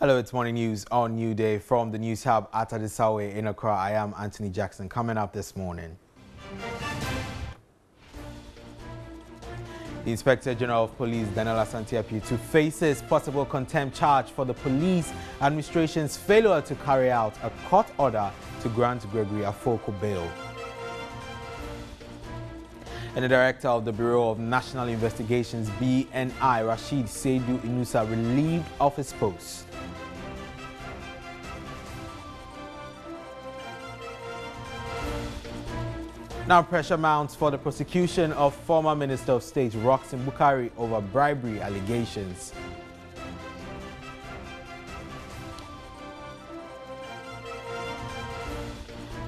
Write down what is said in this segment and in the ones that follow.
Hello, it's morning news on New Day from the News Hub at Adisawe in Accra. I am Anthony Jackson. Coming up this morning. The Inspector General of Police, Daniel Asante Apeatu, faces possible contempt charge for the police administration's failure to carry out a court order to grant Gregory Afoko bail. And the Director of the Bureau of National Investigations, BNI, Rashid Seidu Inusa, relieved of his post. Now pressure mounts for the prosecution of former Minister of State Rockson Bukari over bribery allegations.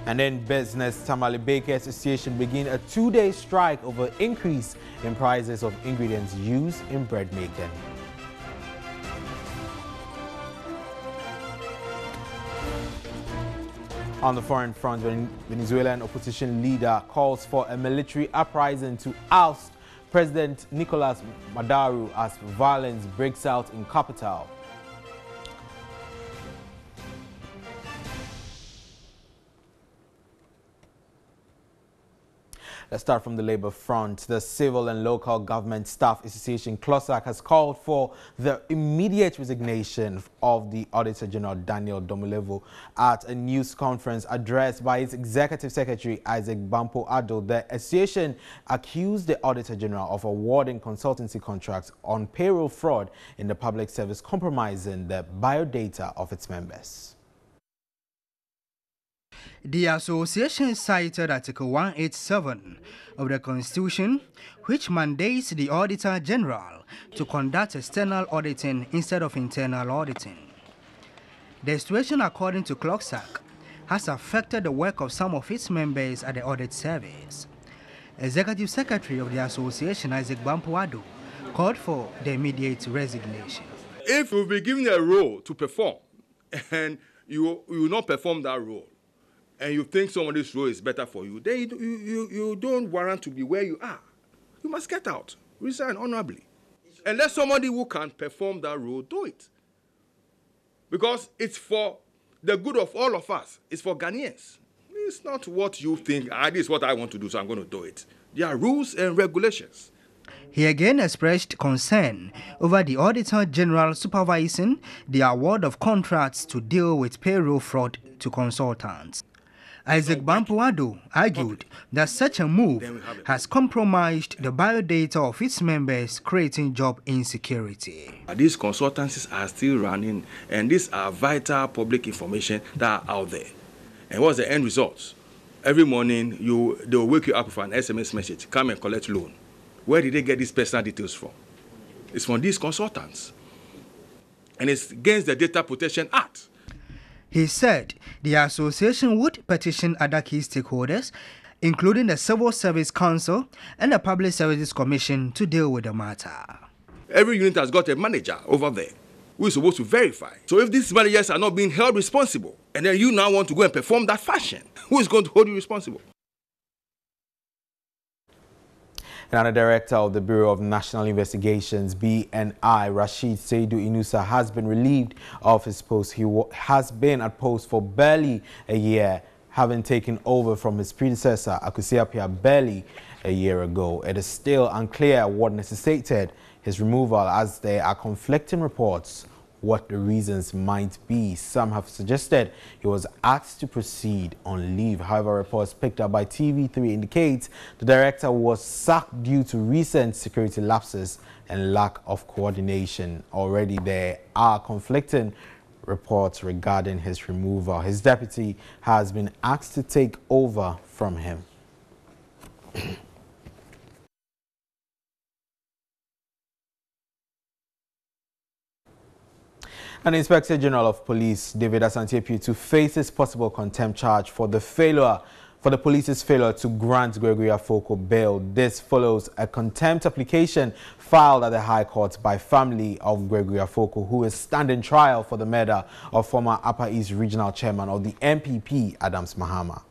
And in business, Tamale Baker Association begin a two-day strike over increase in prices of ingredients used in bread making. On the foreign front, Venezuelan opposition leader calls for a military uprising to oust President Nicolas Maduro as violence breaks out in capital. Let's start from the Labour front. The Civil and Local Government Staff Association, CLOSAG, has called for the immediate resignation of the Auditor General Daniel Domelevo at a news conference addressed by its Executive Secretary Isaac Bampoe Addo. The association accused the Auditor General of awarding consultancy contracts on payroll fraud in the public service, compromising the biodata of its members. The association cited Article 187 of the Constitution, which mandates the Auditor General to conduct external auditing instead of internal auditing. The situation, according to CLOSAG, has affected the work of some of its members at the Audit Service. Executive Secretary of the Association, Isaac Bampoe Addo, called for the immediate resignation. If you've been given a role to perform and you, you will not perform that role, and you think somebody's role is better for you, then you, you, you don't warrant to be where you are. You must get out, resign honorably. And let somebody who can perform that role do it. Because it's for the good of all of us, it's for Ghanaians. It's not what you think, ah, this is what I want to do, so I'm going to do it. There are rules and regulations. He again expressed concern over the Auditor General supervising the award of contracts to deal with payroll fraud to consultants. Isaac Bampoe Addo argued that such a move has compromised the biodata of its members, creating job insecurity. These consultancies are still running, and these are vital public information that are out there. And what's the end result? Every morning, you they will wake you up with an SMS message, come and collect loan. Where did they get these personal details from? It's from these consultants. And it's against the Data Protection Act. He said the association would petition other key stakeholders, including the Civil Service Council and the Public Services Commission, to deal with the matter. Every unit has got a manager over there who is supposed to verify. So if these managers are not being held responsible, and then you now want to go and perform that fashion, who is going to hold you responsible? Another director of the Bureau of National Investigations, BNI, Rashid Seidu Inusa, has been relieved of his post. He has been at post for barely a year, having taken over from his predecessor, Akosua Appiah, barely a year ago. It is still unclear what necessitated his removal as there are conflicting reports what the reasons might be. Some have suggested he was asked to proceed on leave. However, reports picked up by TV3 indicate the director was sacked due to recent security lapses and lack of coordination. Already there are conflicting reports regarding his removal. His deputy has been asked to take over from him. An Inspector General of Police, David Asante Apeatu, faces possible contempt charge for the failure for the police's failure to grant Gregory Afoko bail. This follows a contempt application filed at the High Court by family of Gregory Afoko, who is standing trial for the murder of former Upper East Regional Chairman of the NPP, Adams Mahama.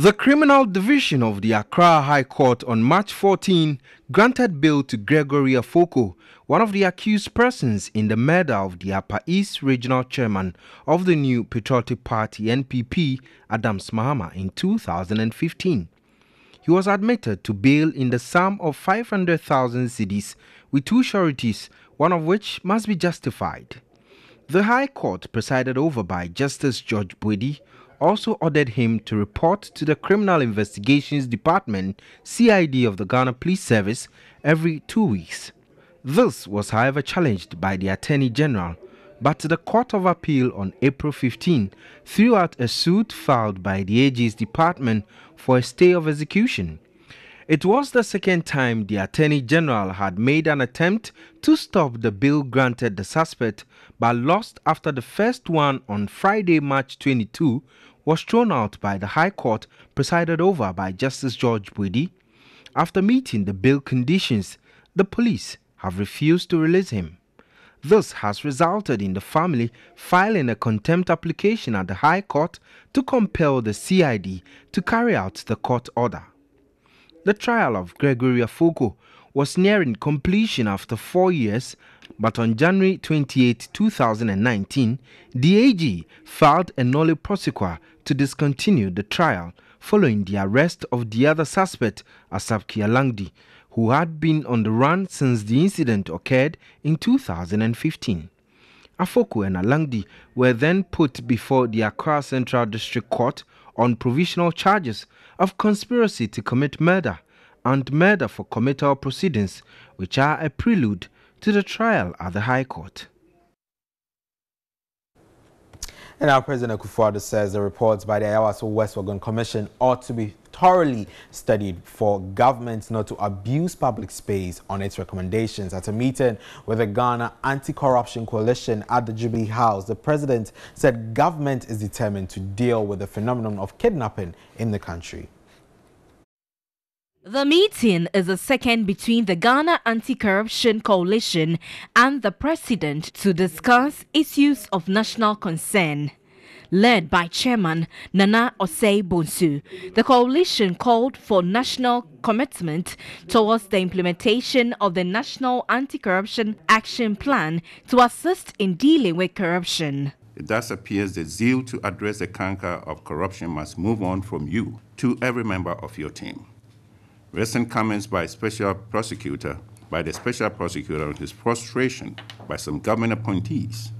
The Criminal Division of the Accra High Court on March 14 granted bail to Gregory Afoko, one of the accused persons in the murder of the Upper East Regional Chairman of the new Patriotic Party NPP, Adams Mahama, in 2015. He was admitted to bail in the sum of 500,000 cedis with two sureties, one of which must be justified. The High Court, presided over by Justice George Boadi, also ordered him to report to the Criminal Investigations Department CID of the Ghana Police Service every two weeks. This was, however, challenged by the Attorney General, but the Court of Appeal on April 15 threw out a suit filed by the AG's department for a stay of execution. It was the second time the Attorney General had made an attempt to stop the bill granted the suspect, but lost after the first one on Friday, March 22, was thrown out by the High Court presided over by Justice George Boadi. After meeting the bail conditions, the police have refused to release him. This has resulted in the family filing a contempt application at the High Court to compel the CID to carry out the court order. The trial of Gregory Afoko was nearing completion after four years but on January 28, 2019, the AG filed a nolle prosequi to discontinue the trial following the arrest of the other suspect, Asabke Alangdi, who had been on the run since the incident occurred in 2015. Afoko and Alangdi were then put before the Accra Central District Court on provisional charges of conspiracy to commit murder and murder for committal proceedings, which are a prelude to the trial at the High Court. And now President akufo says the reports by the Ayawaso West Wuogon Commission ought to be thoroughly studied for governments not to abuse public space on its recommendations. At a meeting with the Ghana Anti-Corruption Coalition at the Jubilee House, the president said government is determined to deal with the phenomenon of kidnapping in the country. The meeting is the second between the Ghana Anti-Corruption Coalition and the President to discuss issues of national concern. Led by Chairman Nana Osei Bonsu, the coalition called for national commitment towards the implementation of the National Anti-Corruption Action Plan to assist in dealing with corruption. It thus appears the zeal to address the canker of corruption must move on from you to every member of your team. Recent comments by special prosecutor, by the special prosecutor on his frustration by some government appointees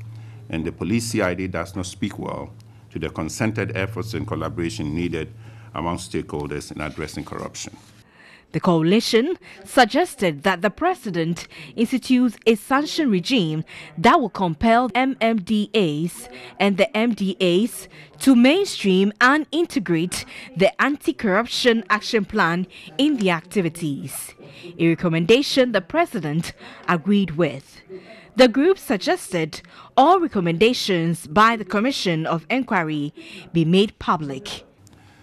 and the police CID does not speak well to the concerted efforts and collaboration needed among stakeholders in addressing corruption. The coalition suggested that the president institutes a sanction regime that will compel MMDAs and the MDAs to mainstream and integrate the anti corruption action plan in the activities, a recommendation the president agreed with. The group suggested all recommendations by the Commission of Inquiry be made public.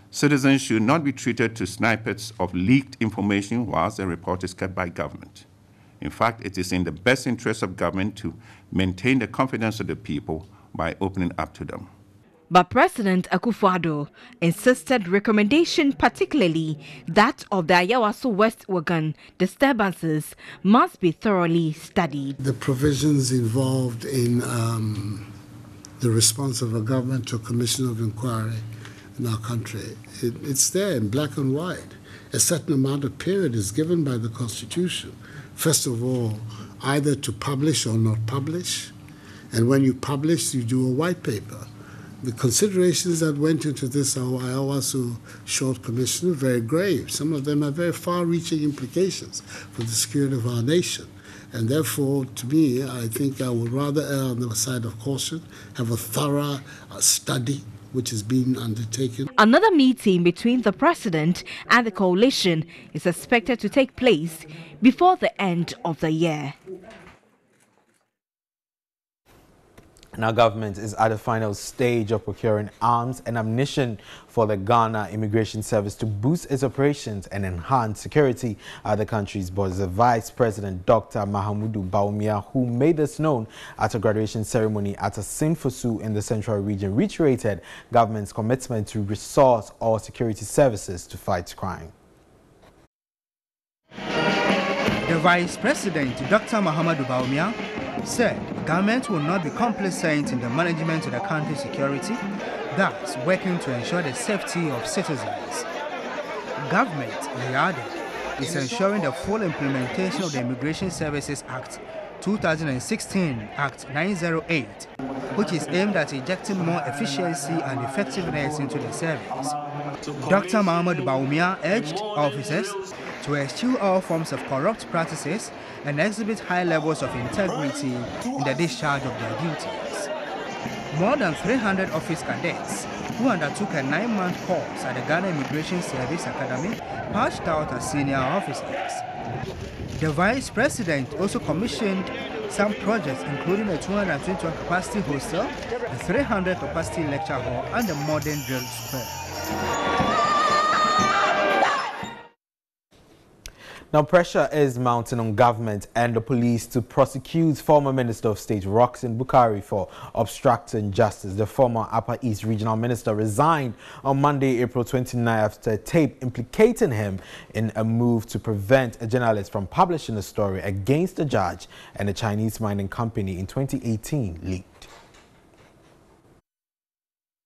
Citizens should not be treated to snippets of leaked information whilst the report is kept by government. In fact, it is in the best interest of government to maintain the confidence of the people by opening up to them. But President Akufo-Addo insisted recommendation, particularly that of the Ayawaso West Wuogon disturbances, must be thoroughly studied. The provisions involved in um, the response of a government to a commission of inquiry in our country. It, it's there in black and white. A certain amount of period is given by the Constitution. First of all, either to publish or not publish. And when you publish, you do a white paper. The considerations that went into this Ayawaso Short Commission are very grave. Some of them have very far reaching implications for the security of our nation. And therefore, to me, I think I would rather err on the side of caution, have a thorough uh, study which is being undertaken. Another meeting between the president and the coalition is expected to take place before the end of the year. Now, government is at the final stage of procuring arms and ammunition for the Ghana Immigration Service to boost its operations and enhance security at the country's borders. The Vice President, Dr. Mahamudu Bawumia, who made this known at a graduation ceremony at Assin-Fosu in the Central Region, reiterated government's commitment to resource all security services to fight crime. The Vice President, Dr. Mahamudu Bawumia, said government will not be complacent in the management of the country's security, thus working to ensure the safety of citizens. Government, he added, is ensuring the full implementation of the Immigration Services Act 2016 Act 908, which is aimed at injecting more efficiency and effectiveness into the service. Dr. Mahmoud Bawumia urged officers to eschew all forms of corrupt practices and exhibit high levels of integrity in the discharge of their duties. More than 300 office cadets who undertook a nine-month course at the Ghana Immigration Service Academy passed out as senior officers. The Vice President also commissioned some projects including a 220 capacity hostel, a 300 capacity lecture hall and a modern drill square. Now, pressure is mounting on government and the police to prosecute former Minister of State Rockson Bukari for obstructing justice. The former Upper East Regional Minister resigned on Monday, April 29 after a tape implicating him in a move to prevent a journalist from publishing a story against the judge and a Chinese mining company in 2018 leaked.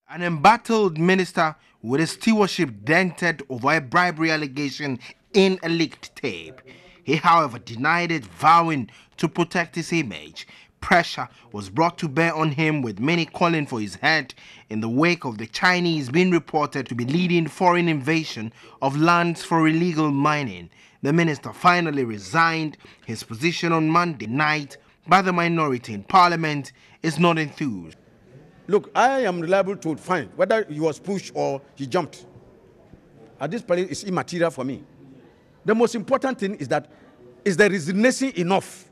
An embattled minister with his stewardship dented over a bribery allegation in a leaked tape. He, however, denied it, vowing to protect his image. Pressure was brought to bear on him, with many calling for his head in the wake of the Chinese being reported to be leading foreign invasion of lands for illegal mining. The minister finally resigned. His position on Monday night by the minority in parliament is not enthused. Look, I am reliable to find whether he was pushed or he jumped. At this point, it's immaterial for me. The most important thing is that is the resignation enough?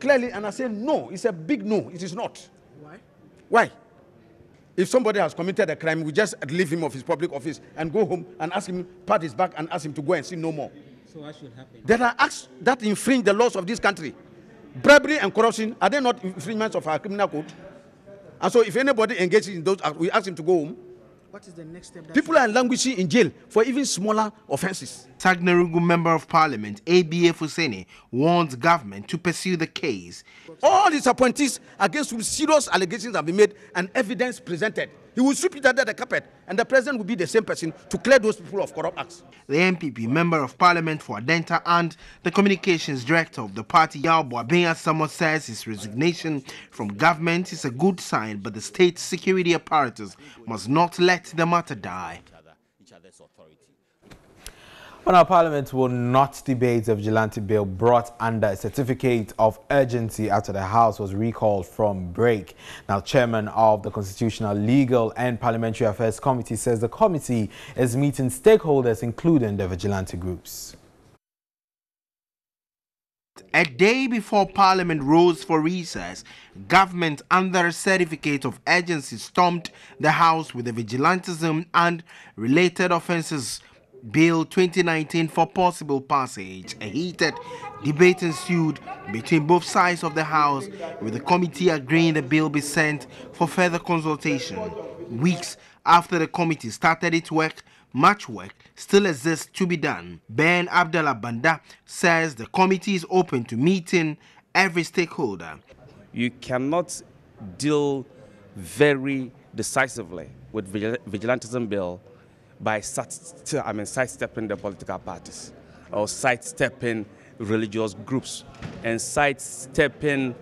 Clearly, and I say no, it's a big no, it is not. Why? Why? If somebody has committed a crime, we just leave him of his public office and go home and ask him, pat his back and ask him to go and sin no more. So what should happen? There are acts that infringe the laws of this country. Bribery and corruption, are they not infringements of our criminal code? And so if anybody engages in those acts, we ask him to go home. What is the next step? People are languishing in jail for even smaller offences. Sagnarigu Member of Parliament, ABA Fuseini, warns government to pursue the case. All these appointees against whom serious allegations have been made and evidence presented he will sweep it under the carpet, and the president will be the same person to clear those people of corrupt acts. The NPP, member of parliament for Adenta and the communications director of the party, Yaw Buaben Asamoa, says his resignation from government is a good sign, but the state security apparatus must not let the matter die. Well, Parliament will not debate the vigilante bill brought under a certificate of urgency after the House was recalled from break. Now, Chairman of the Constitutional, Legal and Parliamentary Affairs Committee says the committee is meeting stakeholders, including the vigilante groups. A day before Parliament rose for recess, government under a certificate of urgency stormed the House with the vigilantism and related offences Bill 2019 for possible passage. A heated debate ensued between both sides of the House, with the committee agreeing the bill be sent for further consultation. Weeks after the committee started its work, much work still exists to be done. Ben Abdallah Banda says the committee is open to meeting every stakeholder. You cannot deal very decisively with vigilantism bill by I mean, sidestepping the political parties or sidestepping religious groups and sidestepping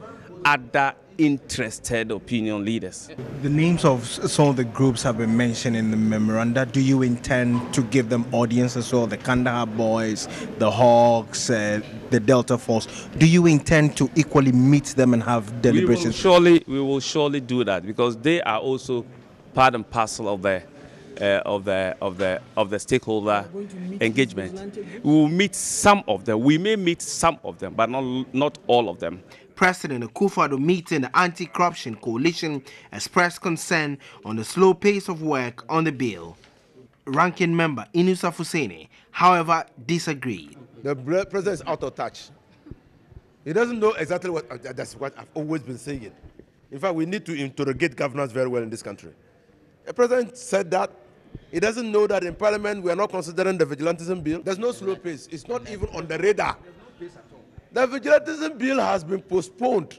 other interested opinion leaders. The names of some of the groups have been mentioned in the memoranda. Do you intend to give them audience as well? The Kandahar Boys, the Hawks, uh, the Delta Force. Do you intend to equally meet them and have deliberations? We will surely, we will surely do that because they are also part and parcel of the uh, of the of the of the stakeholder engagement. We will meet some of them. We may meet some of them, but not not all of them. President Akufo-Addo meeting the Anti-Corruption Coalition expressed concern on the slow pace of work on the bill. Ranking member Inusah Fuseini, however, disagreed. The president is out of touch. He doesn't know exactly what. Uh, that's what I've always been saying. In fact, we need to interrogate governors very well in this country. The president said that. He doesn't know that in parliament we are not considering the vigilantism bill. There's no slow pace. It's not even on the radar. There's no pace at all. The vigilantism bill has been postponed.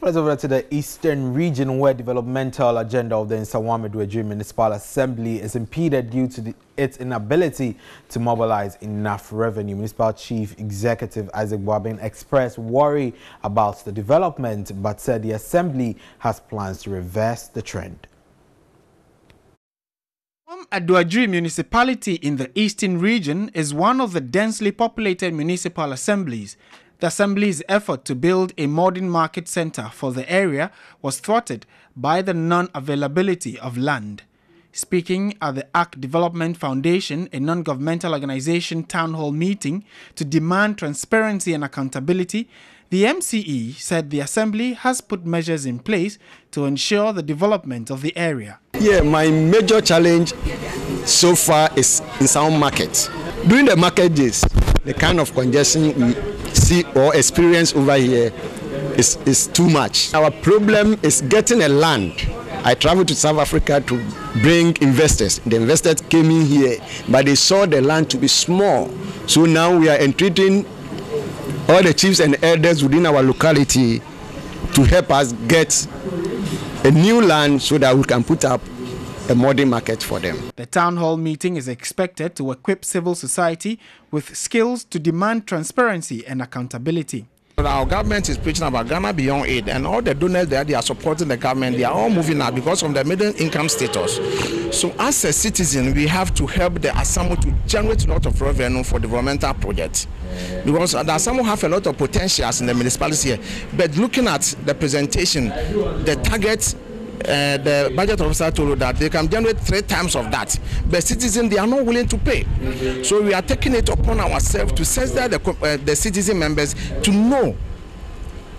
Let's over to the eastern region where developmental agenda of the Nsawam Adoagyiri Municipal Assembly is impeded due to the, its inability to mobilize enough revenue. Municipal Chief Executive Isaac Boabin expressed worry about the development but said the Assembly has plans to reverse the trend. Adoagyiri municipality in the eastern region is one of the densely populated municipal assemblies. The assembly's effort to build a modern market center for the area was thwarted by the non-availability of land. Speaking at the ARC Development Foundation, a non-governmental organization town hall meeting to demand transparency and accountability, the MCE said the Assembly has put measures in place to ensure the development of the area. Yeah, my major challenge so far is in some market. During the market days, the kind of congestion we see or experience over here is, is too much. Our problem is getting a land. I traveled to South Africa to bring investors. The investors came in here, but they saw the land to be small. So now we are entreating all the chiefs and elders within our locality to help us get a new land so that we can put up a modern market for them. The town hall meeting is expected to equip civil society with skills to demand transparency and accountability. Our government is preaching about Ghana Beyond Aid, and all the donors there, they are supporting the government. They are all moving out because of the middle income status. So, as a citizen, we have to help the Asamo to generate a lot of revenue for developmental projects. Because the Asamo have a lot of potentials in the municipality here. But looking at the presentation, the target uh, the budget officer told that they can generate three times of that. But citizens they are not willing to pay. So we are taking it upon ourselves to sensitize the, uh, the citizen members to know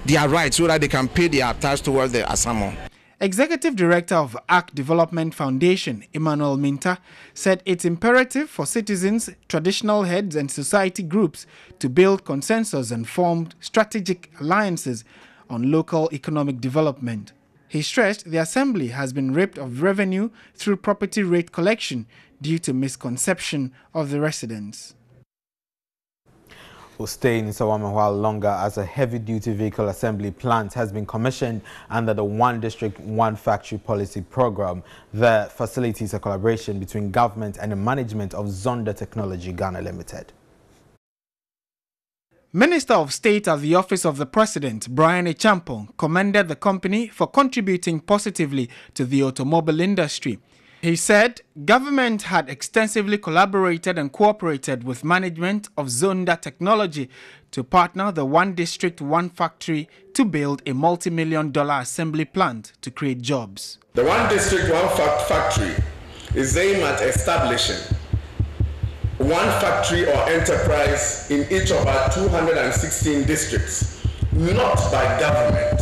their rights so that they can pay their tax towards the asamo. Executive Director of ARC Development Foundation, Emmanuel Minta, said it's imperative for citizens, traditional heads, and society groups to build consensus and form strategic alliances on local economic development. He stressed the assembly has been ripped of revenue through property rate collection due to misconception of the residents. Will stay in Sawama while longer as a heavy-duty vehicle assembly plant has been commissioned under the One District, One Factory policy program. The facility is a collaboration between government and the management of Zonda Technology Ghana Limited. Minister of State at the Office of the President, Bryan Acheampong, commended the company for contributing positively to the automobile industry. He said government had extensively collaborated and cooperated with management of Zonda Technology to partner the One District, One Factory to build a multi-million dollar assembly plant to create jobs. The One District, One Factory is aimed at establishing one factory or enterprise in each of our 216 districts, not by government,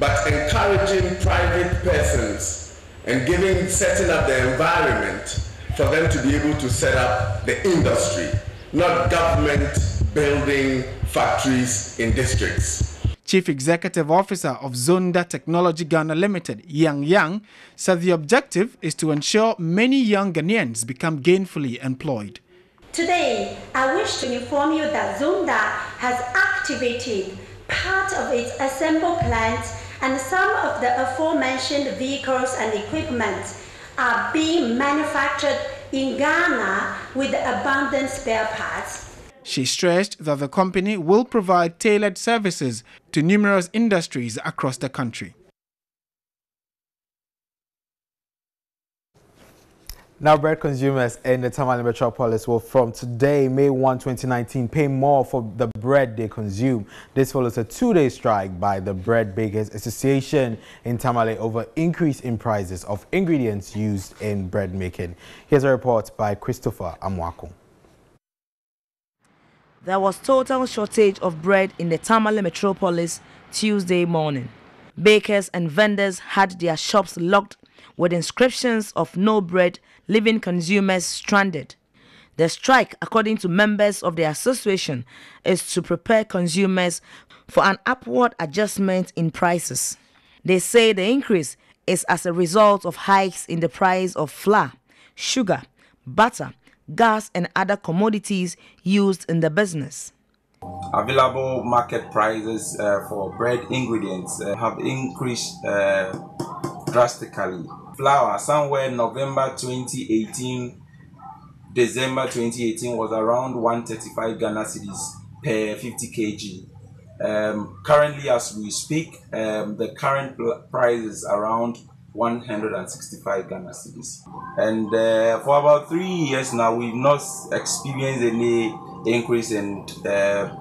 but encouraging private persons and giving, setting up the environment for them to be able to set up the industry, not government building factories in districts. Chief Executive Officer of Zonda Technology Ghana Limited, Yang Yang, said the objective is to ensure many young Ghanaians become gainfully employed. Today, I wish to inform you that Zonda has activated part of its assemble plant and some of the aforementioned vehicles and equipment are being manufactured in Ghana with abundant spare parts. She stressed that the company will provide tailored services to numerous industries across the country. Now, bread consumers in the Tamale metropolis will from today, May 1, 2019, pay more for the bread they consume. This follows a two-day strike by the Bread Bakers Association in Tamale over increase in prices of ingredients used in bread making. Here's a report by Christopher Amwako. There was total shortage of bread in the Tamale metropolis Tuesday morning. Bakers and vendors had their shops locked with inscriptions of no bread, leaving consumers stranded. The strike, according to members of the association, is to prepare consumers for an upward adjustment in prices. They say the increase is as a result of hikes in the price of flour, sugar, butter, gas, and other commodities used in the business. Available market prices uh, for bread ingredients uh, have increased uh, drastically flour somewhere November 2018, December 2018 was around 135 Ghana cedis per 50 kg. Um, currently, as we speak, um, the current price is around 165 Ghana cedis. And uh, for about three years now, we've not experienced any increase in uh,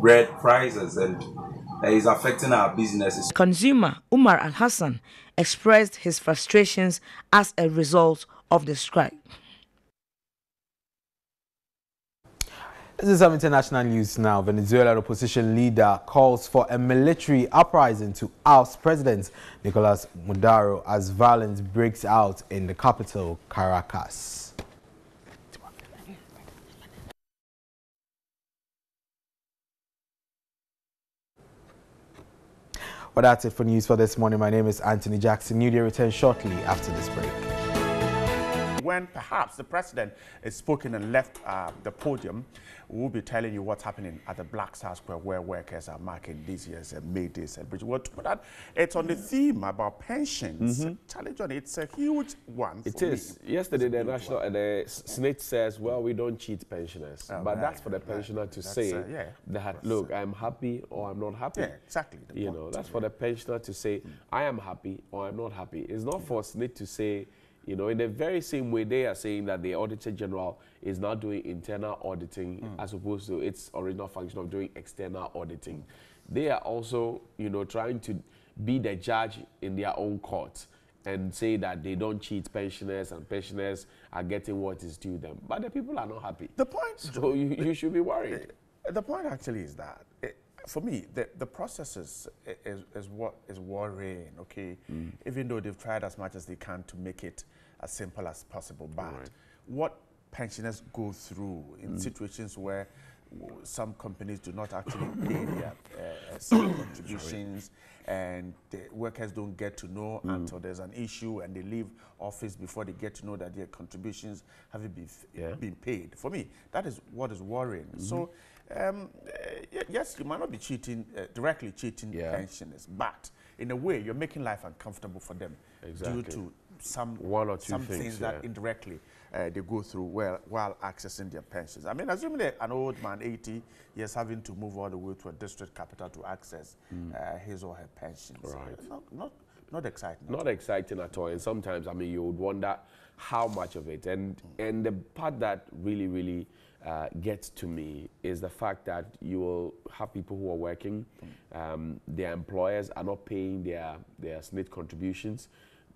bread prices, and uh, it's affecting our businesses. Consumer Umar Al Hassan expressed his frustrations as a result of the strike. This is some international news now. Venezuelan opposition leader calls for a military uprising to oust President Nicolas Maduro as violence breaks out in the capital, Caracas. Well, that's it for news for this morning. My name is Anthony Jackson. New Day returns shortly after this break. When perhaps the president is spoken and left uh, the podium, we'll be telling you what's happening at the Black Star Square where workers are marking this year's uh, May Day celebration. Well, that, it's on the theme about pensions. Mm -hmm. Charlie John, it's a huge one. It is. Me. Yesterday, the national uh, the Senate says, well, we don't cheat pensioners. Oh, but right, that's for the pensioner right. to that's, say uh, yeah, that, look, I'm happy or I'm not happy. Yeah, exactly. You know, that's yeah. for the pensioner to say, mm. I am happy or I'm not happy. It's not for Senate to say, you know, in the very same way they are saying that the Auditor General is now doing internal auditing mm. as opposed to its original function of doing external auditing. They are also, you know, trying to be the judge in their own court and say that they don't cheat pensioners and pensioners are getting what is due them. But the people are not happy. The point... So you, you should be worried. The point actually is that it, for me, the, the process is, is, is, what is worrying, okay? Mm. Even though they've tried as much as they can to make it as simple as possible. But right. what pensioners go through in mm. situations where some companies do not actually pay their uh, contributions and the workers don't get to know mm. until there's an issue and they leave office before they get to know that their contributions haven't been, yeah. been paid. For me, that is what is worrying. Mm -hmm. So, um, uh, yes, you might not be cheating, uh, directly cheating yeah. pensioners, but in a way, you're making life uncomfortable for them exactly. due to some one or two some things, things that indirectly uh, they go through well, while accessing their pensions. I mean, assuming an old man, 80 years, having to move all the way to a district capital to access mm. uh, his or her pensions. Right. Not, not, not exciting. Not exciting at all. And sometimes, I mean, you would wonder how much of it. And, mm. and the part that really, really uh, gets to me is the fact that you will have people who are working, um, their employers are not paying their, their SSNIT contributions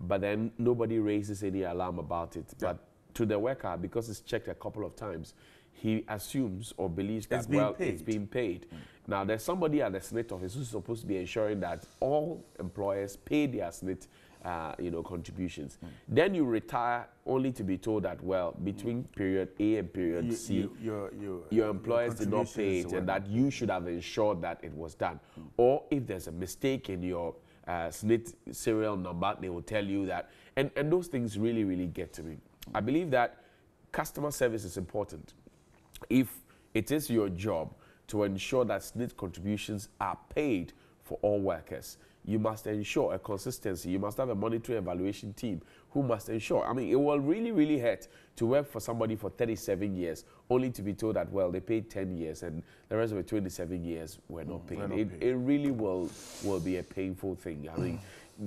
but then nobody raises any alarm about it. Yeah. But to the worker, because it's checked a couple of times, he assumes or believes that, well, paid. it's being paid. Mm. Now, there's somebody at the SSNIT office who's supposed to be ensuring that all employers pay their SSNIT uh, you know, contributions. Mm. Then you retire only to be told that, well, between mm. period A and period you, C, you, your, your, your, employers did not pay it and that you should have ensured that it was done. Mm. Or if there's a mistake in your uh, SSNIT serial number, they will tell you that. And, and those things really, really get to me. I believe that customer service is important. If it is your job to ensure that SSNIT contributions are paid for all workers, you must ensure a consistency. You must have a monetary evaluation team who must ensure. I mean, it will really, really hurt to work for somebody for 37 years only to be told that, well, they paid 10 years and the rest of the 27 years were not mm, paid. Not it, paid. it really will, will be a painful thing. I mean,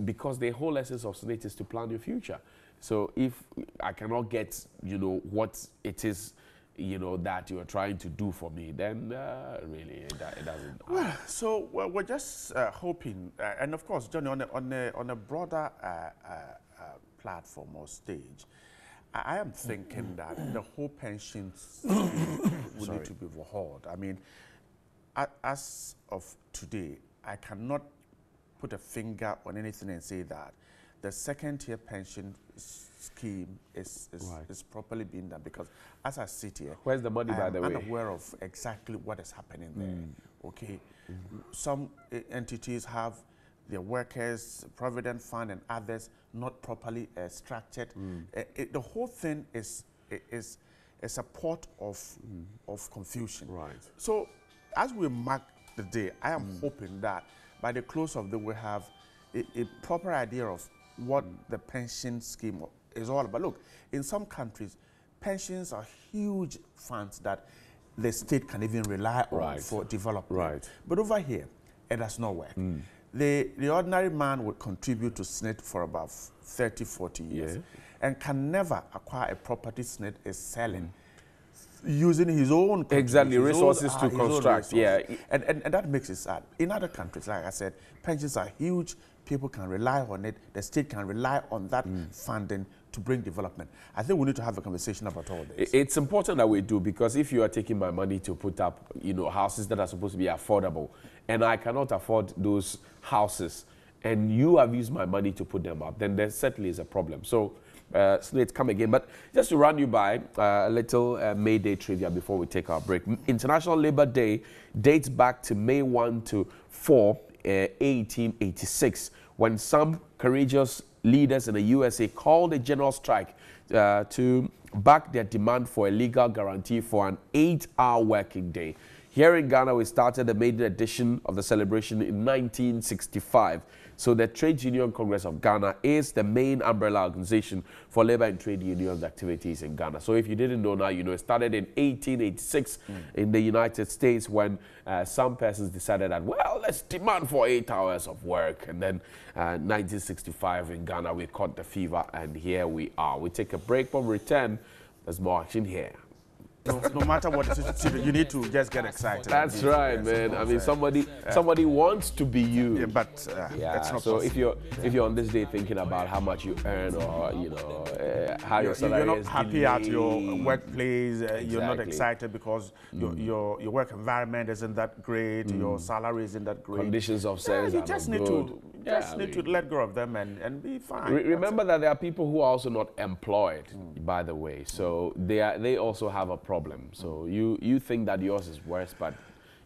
because the whole essence of SSNIT is to plan your future. So if I cannot get, you know, what it is, you know, that you are trying to do for me, then uh, really it, it, doesn't. Well, so well, we're just uh, hoping, uh, and of course, Johnny, on a, on a, on a broader uh, uh, uh, platform or stage, I, I am thinking that the whole pension will need to be overhauled. I mean, as of today, I cannot put a finger on anything and say that the second tier pension scheme is, is, right. is, properly being done because as I sit here, where's the money, I by the way? I'm unaware of exactly what is happening there. Mm. Okay, mm -hmm. some uh, entities have their workers, provident fund, and others not properly uh, structured. Mm. Uh, it, the whole thing is is a support of mm. of confusion. Right. So as we mark the day, I am mm. hoping that by the close of the we have a, a proper idea of what the pension scheme is all about. Look, in some countries, pensions are huge funds that the state can even rely on right. for development. Right. But over here, it does not work. Mm. The, the ordinary man would contribute to SSNIT for about 30, 40 years yeah. and can never acquire a property SSNIT is selling using his own exactly his resources own, to uh, construct. Yeah, and, and and that makes it sad. In other countries, like I said, pensions are huge. People can rely on it. The state can rely on that mm. funding to bring development. I think we need to have a conversation about all this. It's important that we do because if you are taking my money to put up, you know, houses that are supposed to be affordable, and I cannot afford those houses, and you have used my money to put them up, then there certainly is a problem. So uh, let's come again. But just to run you by uh, a little uh, May Day trivia before we take our break. International Labour Day dates back to May 1 to 4, 1886, uh, when some courageous leaders in the USA called a general strike uh, to back their demand for a legal guarantee for an eight-hour working day. Here in Ghana, we started the maiden edition of the celebration in 1965. So the Trade Union Congress of Ghana is the main umbrella organization for labor and trade unions activities in Ghana. So if you didn't know now, you know, it started in 1886 mm. in the United States when uh, some persons decided that, well, let's demand for eight hours of work. And then uh, 1965 in Ghana, we caught the fever and here we are. We take a break, but return, there's more action here. No, no, matter what you need to just get excited. That's right, man. I mean, somebody somebody wants to be you. Yeah, but uh, yeah. so possible. if you're if you're on this day thinking about how much you earn or you know uh, how you're, your salary you're not happy delayed. at your workplace. Uh, exactly. You're not excited because mm. your, your your work environment isn't that great. Mm. Your salary isn't that great. Conditions of service yeah, you just need good. to yeah, just I need mean, to let go of them and, and be fine. Re remember that there are people who are also not employed, mm. by the way. So they are they also have a problem. So you you think that yours is worse, but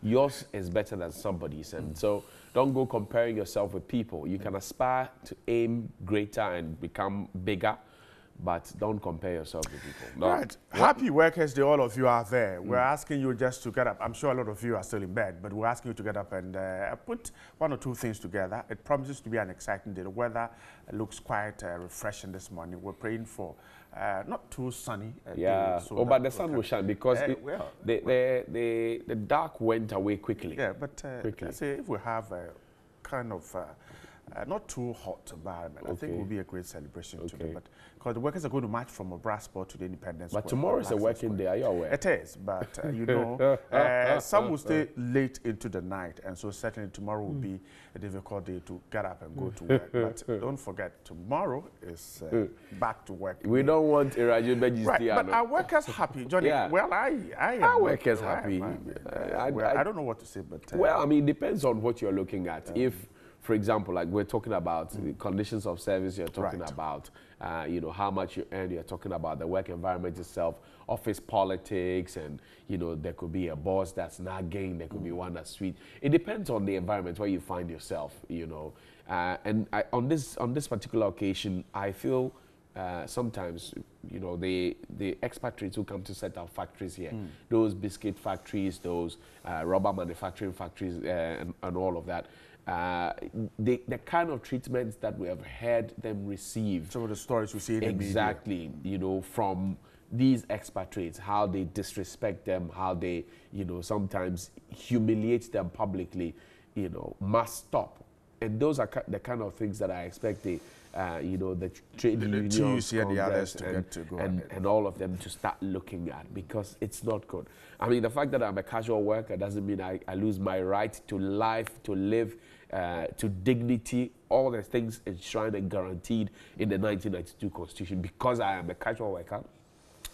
yours is better than somebody's, and mm. so don't go comparing yourself with people. You can aspire to aim greater and become bigger but don't compare yourself with people. No. Right. Happy Workers Day, all of you are there. Mm. We're asking you just to get up. I'm sure a lot of you are still in bed, but we're asking you to get up and uh, put one or two things together. It promises to be an exciting day. The weather looks quite uh, refreshing this morning. We're praying for uh, not too sunny. Uh, yeah. So oh, but the sun will shine because uh, it, well, the, the, the, the, dark went away quickly. Yeah, but uh, quickly. say if we have a kind of uh, not too hot environment. Okay. I think it will be a great celebration okay. today. But because the workers are going to march from Obra Spot to the Independence But tomorrow is a working day. Are you aware? It is, but uh, you know, uh, some will stay late into the night, and so certainly tomorrow will be a difficult day to get up and go to work. but don't forget, tomorrow is uh, back to work. We day. don't want Beji's right, But are workers happy, Johnny? Yeah. Well, I, I am. Are workers happy? I, I, well, I, I, don't know what to say, but uh, well, I mean, it depends on what you're looking at. Um, if for example, like we're talking about mm. conditions of service, you're talking right. about, uh, you know, how much you earn, you're talking about the work environment itself, office politics, and, you know, there could be a boss that's not nagging, there could mm. be one that's sweet. It depends on the environment where you find yourself, you know. Uh, and I, on, this, on this particular occasion, I feel uh, sometimes, you know, the, the expatriates who come to set up factories here, mm. those biscuit factories, those uh, rubber manufacturing factories, uh, and, and all of that, uh, the, the kind of treatments that we have heard them receive. Some of the stories we see in Exactly, you know, from these expatriates, how they disrespect them, how they, you know, sometimes humiliate them publicly, you know, must stop. And those are the kind of things that I expect the uh, you know, the trade The- the unions, and the others to and, get to go and, and all of them to start looking at because it's not good. I mean, the fact that I'm a casual worker doesn't mean I, I lose my right to life, to live, uh, to dignity, all the things enshrined and guaranteed in the 1992 Constitution. Because I am a casual worker,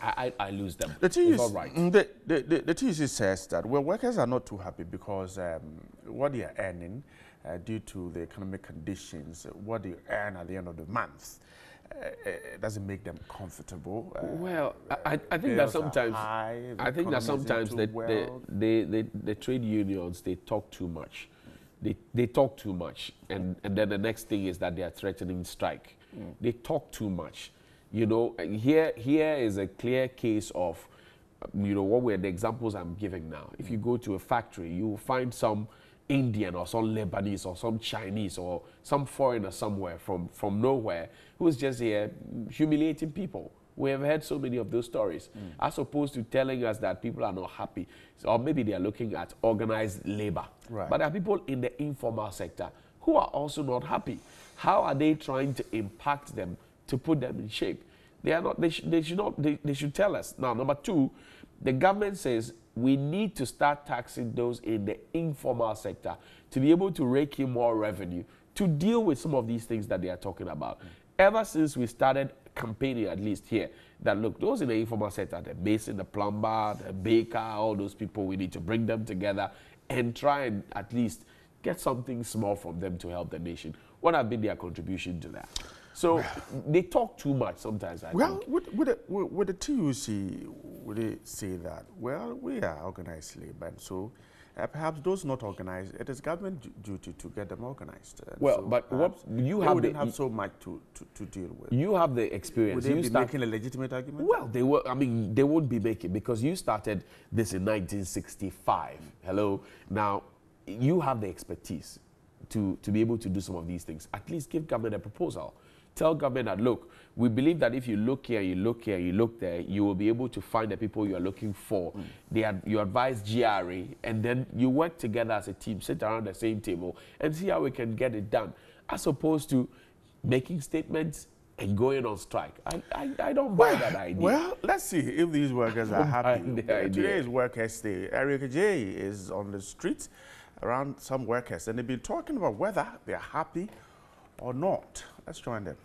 I, I, I lose them. The not right. mm, the, the, the, the TUC says that well, workers are not too happy because um, what they are earning uh, due to the economic conditions, what they earn at the end of the month, uh, uh, doesn't make them comfortable. Uh, Well, I, I- think that sometimes high, I think that sometimes the, well. the, the, the, the trade unions they talk too much. They, they talk too much, and, and then the next thing is that they are threatening strike. Mm. They talk too much. You know, here here is a clear case of, you know, what were the examples I'm giving now. If you go to a factory, you will find some Indian or some Lebanese or some Chinese or some foreigner somewhere from, from nowhere who's just here humiliating people. We have heard so many of those stories, mm. as opposed to telling us that people are not happy, So- or maybe they are looking at organized labor. Right. But there are people in the informal sector who are also not happy. How are they trying to impact them to put them in shape? They are not. They, sh- they should not. They, they should tell us now. Number two, the government says we need to start taxing those in the informal sector to be able to rake in more revenue to deal with some of these things that they are talking about. Mm. Ever since we started campaigning, at least here, that look, those in the informal sector, the mason, the plumber, the baker, all those people, we need to bring them together and try and at least get something small from them to help the nation. What have been their contribution to that? So they talk too much sometimes. I Well, think. with, with, the, with, with the TUC, would they say that, well, we are organized labor, and so uh, perhaps those not organized, it is government duty to get them organized. and Well, so but what you have wouldn't the- have so much to, to, to deal with. You have the experience. Would they you be making a legitimate argument? Well, they were. I mean, they won't be making because you started this in 1965. Hello. Now, you have the expertise to to be able to do some of these things. At least give government a proposal. Tell government that look, we believe that if you look here, you look here, you look there, you will be able to find the people you are looking for. Hmm. They ad, you advise GRA, and then you work together as a team, sit around the same table, and see how we can get it done, as opposed to making statements and going on strike. I, I, I don't buy that idea. Well, let's see if these workers are happy. Today is Workers' Day. Eric J is on the streets around some workers, and they've been talking about whether they're happy or not. Let's join them.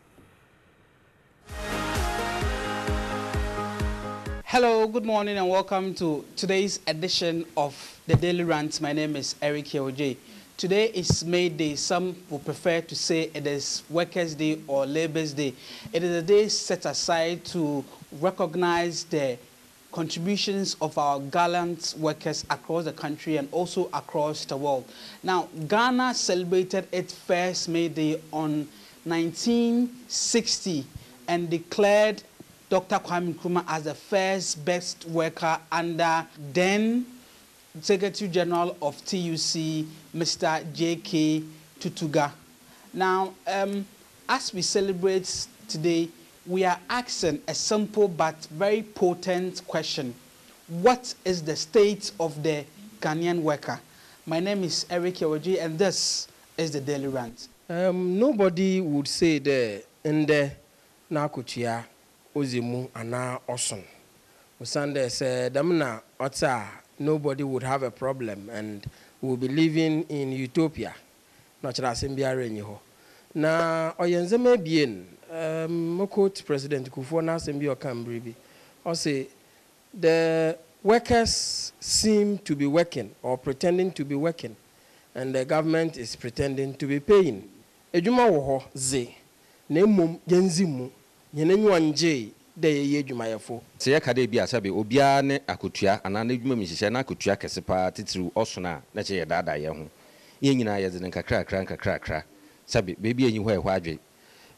Hello, good morning, and welcome to today's edition of the Daily Rant. My name is Eric Yoje. Today is May Day. Some would prefer to say it is Workers' Day or Labour's Day. It is a day set aside to recognize the contributions of our gallant workers across the country and also across the world. Now, Ghana celebrated its first May Day on 1960 and declared Dr. Kwame Nkrumah as the first best worker under then Secretary General of TUC, Mr. J.K. Tettegah. Now, um, as we celebrate today, we are asking a simple but very potent question. What is the state of the Ghanaian worker? My name is Eric Yawaji, and this is the Daily Rant. Um, nobody would say the ndɛ n'akotua ozi mu anaa ɔson osan dɛ sɛ dɛm na ɔte a nobody would have a problem and we will be living in utopia na ɔkyerɛ asɛm biara nyi na ɔyɛ ndzɛmba ebien um, president kufuor n'asɛm bi ɔka mbere bi the workers seem to be working or pretending to be working and the government is pretending to be paying. Adwuma wɔ hɔ ze na mmom mu yɛn anyiwa ngye dɛ yɛyɛ adwumayɛfo sɛ yɛka dɛ bi a sɛbe obiara ne akotua anaa n'adwuma mu nhyehyɛ na akotua kɛse paa titiriw ɔsono a na kyɛ yɛdaadaa yɛn ho. Yɛn nyinaa yɛdze no nkakrakra nkakrakra. Sɛbe baabi ɛnyi hɔ ɛhɔ adwe.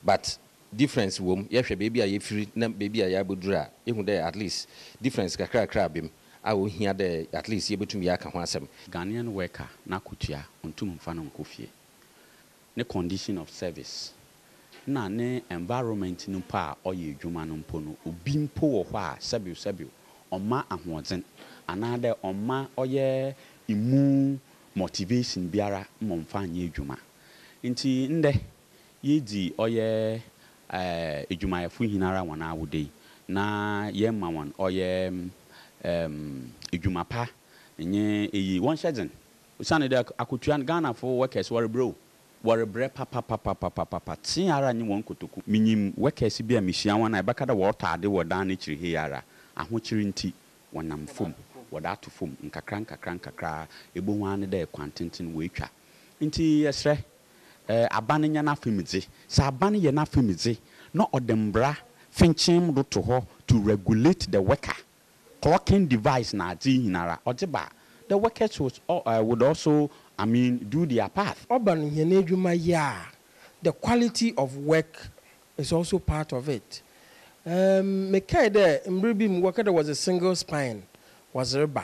But difference wɔ mu yɛhwɛ baabi a yɛfiri na baabi a yɛabɛduru a yɛhu dɛ at least difference kakrakra bem a ohia dɛ at least yɛbɛtumi yɛaka ho asɛm. Ghanaian worker n'akotua ɔntum mfa no nkɔ fie. Ne condition of service na ne environment no mpo a ɔyɛ adwuma no mpo no obi mpo wɔ hɔ a sɛbio sɛbio ɔma ahoɔden anaa dɛ ɔma ɔyɛ imu motivation biara ma ɔmfa nyɛ adwuma. Nti ndɛ yɛdi ɔyɛ ɛɛ edwumayɛfo nyinara wɔn awode yi na yɛn ma wɔn ɔyɛ ɛɛm edwuma pa. Nye eyi wɔn hyɛ dzen. Osane dɛ akotua ghanafo workers wɔrebrɛ o wɔrebrɛ papapapapapapa. Tea ara nye wɔn kotoku. Minyim workers bi a mehyia wɔn a ɛbɛka dɛ wɔɔtɔ ade wɔ dan n'ekyir hei ara. Ahokyere nti wɔnam fam. Wɔde ato fam. Nkakra nkakra nkakra. Ebo ho ano dɛ kwan tenten wɔatwa. Nti yɛsrɛ ɛɛ aban nyɛ n'afɛm dze sɛ aban yɛ n'afɛm dze na ɔde mbra fɛnkyɛn do to hɔ to regulate the worker. Clocking device na adze nyinara. Ɔdze ba. The workers would, uh, would also i mean do their part. urban the quality of work is also part of it. Um, dɛ was a single spine was reba.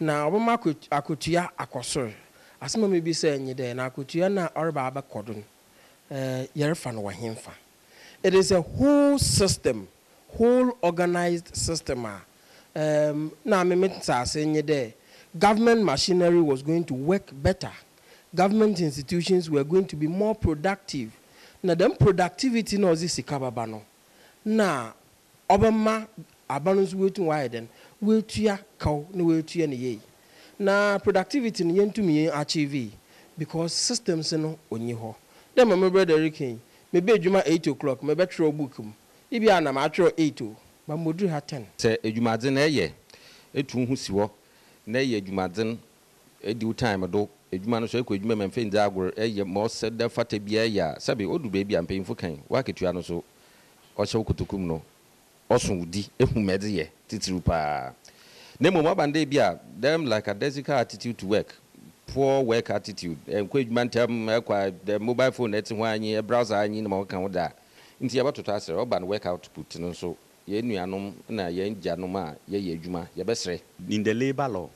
Na ɔbɛma akotua akɔ soro asɛm a mebi sɛ nye dɛ na akotua no a ɔreba abɛkɔ do no uh, yɛrefa no wɔhemfa it is a whole system whole organized system um, na meme nsase nye dɛ government machinery was going to work better. Government institutions were going to be more productive. Na dem productivity na ɔdze sika baba no na ɔbɛma aba no nso wetu wayɛ dɛn wetua kaw na wetua ne yie na productivity no yɛntumi yɛn achieve because systems no onyi hɔ dɛ ma me brother rikin mebe adwuma eight o'clock mebɛtwerɛ book mu ibi a na matwerɛ eight o. Ma mmɔduru ha ten. sɛ adwumadze na ɛyɛ etu ho si hɔ na ɛyɛ adwumadze edi wo time do. Adwuma no so ekɔ adwuma mɛmfɛ ndze agor ɛyɛ ma ɔsɛ dɛ fata bi ɛyɛ a sɛbi odu beebi a mpanyinfo kan waketua no so ɔhyɛ wo kotokum no ɔso wo ehu mɛdze yɛ titiriw paa. Na mmom abanda bi a dem like a desical attitude to work poor work attitude nkɔ adwuma ntɛm ɛkɔ the mobile phone ɛte ho anyi browser anyi na ma ɔka ho da. Nti yɛbɛtoto asɛ ɔba no work output no nso yɛn nuanom na yɛn gyanom a yɛyɛ adwuma yɛbɛsrɛ. In the labour law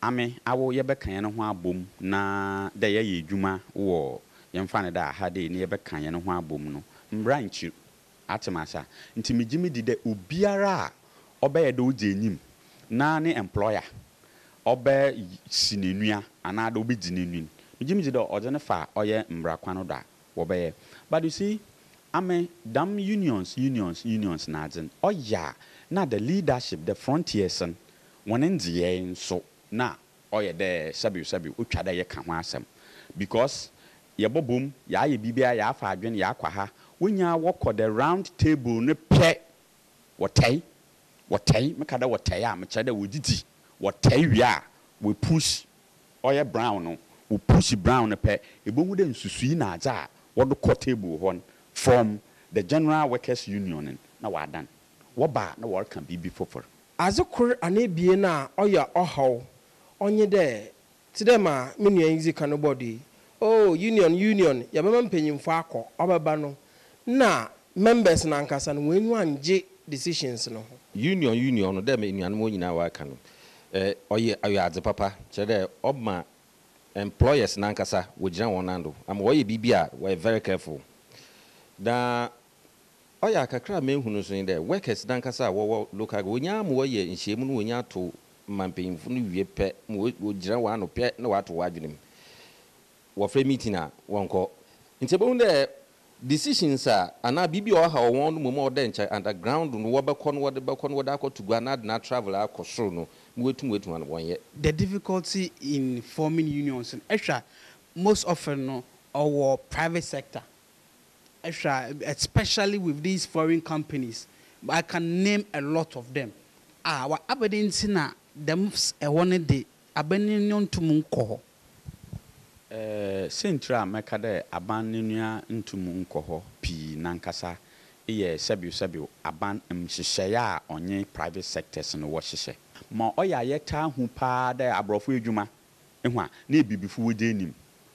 ame awo yɛbɛka yɛn ho abom na dɛ yɛyɛ adwuma wɔ yɛmfa no dɛ aha de ne yɛbɛka yɛn ho abom no mbra nkyi atem asa. Nti megye me di dɛ obiara a ɔbɛyɛ dɛ wogye anim na ne employer ɔbɛ si n'enua anaa dɛ ɔbɛgye n'enum megye me di dɛ ɔdze ne fa ɔyɛ mbra kwan do a wɔbɛyɛ. But you see ame dam unions unions unions na adze ɔyɛ a na the leadership the frontiers no wɔn ndzeyɛɛ nso. Na ɔyɛ dɛ sɛbi sɛbi otwa dɛ yɛka ho asɛm. Because yɛbɔ bom yɛayɛ biribiara yɛafa adwene yɛakɔ ha wonyaa wɔkɔ the round table ne pɛ wɔtɛe wɔtɛe meka dɛ wɔtɛe a mekyerɛ dɛ wɔgyiti wɔtɛe wie a wɔpush ɔyɛ brown no wɔpush brown no pɛ. Ɛbɛhu dɛ nsusui na adze a wɔde kɔ table hɔ no from the general workers union na wɔadan. Wɔba na wɔreka biribi foforɔ adze kor anaa ebie no a ɔyɛ ɔhaw ɔnye dɛ te dɛ ma me nua yi dzi ka no bɔdo yi oh union union. Yɛbɛma mpanyimfo akɔ ɔbɛba no. Na members no ankasa no wɔn angye decisions no union union no dɛ ma nnuanom wɔn nyinaa wɔaka no. Ɛɛ ɔyɛ ɔyɛ adze papa. Kyerɛ dɛ employers nankasa wɔgyina wɔn nan do. Ama wɔyɛ biribi a wɔyɛ very careful. Na ɔyɛ akakra a mehu so ni dɛ workers nankasa a wɔwɔ local go wɔnya ma wɔyɛ nhyiamu no wɔnya ato ma mpanyinfo no wie pɛ ma wɔgyina wɔn ano pɛ na wɔato wɔn adwene mu wɔfrɛ meeting a wɔnkɔ. Nti ɛbɛhu dɛ decisions a anaa biribi a ɔha wɔn no mmom a ɔda nkyɛn underground no wɔbɛkɔ no wɔde bɛkɔ no wɔde akɔ to gua na ade na travel akɔ soro no na wɔatum wɔatum ano wɔnyɛ. The difficulty in forming unions ɛhwɛ most often no ɔwɔ private sector. Ɛhwɛ especially with these foreign companies i can name a lot of them. A wa abɛde nti na dɛm ɛwɔ no de no ntom nkɔ hɔ. Ɛɛ sentire a mɛka dɛ aban ne nkɔ hɔ pii nankasa yɛ sɛbiw sɛbiw aban nhyehyɛeɛ a ɔnye private sectors no wɔhyehyɛ. Ma ɔyɛ a yɛtaa ho paa dɛ aborɔfo adwuma. Ehu a na ebibifo wɔgye anim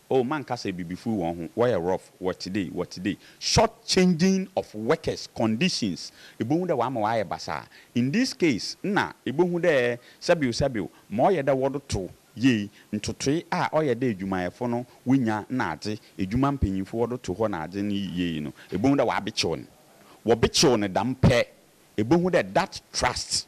o man kasa ebibifo wɔn ho wɔyɛ rough wɔ today wɔ today. Short changing of workers conditions. Ebohu dɛ wama wɔayɛ basaa in this case nna ebohu dɛ sɛbiw sɛbiw ma ɔyɛ dɛ wɔde to yie ntotoe a ɔyɛ dɛ adwumayɛfo no wonya naadze adwuma mpanyinfo wɔde to hɔ naadze no yie no ebohu dɛ wɔabekyew no wɔbekyew no dam pɛ ebohu dɛ that trust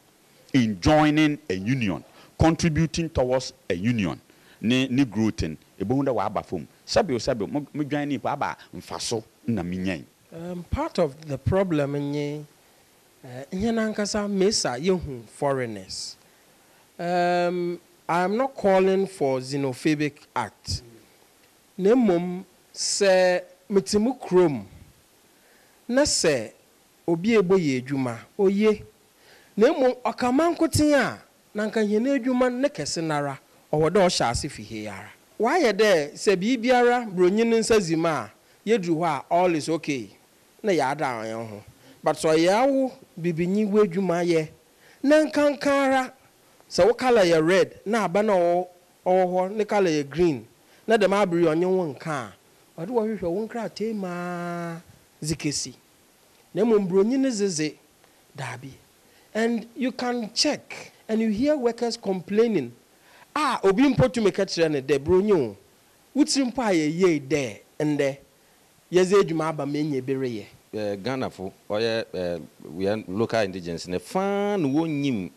in joining a union contributing towards a union ne ne growth ebohu dɛ wɔaba fam sɛbio sɛbio mo dwan nipa aba nfa so na mi nyɛn Um, part of the problem nye uh, ihe nankasa mesa yehu foreigners. Um, I'm not calling for xenophobic act. Na mmom sɛ metemu kurom na sɛ obi ebo yɛ adwuma oye na mmom ɔkama nkoten a na nka hene adwuma ne kɛse nara ɔwɔ dɛ ɔhyɛ ase fi he wayɛ dɛ sɛ biribiara buronyi ne nsa zima a yɛduru hɔ a all is okay na yɛada yɛn ho. But sɛ ɔyɛ awo bibinyi wo adwuma yɛ. Na nkanka ara sɛ wo kala yɛ red na aba na ɔwɔ hɔ ne kala yɛ green na dɛm abiri ɔnye wo nka a ɔde wɔhwehwɛ wo nkrataa maa zikesi na mmom buronyi ne zeze daabi. And you can check and you hear workers complaining ah obi mpo tumi ka kyerɛ ne dɛ buronyi o wotiri mpo a yɛyie dɛ ndɛ yɛdze adwuma aba ma enya ebere yɛ. Eh, ghanafo ɔyɛ eh, wia local indigents ne faa na wɔnyim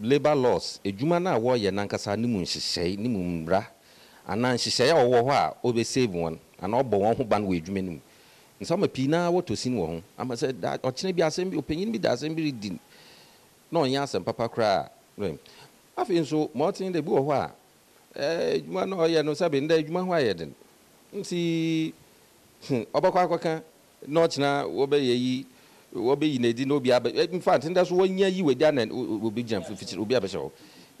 labour laws edwuma no a wɔyɛ nankasa ne mu nhyehyɛe ne mu mmara anaa nhyehyɛe a wɔwɔ hɔ a ɔbɛsave wɔn anaa ɔbɔ wɔn ho ban wɔ edwuma no mu. Nsɛm pii naa wɔtɔ sin wɔ ho. Ama sɛ da ɔkyerɛ bi asɛm bi ɔpanyin bi da asɛm bi redi na ɔnyɛ asɛm papa koraa afei nso ma ɔtene bi wɔ hɔ a ɛɛ edwuma no ɔyɛ no sɛbi ndɛ edwuma ho ayɛ den. Nti hmm, ɔbɛkɔ akɔka na wɔbɛyɛ yi wɔbɛyi n'edi na obi abɛ in fact ndɛ so wɔnyɛ yi wadi ana obi gyina fifikyiri obi abɛhyɛ hɔ.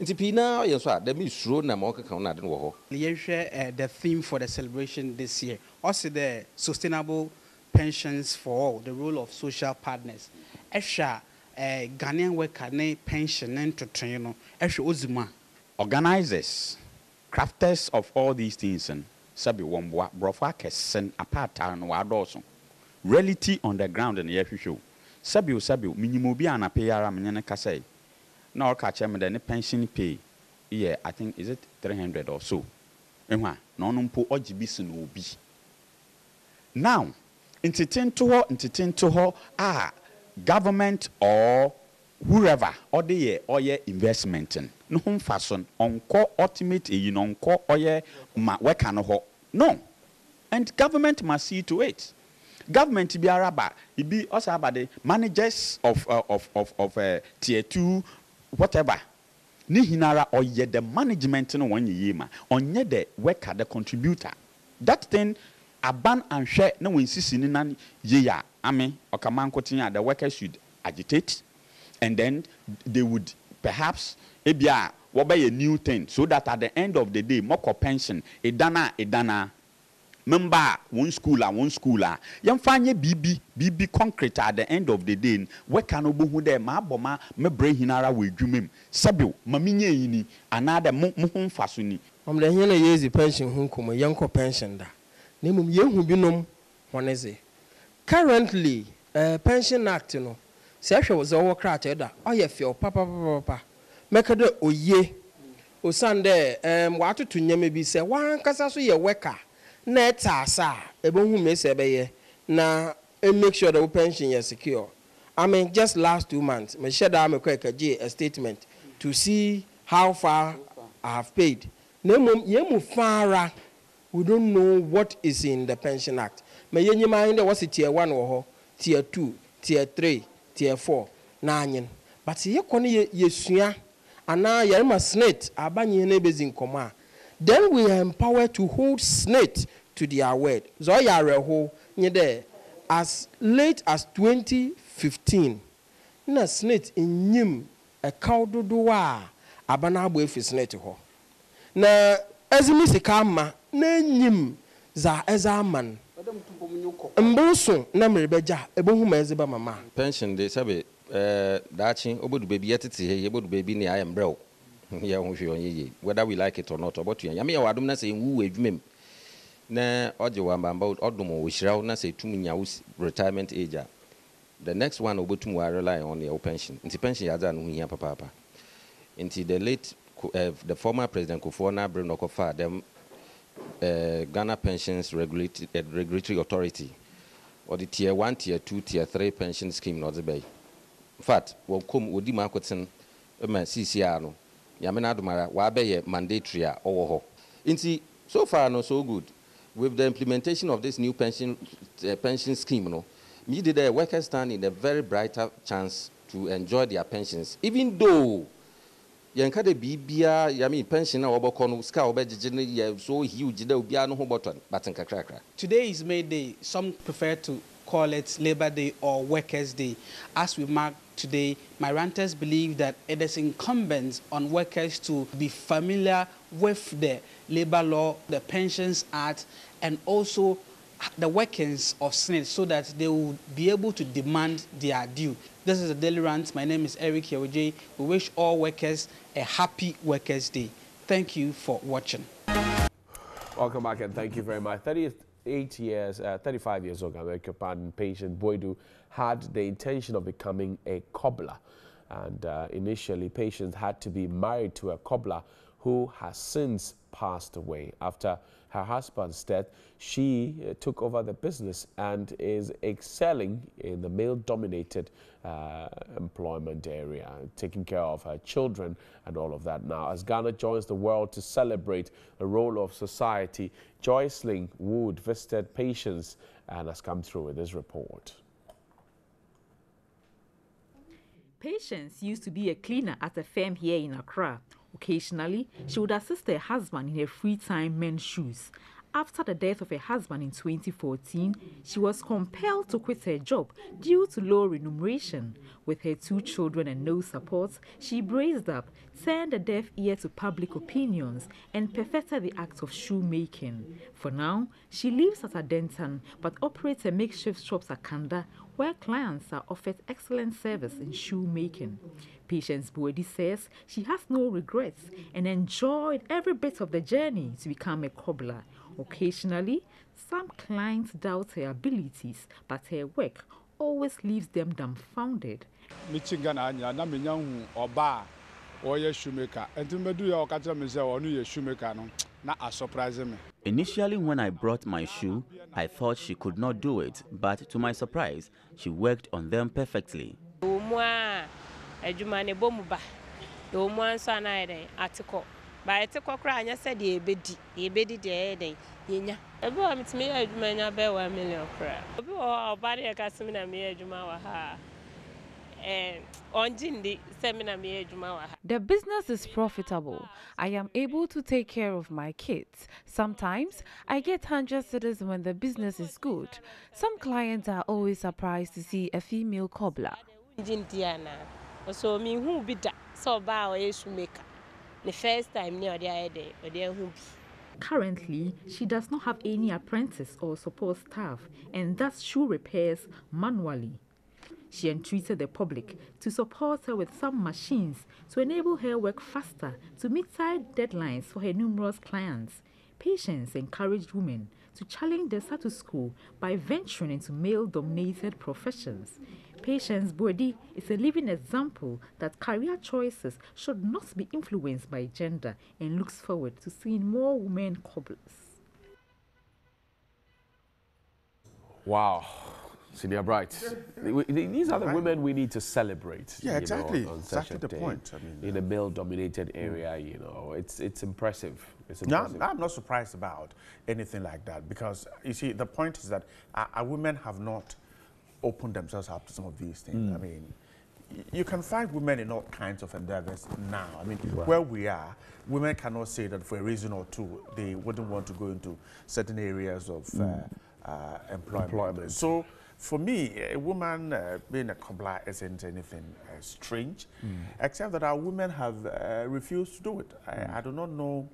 Nti pii naa ɔyɛ nso a dɛm isuro na ma ɔkeka ho na no wɔ hɔ. Yɛhwɛ uh, the theme for the celebration this year. Also the sustainable pensions for all the role of social partners. Ɛhwɛ a uh, ghanaian worker ne pension ne ntotoe no ɛhwɛ ozim a. Organizers crafters of all these things no sɛbi wɔn boa borɔfo akɛse no apaataa no wadɔɔso reality on the ground na yɛhwehwɛ o. Sɛbi o sɛbi o minyim obi a anapɛ yi ara menye ne kasa yi. Na ɔka kyerɛ me dɛ ne pension pay yɛ i think is it three hundred or so? Ehu a na ɔno mpo ɔgye bi si na obi now ntete nto hɔ ntete nto hɔ a government or whoever ɔde yɛ ɔyɛ investment no ho mfa so ultimate eyi no ɔnkɔ ɔyɛ ma wɛka no hɔ no. And government must see to it. Government biara ba ibi ɔsɛ aba de managers of uh, of of of uh, tier two whatever. Ne hinara ɔyɛ the management no wɔn yɛ yie ma ɔnyɛ the worker the contributor. That thing aban anhwɛ na wɔn sisi ne nan yie a ame ɔkama nkoten a the workers should agitate and then they would perhaps ebia wɔbɛyɛ new thing so that at the end of the day mɔkɔ pension edana edana. Memba a wɔn school a wɔn school a yɛmfa nye biribi biribi concrete at the end of the day wɔka no bohu dɛ maa bɔ ma mɛbrɛ hinara wɔ edwuma mu. Sɛbiw maame nye yi ni anaa dɛ mo mo ho nfa so ni. dɛ yɛn na yɛzi pension ho nkɔmɔ yɛn kɔ pension da na mmom yɛn hu binom wɔn dze currently uh, pension act no sɛ ɛhwɛ sɛ ɔwɔ krataa da ɔyɛ fɛw papapapa mɛka dɛ oye. Osan dɛ ɛɛm watoto nneɛma bi sɛ wankasa so yɛ wɛka na ɛta asa a ɛbɛhu mi sɛ ɛbɛyɛ. Na ɛ make sure that wo pension yɛ secure. I mean just last two months mehyɛ daa mekɔ ɛkagye a statement to see how far i have paid. Na mmom yɛn mu faara we don't know what is in the pension act. Mɛ yɛn nyima ayin dɛ wɔsi tier one wɔ tier two tier three tier four n'anyin. But yɛkɔ no yɛ yɛsua anaa yɛrema SSNIT abanyin na ebezi nkɔmɔ then we are empowered to hold SSNIT to their word. Zɔ yɛ awerɛho nye dɛ as late as 2015 na SSNIT enyim ɛkaw dodoɔ a aba na abɔ efi SSNIT hɔ na ɛzimi sika ama na enyim za ɛza ama no mboroso na mmerebɛgya ebohu ma ɛdze ba mama. pension de sɛbi ɛɛ daakye obodu baabi yɛtete ha yi obodu baabi ne ayɛ mbrɛw yɛ ho hwɛ ɔnyɛ yie whether we like it or not ɔbɛto yɛn nyame yɛ wɔ adom na sɛ nwu wɔ adwuma mu na ɔgye wɔ ambamba ɔdom wɔ hyira na sɛ etum nya wo retirement age a the next one obotum wɔ rely on yɛ wo pension. Nti pension yɛ adze a no ho hia papaapa nti the late uh, the former president Kufuor na abere na ɔkɔfa dɛm uh, Ghana Pensions Regulatory, uh, Regulatory Authority or the tier one, tier two, tier three pension scheme not the bay. In fact, we'll come with the marketing ma CCR no. Yamena Dumara, Wabe mandatory or ho. Inti so far no so good. with the implementation of this new pension uh, pension scheme, know, me did the workers stand in a very brighter chance to enjoy their pensions, even though yɛnka de biribia yami pension a wɔbɛkɔ no sika a no yɛ so huge dɛ obiara no ho Today is May Day. Some prefer to call it Labor Day or Workers' Day. As we mark today, my ranters believe that it is incumbent on workers to be familiar with the labor law, the Pensions Act, and also the workings of SSNIT so that they will be able to demand their due. This is a daily rant. My name is Eric Yewoje. We wish all workers a happy Workers' Day. Thank you for watching. Welcome back and thank you very much. 38 years, uh, 35 years old, American patient Boedi had the intention of becoming a cobbler. And uh, initially, patients had to be married to a cobbler who has since passed away. After her husband's death, she uh, took over the business and is excelling in the male-dominated uh, employment area, taking care of her children and all of that. Now, as Ghana joins the world to celebrate the role of society, Joycelyn Wood visited patients and has come through with this report. Patience used to be a cleaner at a firm here in Accra. Occasionally, she would assist her husband in her free time men's shoes. After the death of her husband in 2014, she was compelled to quit her job due to low remuneration. With her two children and no support, she braced up, turned a deaf ear to public opinions, and perfected the act of shoemaking. For now, she lives at Adentan but operates a makeshift shop at Kanda where clients are offered excellent service in shoemaking. Patience Boedi says she has no regrets and enjoyed every bit of the journey to become a cobbler. Occasionally, some clients doubt her abilities, but her work always leaves them dumbfounded. Michigan anya na menya hu ọba a ɔyɛ shoemaker nti mmɛdu yɛ ɔka kyerɛ me sɛ ɔno yɛ shoemaker no na asurprise me. Initially, when I brought my shoe, I thought she could not do it, but to my surprise, she worked on them perfectly. Adwuma ne bɔ mu ba. Ɛwɔ mu nso ana yɛ dɛn? Ate kɔ ba ɛte kɔ koraa anyɛ sɛ deɛ yɛbɛdi. Yɛbɛdi deɛ ɛyɛ dɛn? Yɛnya. Ebi wɔ metumi yɛ adwuma nya bɛɛ wɔ million koraa. Obi wɔ hɔ a ɔba de yɛka sɛ me na meyɛ adwuma wɔ ha a The business is profitable. I am able to take care of my kids. Sometimes I get 100 cedis when the business is good. Some clients are always surprised to see a female cobbler. So da shoemaker ne first time Currently, she does not have any apprentice or support staff and does shoe repairs manually. She entreated the public to support her with some machines to enable her work faster to meet tight deadlines for her numerous clients. Patience encouraged women to challenge the status quo by venturing into male dominated professions. Patience Boedi is a living example that career choices should not be influenced by gender and looks forward to seeing more women cobblers. Wow. Senior Bright. These are the women we need to celebrate. Yeah, exactly. Know, exactly the point. I mean, in a male-dominated mm. area, mm. you know, it's it's impressive. It's impressive. No, I'm not surprised about anything like that because you see, the point is that our women have not opened themselves up to some of these things. Mm. I mean, you can find women in all kinds of endeavors now. I mean, wow. where we are, women cannot say that for a reason or two they wouldn't want to go into certain areas of mm. uh, uh, employment. employment. So, for me, a woman uh, being a cobbler isn't anything uh, strange, mm. except that our women have uh, refused to do it. I, mm. I do not know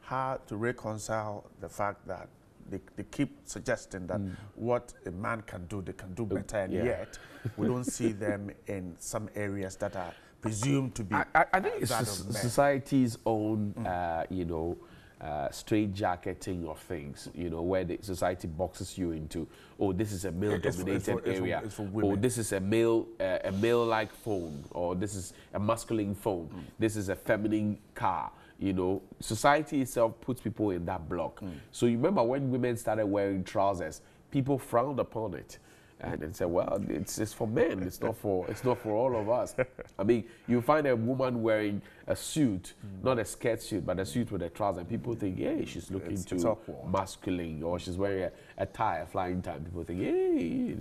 how to reconcile the fact that they, they keep suggesting that mm. what a man can do, they can do better, and yeah. yet we don't see them in some areas that are presumed to be. I, I, I think it's society's own, mm. uh, you know, uh, straight jacketing of things, you know, where the society boxes you into, oh, this is a male-dominated area, it's for, it's for or this is a male, uh, a male-like phone, or this is a masculine phone, mm. this is a feminine car you know, society itself puts people in that block. Mm. So you remember when women started wearing trousers, people frowned upon it. And they say, well, it's, it's for men. It's not for it's not for all of us. I mean, you find a woman wearing a suit, mm. not a skirt suit, but a suit with a trouser, and people think, hey, she's looking it's, too it's masculine, or she's wearing a, a tie, a flying tie. People think, hey,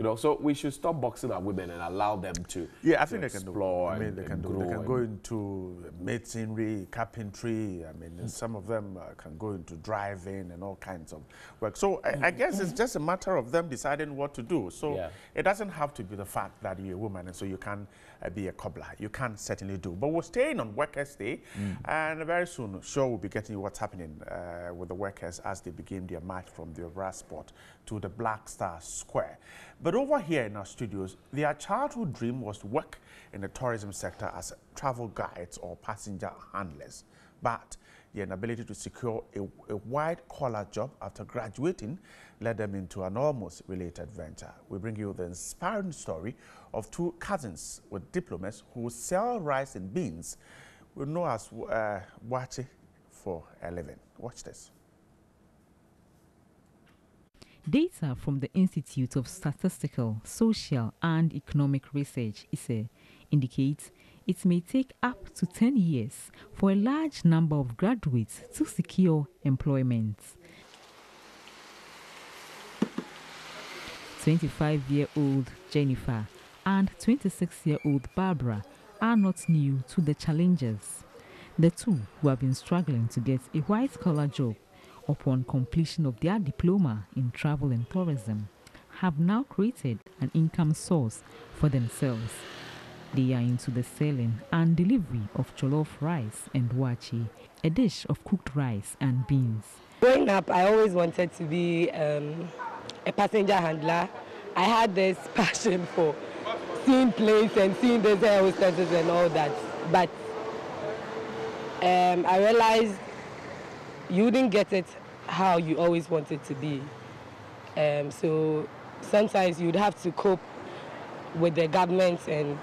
you know. So we should stop boxing our women and allow them to yeah, I think they can explore. I mean, they can do. They can go into masonry, carpentry. I mean, some of them uh, can go into driving and all kinds of work. So I, I guess it's just a matter of them deciding what to do. So yeah. it doesn't have to be the fact that you're a woman and so you can uh, be a cobbler. You can certainly do. But we're staying on Workers' Day, mm. and very soon, sure, we'll be getting what's happening uh, with the workers as they begin their march from the Spot to the Black Star Square. But over here in our studios, their childhood dream was to work in the tourism sector as travel guides or passenger handlers. But the inability to secure a, a white-collar job after graduating led them into an almost related venture. We bring you the inspiring story of two cousins with diplomas who sell rice and beans. We know as uh, Waakye for a living. Watch this. Data from the Institute of Statistical, Social and Economic Research ISSER indicates it may take up to 10 years for a large number of graduates to secure employment. 25-year-old Jennifer and 26-year-old Barbara are not new to the challenges. The two, who have been struggling to get a white-collar job upon completion of their diploma in travel and tourism, have now created an income source for themselves. They are into the selling and delivery of jollof rice and waakye, a dish of cooked rice and beans. Growing up, I always wanted to be um, a passenger handler. I had this passion for seeing planes and seeing the air hostesses and all that. But um, I realized you didn't get it how you always wanted to be. Um, so sometimes you'd have to cope with the government and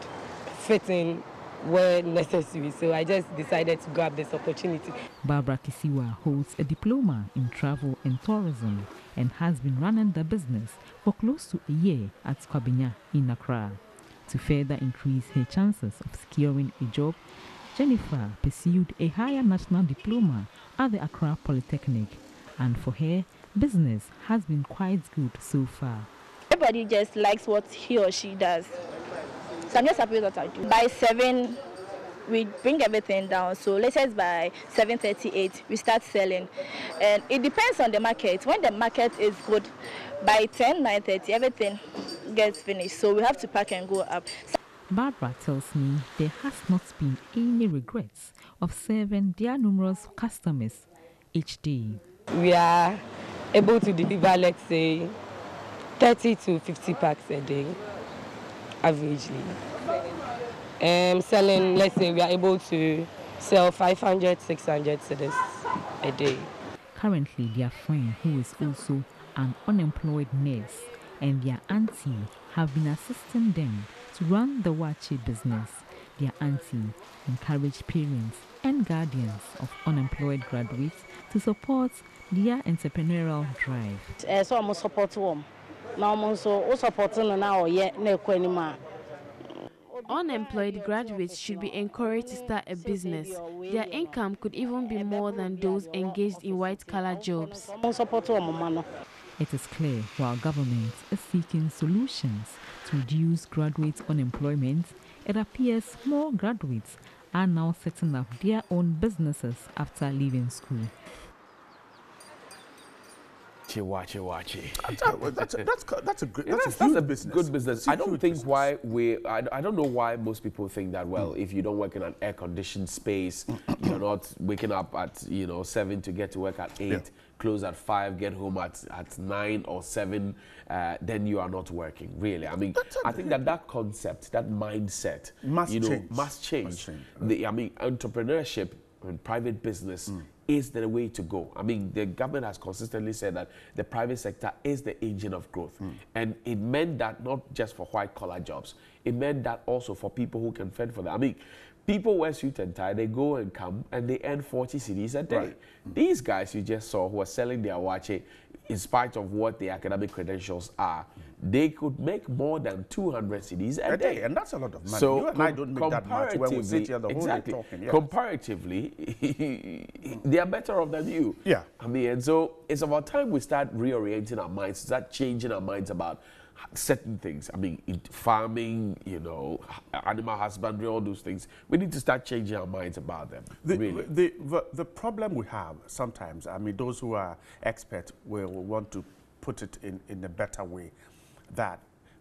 fit in where necessary. So I just decided to grab this opportunity. Barbara Kisiwa holds a diploma in travel and tourism and has been running the business for close to a year at Kwabenya in Accra. To further increase her chances of securing a job, Jennifer pursued a higher national diploma at the Accra Polytechnic, and for her, business has been quite good so far. Everybody just likes what he or she does. So I'm just happy with what I do. By 7, we bring everything down. So latest by 7.38, we start selling. And it depends on the market. When the market is good, by 10, 9.30, everything gets finished. So we have to pack and go up. Barbara tells me there has not been any regrets of serving their numerous customers each day. We are able to deliver, let's say, 30 to 50 packs a day, averagely. Um, selling, let's say, we are able to sell 500, 600 cedis a day. Currently, their friend, who is also an unemployed nurse, and their auntie have been assisting them to run the Waakye business. Their auntie encouraged parents and guardians of unemployed graduates to support their entrepreneurial drive. Uh, so I'm support them. Now I'm also supporting now. Yeah, Unemployed graduates should be encouraged to start a business. Their income could even be more than those engaged in white-collar jobs. It is clear while government is seeking solutions to reduce graduate unemployment, it appears more graduates are now setting up their own businesses after leaving school. Chiwachi waakye. That's, a, that's, that's a good that's, that's, a, that's a business. good business. I don't think business. why we. I, I don't know why most people think that. Well, mm. if you don't work in an air-conditioned space, you're not waking up at you know seven to get to work at eight. Yeah close at five, get home at, at nine or seven, uh, then you are not working, really. I mean, I think that that concept, that mindset, must you know, change. must change. Must change. The, I mean, entrepreneurship and private business mm. Is the way to go. I mean, the government has consistently said that the private sector is the engine of growth. Mm. And it meant that not just for white collar jobs, it meant that also for people who can fend for them. I mean, people wear suit and tie, they go and come and they earn 40 cedis a day. Right. These guys you just saw who are selling their waakye, in spite of what the academic credentials are, they could make more than 200 cedis a, A day. day, and that's a lot of money. So You and I don't make that much when we sit here the whole day exactly, talking, yes. Comparatively, they are better off than you. Yeah. I mean, and so it's about time we start reorienting our minds, start changing our minds about certain things. I mean, in farming, you know, animal husbandry, all those things. We need to start changing our minds about them. The, really. the, the, the problem we have sometimes, I mean, those who are experts will, will want to put it in, in a better way, that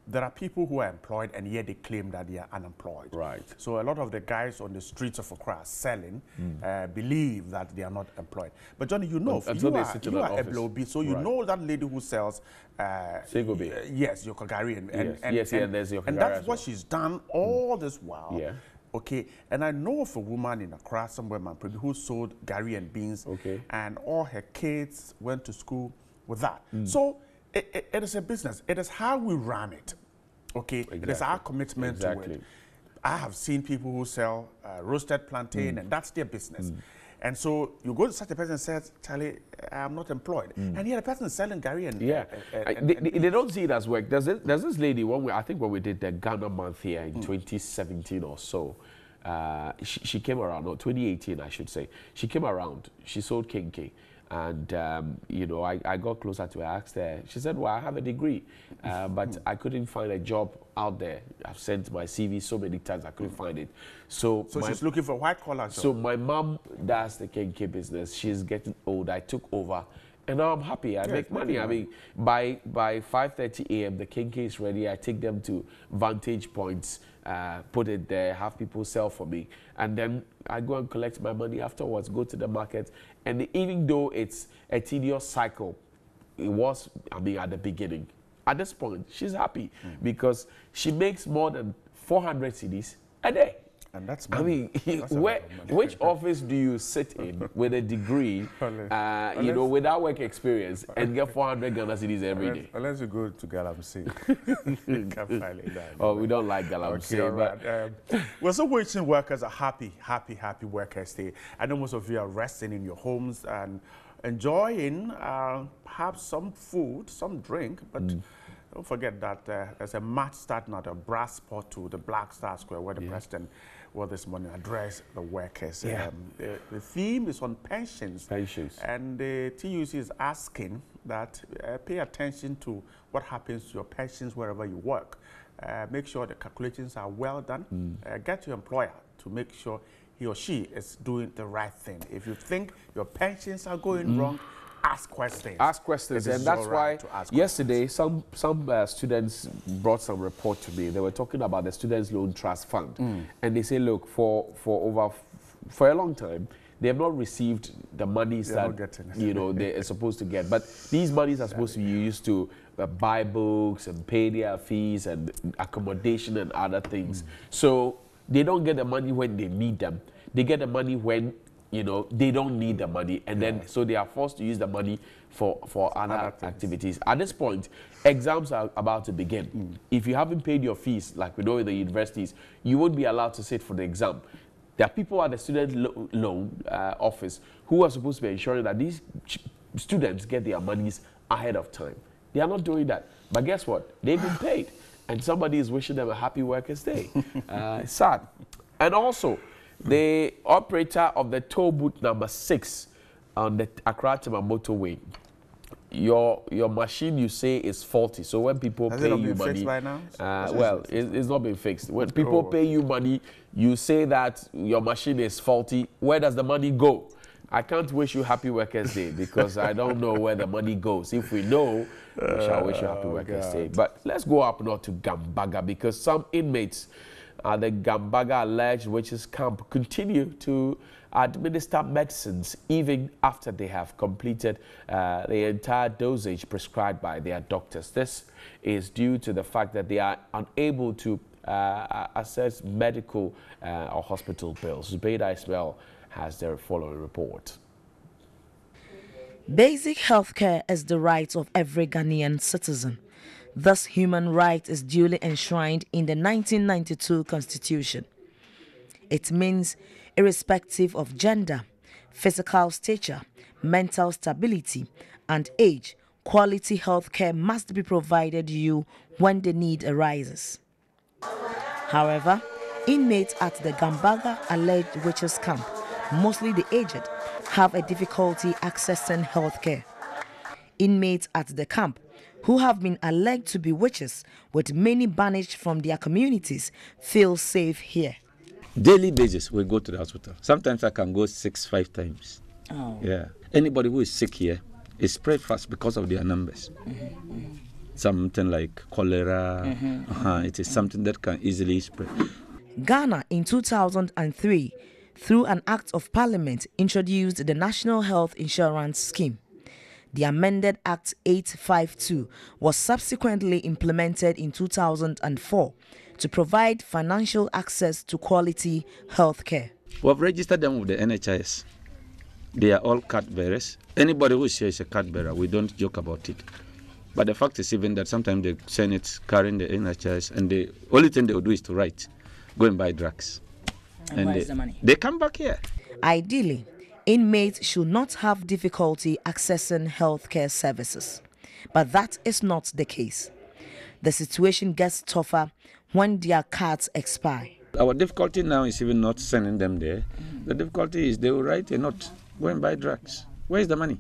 there are people who are employed and yet they claim that they are unemployed. Right. So a lot of the guys on the streets of Accra selling Mm. uh, believe that they are not employed. But Johnny, you know, you are, you are. Eblobi, so you Right. know that lady who sells uh, Segobe. uh, yes, your Kagari and, and, Yes. and, Yes, yeah, and, there's your and that's what well. she's done all this while. Yeah. Okay, and I know of a woman in Accra somewhere, man, who sold gari and beans. Okay. And all her kids went to school with that. Mm. So it, it, it is a business. It is how we run it. Okay, it is our commitment to Exactly. it. I have seen people who sell uh, roasted plantain, Mm. and that's their business. And so you go to such a person and says, Charlie, I'm not employed. And here the person is selling gari and Yeah, and- and- they, and- they- they don't see it as work. There's this, there's this lady, when we, I think when we did the Ghana month here in 2017 or so, uh, she, she came around, no, 2018, I should say. She came around, she sold kenkey. And, um, you know, I, I got closer to her, I asked her, she said, well, I have a degree, uh, but I couldn't find a job out there. I've sent my CV so many times, I couldn't find it. So, so she's looking for white collar. so my mom does the KK business. She's getting old. I took over, and now I'm happy. I Yeah, make money. I mean, by by 5:30 a.m. the KK is ready. I take them to Vantage Points, uh, put it there, have people sell for me, and then I go and collect my money afterwards. Go to the market, and even though it's a tedious cycle, it was. I mean, at the beginning. At this point, she's happy Mm. because she makes more than 400 cedis a day. And that's I mean, That's where, money. which office do you sit in with a degree, uh, you know, without work experience and get 400 Ghana cedis every Unless- day? Unless you go to Galamsey. you can find it. Oh, we don't like Galamsey, Okay, but- right. Um, well, so waiting workers are happy, happy, happy workers day. I know most of you are resting in your homes and enjoying uh, perhaps some food, some drink, but Mm. don't forget that uh, there's a match starting at Obra Spot to the Black Star Square where the president will this morning address the workers. Yeah. Um, the, the theme is on pensions. Pensions. And the TUC is asking that uh, pay attention to what happens to your pensions wherever you work. Uh, make sure the calculations are well done. Uh, get your employer to make sure he or she is doing the right thing. If you think your pensions are going Mm. wrong, ask questions. Ask questions, and that's why right to ask yesterday some some uh, students brought some report to me. They were talking about the Students Loan Trust Fund, Mm. and they say, look, for for over for a long time, they have not received the monies They're that you know they are supposed to get. But these monies are supposed to be used to uh, buy books and pay their fees and accommodation and other things. Mm. So they don't get the money when they need them. They get the money when you know they don't need the money, and then so they are forced to use the money for for other, activities. At this point, exams are about to begin. Mm. If you haven't paid your fees, like we know in the universities, you won't be allowed to sit for the exam. There are people at the student lo- loan uh, office who are supposed to be ensuring that these students get their monies ahead of time. They are not doing that. But guess what? They've been paid. And somebody is wishing them a happy workers' day. uh, sad. And also, the operator of the toll booth number six on the Accra Tema motorway, your your machine you say is faulty. So when people Has pay you money, fixed by now? uh, well, it, it's not been fixed. When people Oh. pay you money, you say that your machine is faulty. Where does the money go? I can't wish you happy workers day because I don't know where the money goes. If we know, we shall wish you happy Oh, workers God. day. But let's go up north to Gambaga because some inmates at the Gambaga alleged witches camp continue to administer medicines even after they have completed uh, the entire dosage prescribed by their doctors. This is due to the fact that they are unable to uh, assess medical uh, or hospital bills. Zubaida Ismail has their following report. Basic healthcare is the right of every Ghanaian citizen. This human right is duly enshrined in the 1992 Constitution. It means, irrespective of gender, physical stature, mental stability, and age, quality health care must be provided you when the need arises. However, inmates at the Gambaga alleged witches camp, mostly the aged, have a difficulty accessing health care. Inmates at the camp who have been alleged to be witches, with many banished from their communities, feel safe here. Daily basis, we go to the hospital. Sometimes I can go six, five times. Oh. Yeah. Anybody who is sick here is spread fast because of their numbers. Mm-hmm. Something like cholera, Mhm. uh-huh, it is something that can easily spread. Ghana in 2003, through an act of parliament, introduced the National Health Insurance Scheme. The amended Act 852 was subsequently implemented in 2004 to provide financial access to quality health care. We have registered them with the NHIS. They are all card bearers. Anybody who is here is a card bearer. We don't joke about it. But the fact is even that sometimes the send it carrying the NHIS and the only thing they will do is to write, go and buy drugs. And where they, the money? They come back here. Ideally, inmates should not have difficulty accessing healthcare services. But that is not the case. The situation gets tougher when their cards expire. Our difficulty now is even not sending them there. The difficulty is they will write a note, go and buy drugs. Where is the money?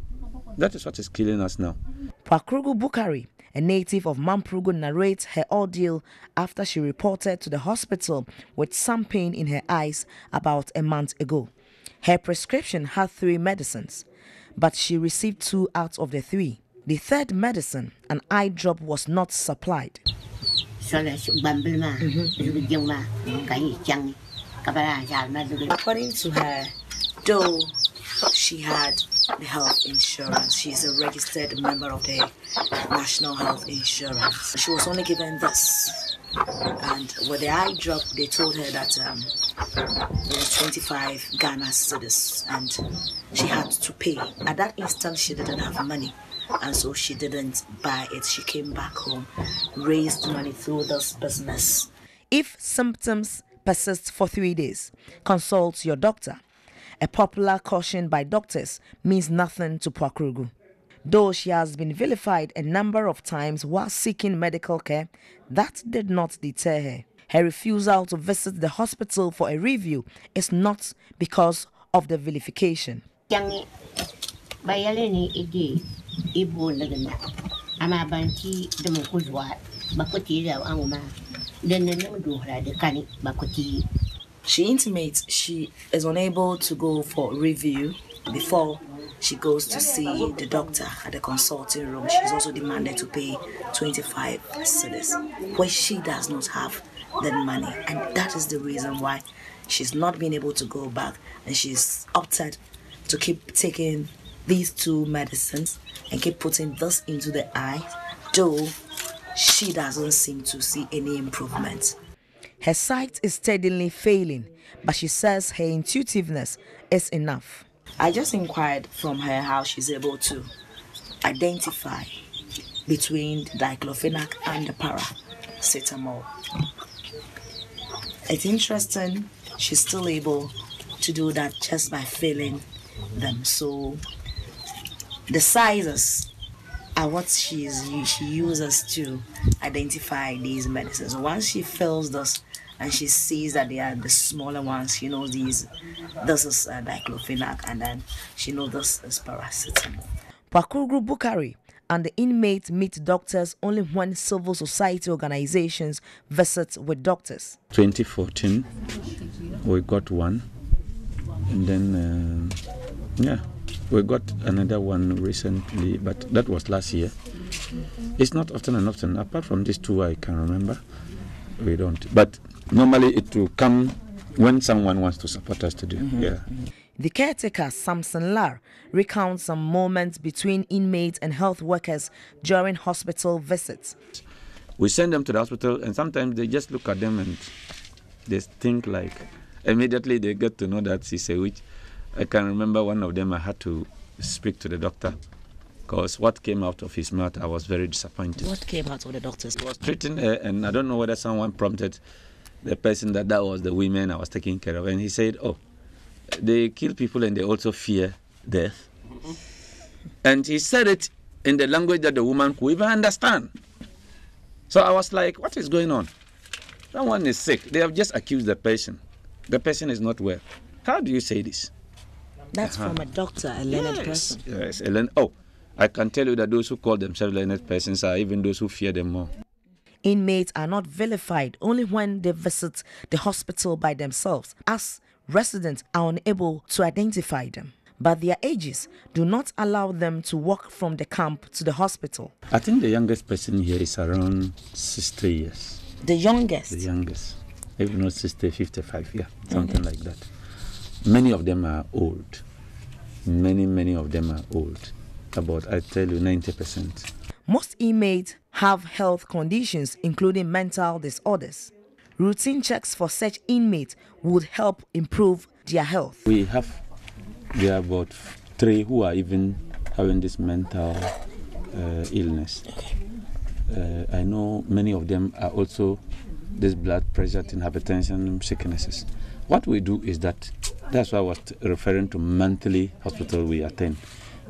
That is what is killing us now. Pakrugu Bukari, a native of Mamprugu, narrates her ordeal after she reported to the hospital with some pain in her eyes about a month ago. Her prescription had three medicines, but she received two out of the three. The third medicine, an eye drop, was not supplied. Mm-hmm. According to her, though she had the health insurance, she's a registered member of the National Health Insurance. She was only given this. And with the eye drop, they told her that um, it was 25 Ghana cedis and she had to pay. At that instant, she didn't have money. And so she didn't buy it. She came back home, raised money through this business. If symptoms persist for three days, consult your doctor. A popular caution by doctors means nothing to Pakrugu. Though she has been vilified a number of times while seeking medical care, that did not deter her. Her refusal to visit the hospital for a review is not because of the vilification. bayaleni ide ibo lagana ama banti da mun kuzwa bakoti da anguma dan nan do hra da kani bakoti She intimates she is unable to go for review before she goes to see the doctor at the consulting room. She's also demanded to pay 25 cedis, where she does not have that money. And that is the reason why she's not been able to go back and she's opted to keep taking these two medicines and keep putting this into the eye, though she doesn't seem to see any improvement. Her sight is steadily failing, but she says her intuitiveness is enough. I just inquired from her how she's able to identify between the diclofenac and the paracetamol. It's interesting she's still able to do that just by feeling them. So the sizes are what she's she uses to identify these medicines. Once she fills this and she sees that they are the smaller ones, she knows these this is uh, diclofenac and then she knows this is paracetamol. Pakugru Bukari and the inmates meet doctors only when civil society organizations visit with doctors. 2014, we got one, and then uh, yeah, we got another one recently, but that was last year. It's not often and often. Apart from these two, I can remember. We don't. But normally, it will come when someone wants to support us to do. Mhm. Yeah. The caretaker, Samson Lar, recounts some moments between inmates and health workers during hospital visits. We send them to the hospital, and sometimes they just look at them and they think like immediately they get to know that she's a witch. I can remember one of them. I had to speak to the doctor because what came out of his mouth, I was very disappointed. What came out of the doctor's? He was treating her, and I don't know whether someone prompted the person that that was the women I was taking care of, and he said, "Oh, they kill people and they also fear death." And he said it in the language that the woman could even understand. So I was like, what is going on? Someone is sick. They have just accused the person. The person is not well. How do you say this? That's Uh-huh. from a doctor, a learned yes. person. Yes, a learned- Oh, I can tell you that those who call themselves learned persons are even those who fear them more. Inmates are not vilified only when they visit the hospital by themselves, as residents are unable to identify them. But their ages do not allow them to walk from the camp to the hospital. I think the youngest person here is around 60 years. The youngest? The youngest. If not 60, 55, yeah, mm. something like that. Many of them are old. Many, many of them are old. About, I tell you, 90%. Most inmates have health conditions, including mental disorders. Routine checks for such inmates would help improve their health. We have, there are about three who are even having this mental uh, illness. Uh, I know many of them are also this blood pressure and hypertension sicknesses. What we do is that, that's why I was referring to monthly hospital we attend.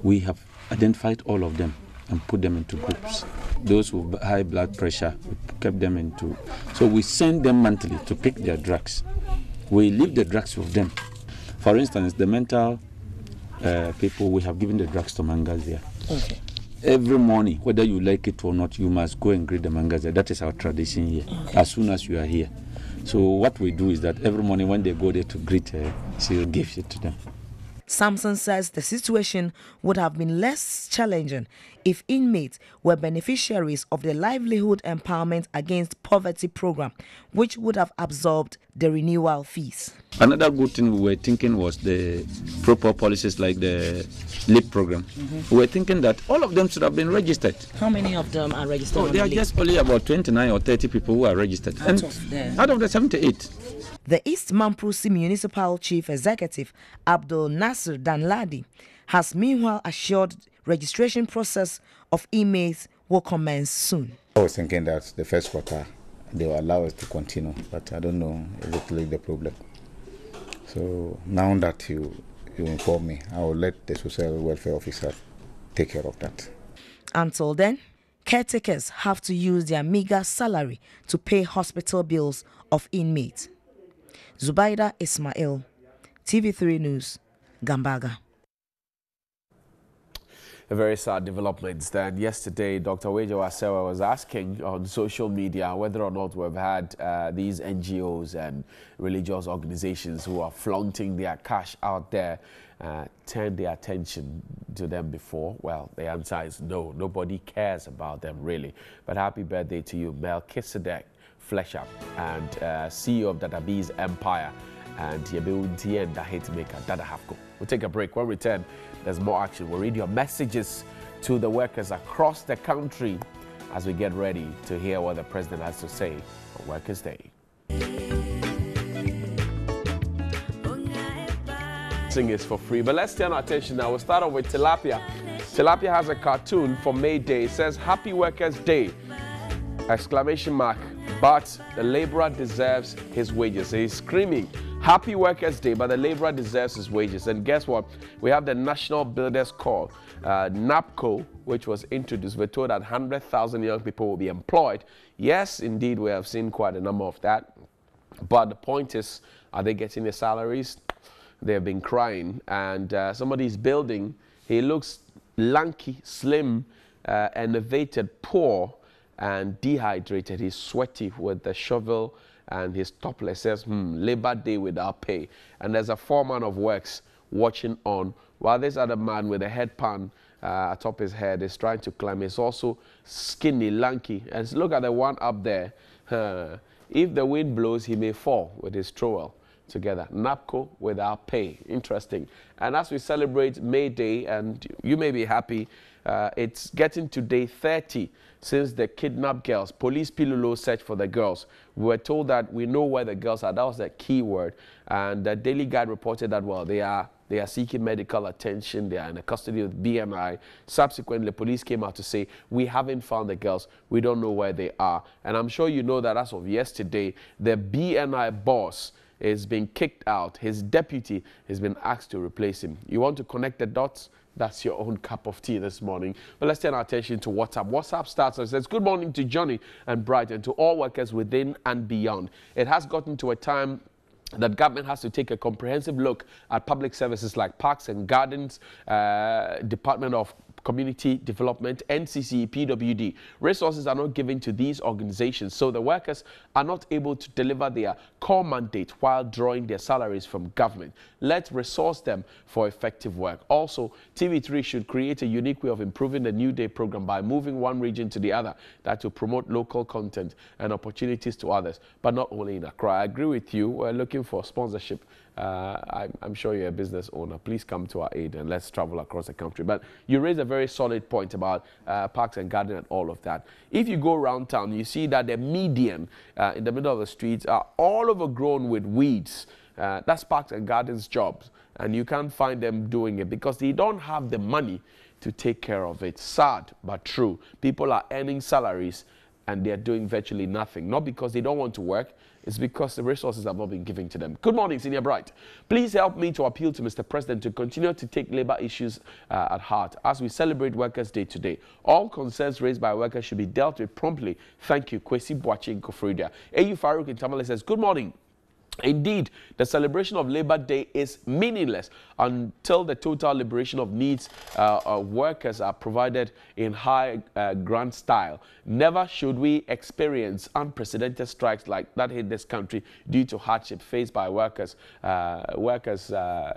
We have identified all of them and put them into groups. Those with high blood pressure, we kept them into. So we send them monthly to pick their drugs. We leave the drugs with them. For instance, the mental uh, people, we have given the drugs to Mangazia. Okay. Every morning, whether you like it or not, you must go and greet the Mangazia. That is our tradition here, as soon as you are here. So what we do is that every morning when they go there to greet her, she'll give it to them. Samson says the situation would have been less challenging if inmates were beneficiaries of the Livelihood Empowerment Against Poverty program, which would have absorbed the renewal fees. Another good thing we were thinking was the proper policies like the LEAP program. Mhm. We were thinking that all of them should have been registered. How many of them are registered? Oh, there the are list? just only about 29 or 30 people who are registered. Out and of the- out of the 78. The East Mamprusi Municipal Chief Executive Abdul Nasser Danladi has meanwhile assured registration process of inmates will commence soon. I was thinking that the first quarter they will allow us to continue, but I don't know exactly the problem. So now that you you inform me, I will let the social welfare officer take care of that. Until then, caretakers have to use their meager salary to pay hospital bills of inmates. Zubaida Ismail, TV3 News, Gambaga. A very sad development. then. Yesterday, Dr. Wejo Asewa was asking on social media whether or not we've had uh, these NGOs and religious organizations who are flaunting their cash out there uh, turn their attention to them before. Well, the answer is no. Nobody cares about them really. But happy birthday to you, Melchizedek Fleshup and uh, CEO of Dadabee's Empire and Yebewunti and the hitmaker Dada Hafko. We'll take a break. When we return, there's more action. We'll read your messages to the workers across the country as we get ready to hear what the president has to say on Workers' Day. Is for free, but let's turn our attention now. We'll start off with Tilapia. Tilapia has a cartoon for May Day. It says, Happy Workers' Day! Exclamation mark. But the laborer deserves his wages. He's screaming, Happy Workers' Day, but the laborer deserves his wages. And guess what? We have the National Builders Corps, uh, NABCO, which was introduced. We're told that 100,000 young people will be employed. Yes, indeed, we have seen quite a number of that. But the point is, are they getting their salaries? They've been crying. And uh, somebody's building, he looks lanky, slim, uh, elevated, poor, and dehydrated. He's sweaty with the shovel and his topless says, hmm, Labor Day without pay. And there's a foreman of works watching on while this other man with a headpan uh, atop his head is trying to climb. He's also skinny, lanky. And look at the one up there. Uh, if the wind blows, he may fall with his trowel together. NABCO without pay. Interesting. And as we celebrate May Day, and you may be happy, uh, it's getting to day 30 since the kidnapped girls, police Pilulo search for the girls. We were told that we know where the girls are. That was the key word. And the Daily Guide reported that, well, they are, they are seeking medical attention. They are in the custody of BNI. Subsequently, police came out to say, we haven't found the girls. We don't know where they are. And I'm sure you know that as of yesterday, the BNI boss is being kicked out. His deputy has been asked to replace him. You want to connect the dots? That's your own cup of tea this morning. But let's turn our attention to WhatsApp. WhatsApp starts and says, Good morning to Johnny and Brighton, to all workers within and beyond. It has gotten to a time that government has to take a comprehensive look at public services like parks and gardens, uh, Department of Community Development, NCC, PWD. Resources are not given to these organizations, so the workers are not able to deliver their core mandate while drawing their salaries from government. Let's resource them for effective work. Also, TV3 should create a unique way of improving the New Day program by moving one region to the other that will promote local content and opportunities to others, but not only in Accra. I agree with you. We're looking for sponsorship uh, I'm, I'm, sure you're a business owner. Please come to our aid and let's travel across the country. But you raise a very solid point about uh, parks and garden and all of that. If you go around town, you see that the median uh, in the middle of the streets are all overgrown with weeds. Uh, that's parks and gardens jobs. And you can't find them doing it because they don't have the money to take care of it. Sad, but true. People are earning salaries and they're doing virtually nothing. Not because they don't want to work, it's because the resources have not been given to them. Good morning, Senior Bright. Please help me to appeal to Mr. President to continue to take labor issues uh, at heart as we celebrate Workers' Day today. All concerns raised by workers should be dealt with promptly. Thank you, Kwesi Boachi in Koforidua. AU Farouk in Tamale says, Good morning. Indeed, the celebration of Labor Day is meaningless until the total liberation of needs uh, of workers are provided in high uh, grand style. Never should we experience unprecedented strikes like that hit this country due to hardship faced by workers uh, workers uh,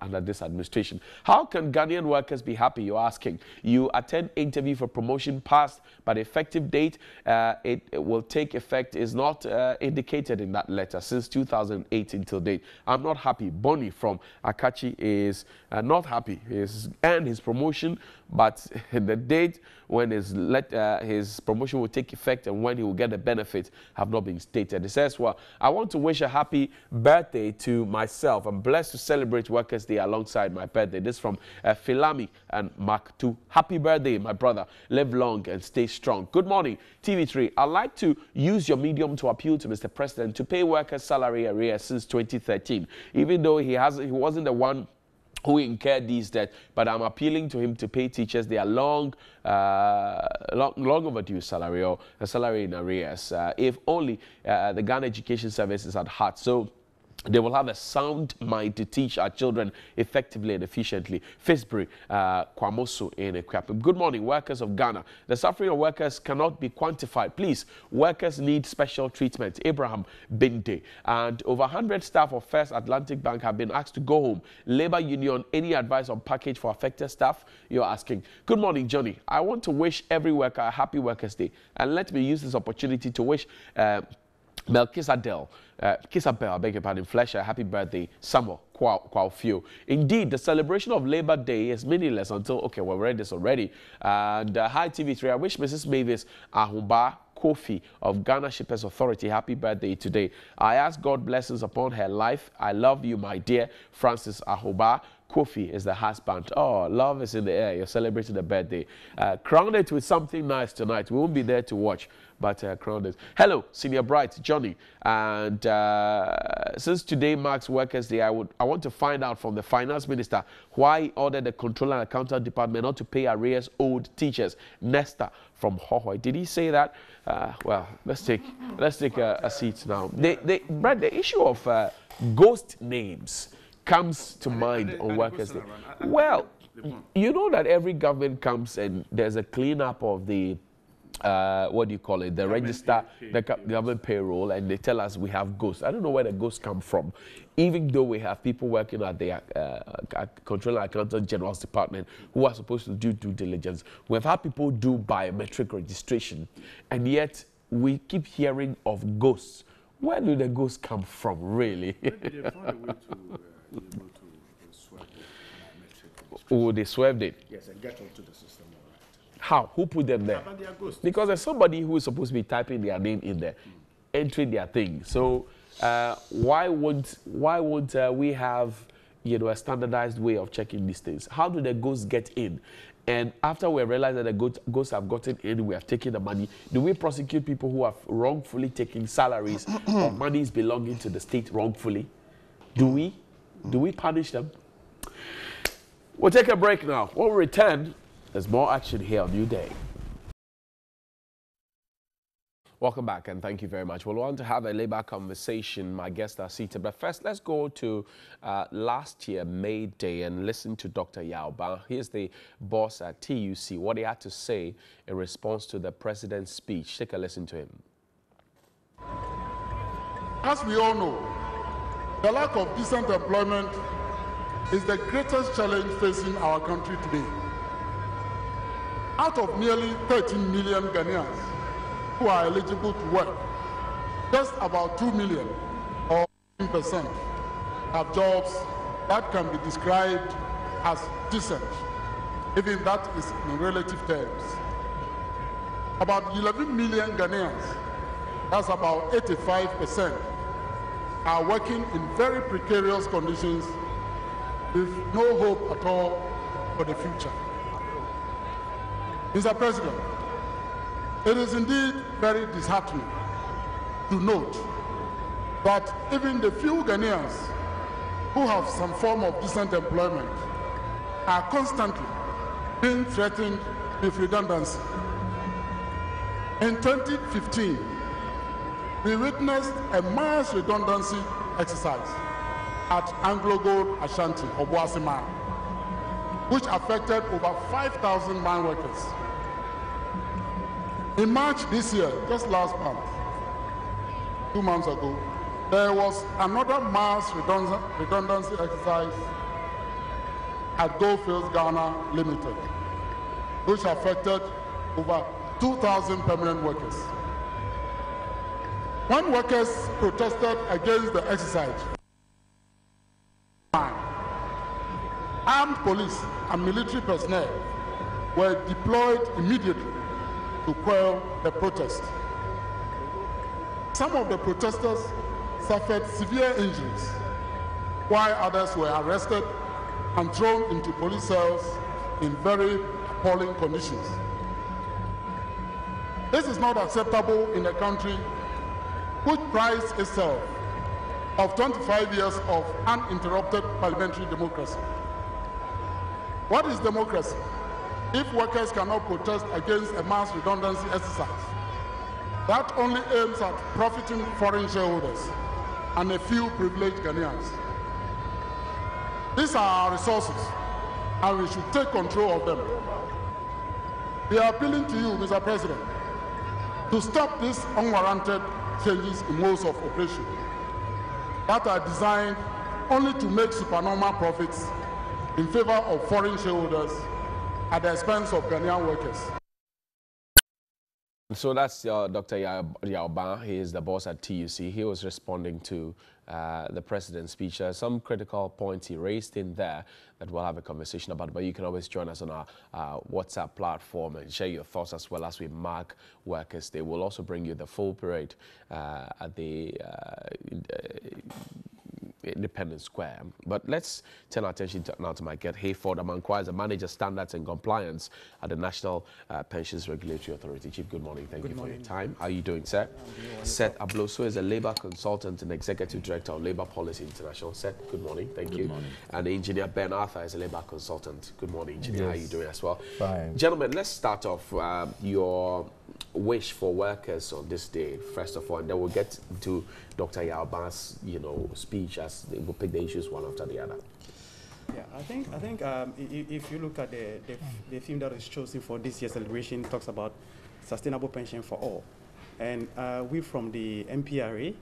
under this administration. How can Ghanaian workers be happy, you're asking? You attend interview for promotion passed, but effective date uh, it, it, will take effect is not uh, indicated in that letter since 2000. 2018 till date. I'm not happy. Bonnie from Akatsi is uh, not happy. He's earned his promotion, but the date when his, let, uh, his promotion will take effect and when he will get the benefit have not been stated. He says, well, I want to wish a happy birthday to myself. I'm blessed to celebrate Workers' Day alongside my birthday. This from uh, Filami and Mark 2. Happy birthday, my brother. Live long and stay strong. Good morning, TV3. I'd like to use your medium to appeal to Mr. President to pay workers' salary arrears since 2013, even though he, has, he wasn't the one who incurred these debts, but I'm appealing to him to pay teachers their long, uh, long, long overdue salary or a salary in arrears, uh, if only uh, the Ghana Education Service is at heart. So they will have a sound mind to teach our children effectively and efficiently. Fisbury, uh, Kwamoso in Akwapim. Good morning, workers of Ghana. The suffering of workers cannot be quantified. Please, workers need special treatment. Abraham Binde. And over 100 staff of First Atlantic Bank have been asked to go home. Labor Union, any advice on package for affected staff? You're asking. Good morning, Johnny. I want to wish every worker a happy Workers' Day. And let me use this opportunity to wish uh, Melchizedek, uh, Kisabel, I beg your pardon, Flesher, happy birthday, Samuel, Few. Indeed, the celebration of Labor Day is meaningless until, okay, well, we read this already. And uh, Hi TV3, I wish Mrs. Mavis Ahumba Kofi of Ghana Shippers Authority. Happy birthday today. I ask God blessings upon her life. I love you, my dear Francis Ahoba. Kofi is the husband. Oh, love is in the air. You're celebrating the birthday. Uh, crown it with something nice tonight. We won't be there to watch, but uh, crown it. Hello, Senior Bright, Johnny. And uh, since today marks Workers' Day, I, would, I want to find out from the Finance Minister why he ordered the Controller and Accountant Department not to pay arrears owed teachers. Nesta from Hohoe. Did he say that? Uh, well, let's take, let's take a, a seat now. They, they, Brad, the issue of uh, ghost names comes to mind on Workers' Day? Well, you know that every government comes and there's a cleanup of the uh, what do you call it? The government register, pay, the government payroll, and they tell us we have ghosts. I don't know where the ghosts come from. Even though we have people working at the uh, Controller Accountant General's Department who are supposed to do due diligence, we've had people do biometric registration, and yet we keep hearing of ghosts. Where do the ghosts come from, really? Oh, they swerved it. Yes, and get onto the system. How? Who put them there? Because there's somebody who is supposed to be typing their name in there, mm. entering their thing. So uh, why would why would uh, we have you know, a standardized way of checking these things? How do the ghosts get in? And after we realize that the ghosts have gotten in, we have taken the money. Do we prosecute people who have wrongfully taken salaries or monies belonging to the state wrongfully? Do we? Do we punish them? We'll take a break now. When we return, there's more action here on New Day. Welcome back and thank you very much. Well, We'll want to have a labour conversation. My guests are seated. But first, let's go to uh, last year, May Day, and listen to Dr. Yaw Baah. Here's the boss at TUC, what he had to say in response to the president's speech. Take a listen to him. As we all know, the lack of decent employment is the greatest challenge facing our country today. Out of nearly 13 million Ghanaians, who are eligible to work, just about 2 million, or 10%, have jobs that can be described as decent, even that is in relative terms. About 11 million Ghanaians, that's about 85%, are working in very precarious conditions with no hope at all for the future. Mr. President, it is indeed very disheartening to note that even the few Ghanaians who have some form of decent employment are constantly being threatened with redundancy. In 2015, we witnessed a mass redundancy exercise at AngloGold Ashanti, Obuasi which affected over 5,000 mine workers. In March this year, just last month, two months ago, there was another mass redundancy exercise at Goldfields Ghana Limited, which affected over 2,000 permanent workers. When workers protested against the exercise, armed police and military personnel were deployed immediately to quell the protest. Some of the protesters suffered severe injuries, while others were arrested and thrown into police cells in very appalling conditions. This is not acceptable in a country which prides itself of 25 years of uninterrupted parliamentary democracy. What is democracy? if workers cannot protest against a mass redundancy exercise that only aims at profiting foreign shareholders and a few privileged Ghanaians. These are our resources, and we should take control of them. We are appealing to you, Mr. President, to stop this unwarranted changes in modes of operation that are designed only to make supernormal profits in favor of foreign shareholders at the expense of Ghanaian workers. So that's uh, Dr. Yaw Baah. He is the boss at TUC. He was responding to uh, the president's speech. Uh, some critical points he raised in there that we'll have a conversation about. But you can always join us on our uh, WhatsApp platform and share your thoughts as well as we mark Workers' Day. We'll also bring you the full parade uh, at the uh, Independence Square. But let's turn our attention to, now to my get Hayford Amankwa as a manager standards and compliance at the National uh, Pensions Regulatory Authority. Chief, good morning. Thank good you morning. for your time. How are you doing, sir? Seth Abloso is a labor consultant and executive director of Labor Policy International. Seth, good morning. Thank good you. Morning. And engineer Ben Arthur is a labor consultant. Good morning, engineer. Yes. How are you doing as well? Fine. Gentlemen, let's start off uh, your wish for workers on this day, first of all, and then we'll get to Dr. Yaw Baah's, you know, speech as they will pick the issues one after the other. Yeah, I think I think um, if you look at the, the, the theme that is chosen for this year's celebration, talks about sustainable pension for all, and uh, we from the NPRA,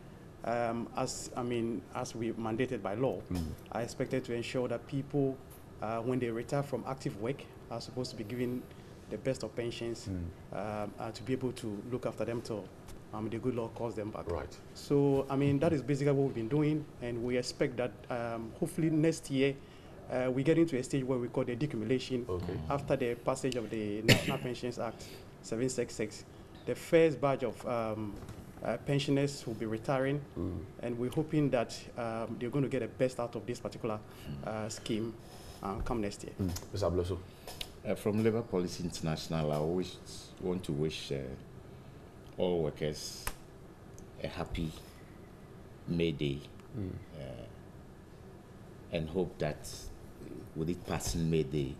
um, as I mean, as we mandated by law, mm. are expected to ensure that people, uh, when they retire from active work, are supposed to be given the best of pensions mm. um, uh, to be able to look after them till um, the good Lord calls them back. Right. So, I mean, that is basically what we've been doing, and we expect that um, hopefully next year uh, we get into a stage where we call the decumulation okay. after the passage of the National Pensions Act 766. The first batch of um, uh, pensioners will be retiring, and we're hoping that um, they're going to get the best out of this particular uh, scheme uh, come next year. Mr. Abloso. Uh, from Labour Policy International, I always want to wish uh, all workers a happy May Day Mm. uh, and hope that with it passing May Day,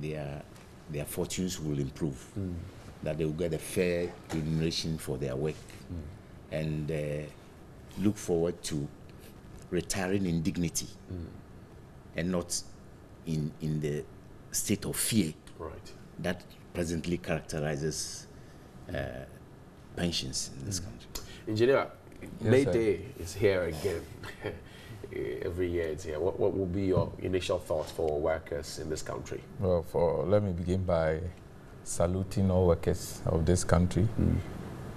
their, their fortunes will improve, Mm. that they will get a fair remuneration for their work, and uh, look forward to retiring in dignity and not in, in the state of fear right. that presently characterizes uh, pensions in this country. Engineer, Yes, May sir. Day is here again. Every year it's here. What, what will be your initial thoughts for workers in this country? Well, for let me begin by saluting all workers of this country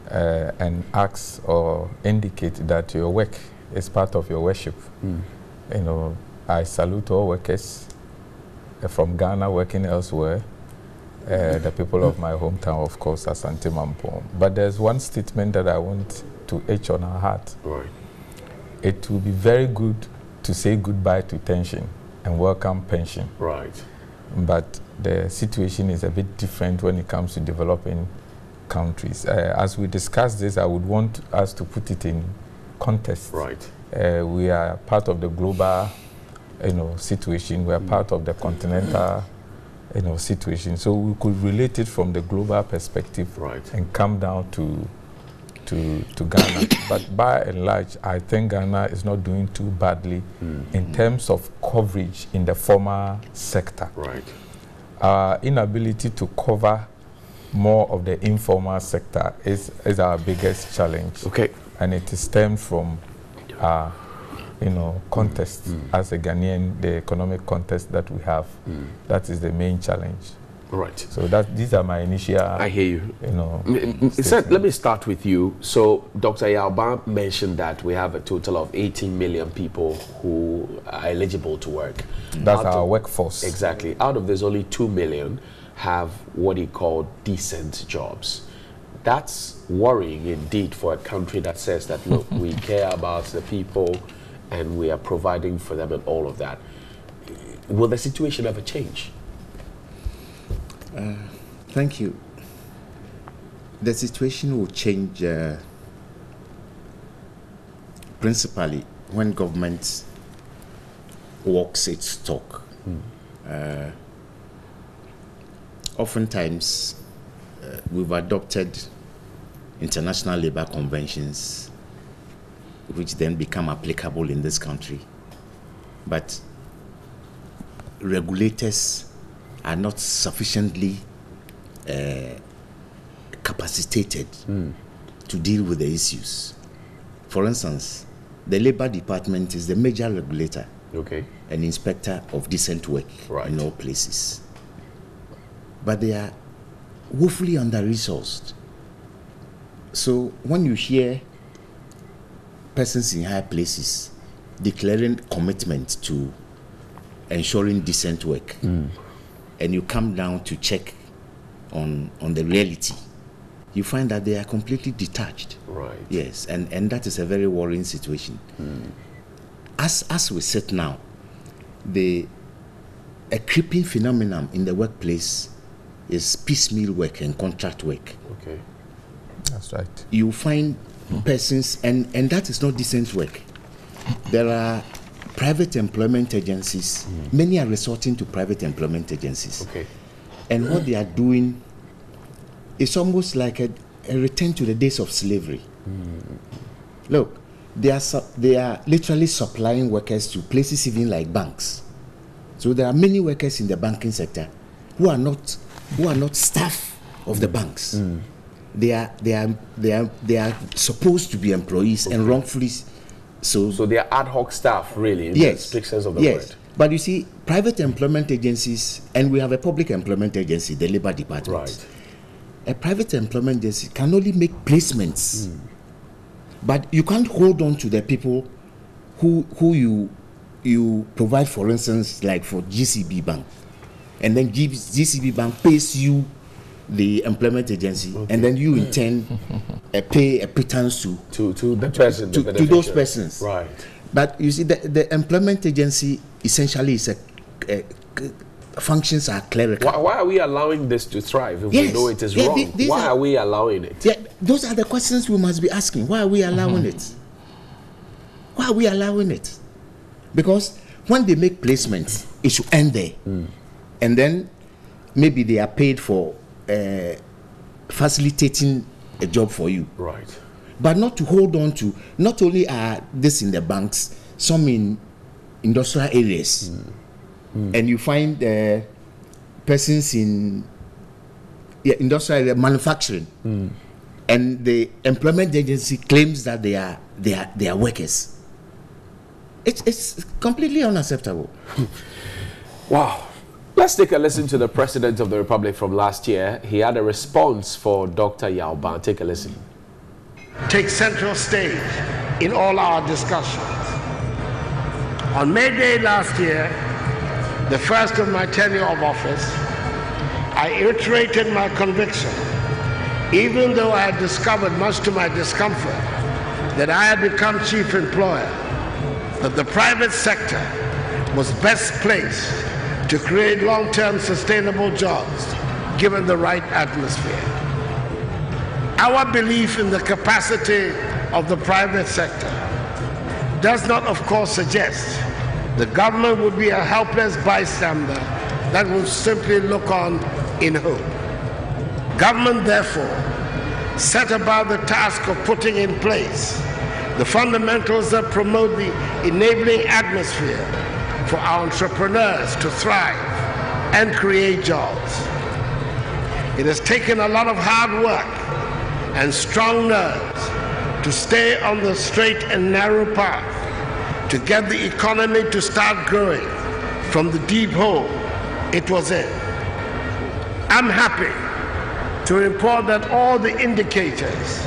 uh, and ask or indicate that your work is part of your worship. You know, I salute all workers from Ghana working elsewhere. Uh, the people of my hometown, of course, Asante Mampong. But there's one statement that I want to etch on our heart. Right. It will be very good to say goodbye to tension and welcome pension. Right. But the situation is a bit different when it comes to developing countries. Uh, as we discuss this, I would want us to put it in context. Right. Uh, we are part of the global, you know, situation. We are part of the continental, you know, situation. So we could relate it from the global perspective right. and come down to to, to Ghana. but by and large, I think Ghana is not doing too badly hmm. in terms of coverage in the formal sector. Right. Our inability to cover more of the informal sector is, is our biggest challenge. Okay. And it is stemmed from our, you know, context mm. mm. as a Ghanaian, the economic context that we have. Mm. That is the main challenge. Right. So that these are my initial. I hear you. You know. M- m- sir, let me start with you. So, Dr. Yalba mentioned that we have a total of 18 million people who are eligible to work. That's Out our of- workforce. Exactly. Out of this, only 2 million have what he called decent jobs. That's worrying indeed for a country that says that, look, we care about the people and we are providing for them and all of that. Will the situation ever change? Uh, thank you. The situation will change uh, principally when government walks its talk. Uh, oftentimes, uh, we've adopted international labor conventions which then become applicable in this country. But regulators are not sufficiently uh, capacitated to deal with the issues. For instance, the Labor Department is the major regulator Okay. and inspector of decent work in all places. But they are woefully under resourced. So when you hear persons in high places declaring commitment to ensuring decent work, mm. and you come down to check on on the reality, you find that they are completely detached. Right. Yes, and, and that is a very worrying situation. Mm. As as we sit now, the a creeping phenomenon in the workplace is piecemeal work and contract work. Okay. That's right. You find persons and, and that is not decent work. There are private employment agencies. Mm. Many are resorting to private employment agencies. Okay. And what they are doing is almost like a, a return to the days of slavery. Mm. Look, they are, su- they are literally supplying workers to places even like banks. So there are many workers in the banking sector who are not who are not staff of the banks. Mm. They are they are they are they are supposed to be employees and wrongfully so. So they are ad hoc staff, really, in the yes, strict sense of the yes. word. But you see, private employment agencies, and we have a public employment agency, the Labour Department. Right. A private employment agency can only make placements, hmm. but you can't hold on to the people who who you you provide, for instance, like for GCB Bank, and then GCB Bank pays you the employment agency, and then you in mm. turn uh, pay a pittance to to to the person, to, the to those persons. Right. But you see, the, the employment agency essentially is a, a, functions are clerical. Why, why are we allowing this to thrive if Yes. we know it is Yeah, wrong? the- why are- are, we allowing it? Yeah, those are the questions we must be asking. Why are we allowing mm-hmm. it? Why are we allowing it? Because when they make placements, it should end there. Mm. And then maybe they are paid for uh, facilitating a job for you. Right. But not to hold on to, not only are this in the banks, some in industrial areas. And you find uh, persons in yeah, industrial manufacturing. And the employment agency claims that they are, they are, they are workers. It's, it's completely unacceptable. Wow. Let's take a listen to the President of the Republic from last year. He had a response for Dr. Yaw Baah. Take a listen. take central stage in all our discussions. On May Day last year, the first of my tenure of office, I iterated my conviction, even though I had discovered, much to my discomfort, that I had become chief employer, that the private sector was best placed to create long-term sustainable jobs given the right atmosphere. Our belief in the capacity of the private sector does not, of course, suggest the government would be a helpless bystander that would simply look on in hope. Government, therefore, set about the task of putting in place the fundamentals that promote the enabling atmosphere for our entrepreneurs to thrive and create jobs. It has taken a lot of hard work and strong nerves to stay on the straight and narrow path to get the economy to start growing from the deep hole it was in. I'm happy to report that all the indicators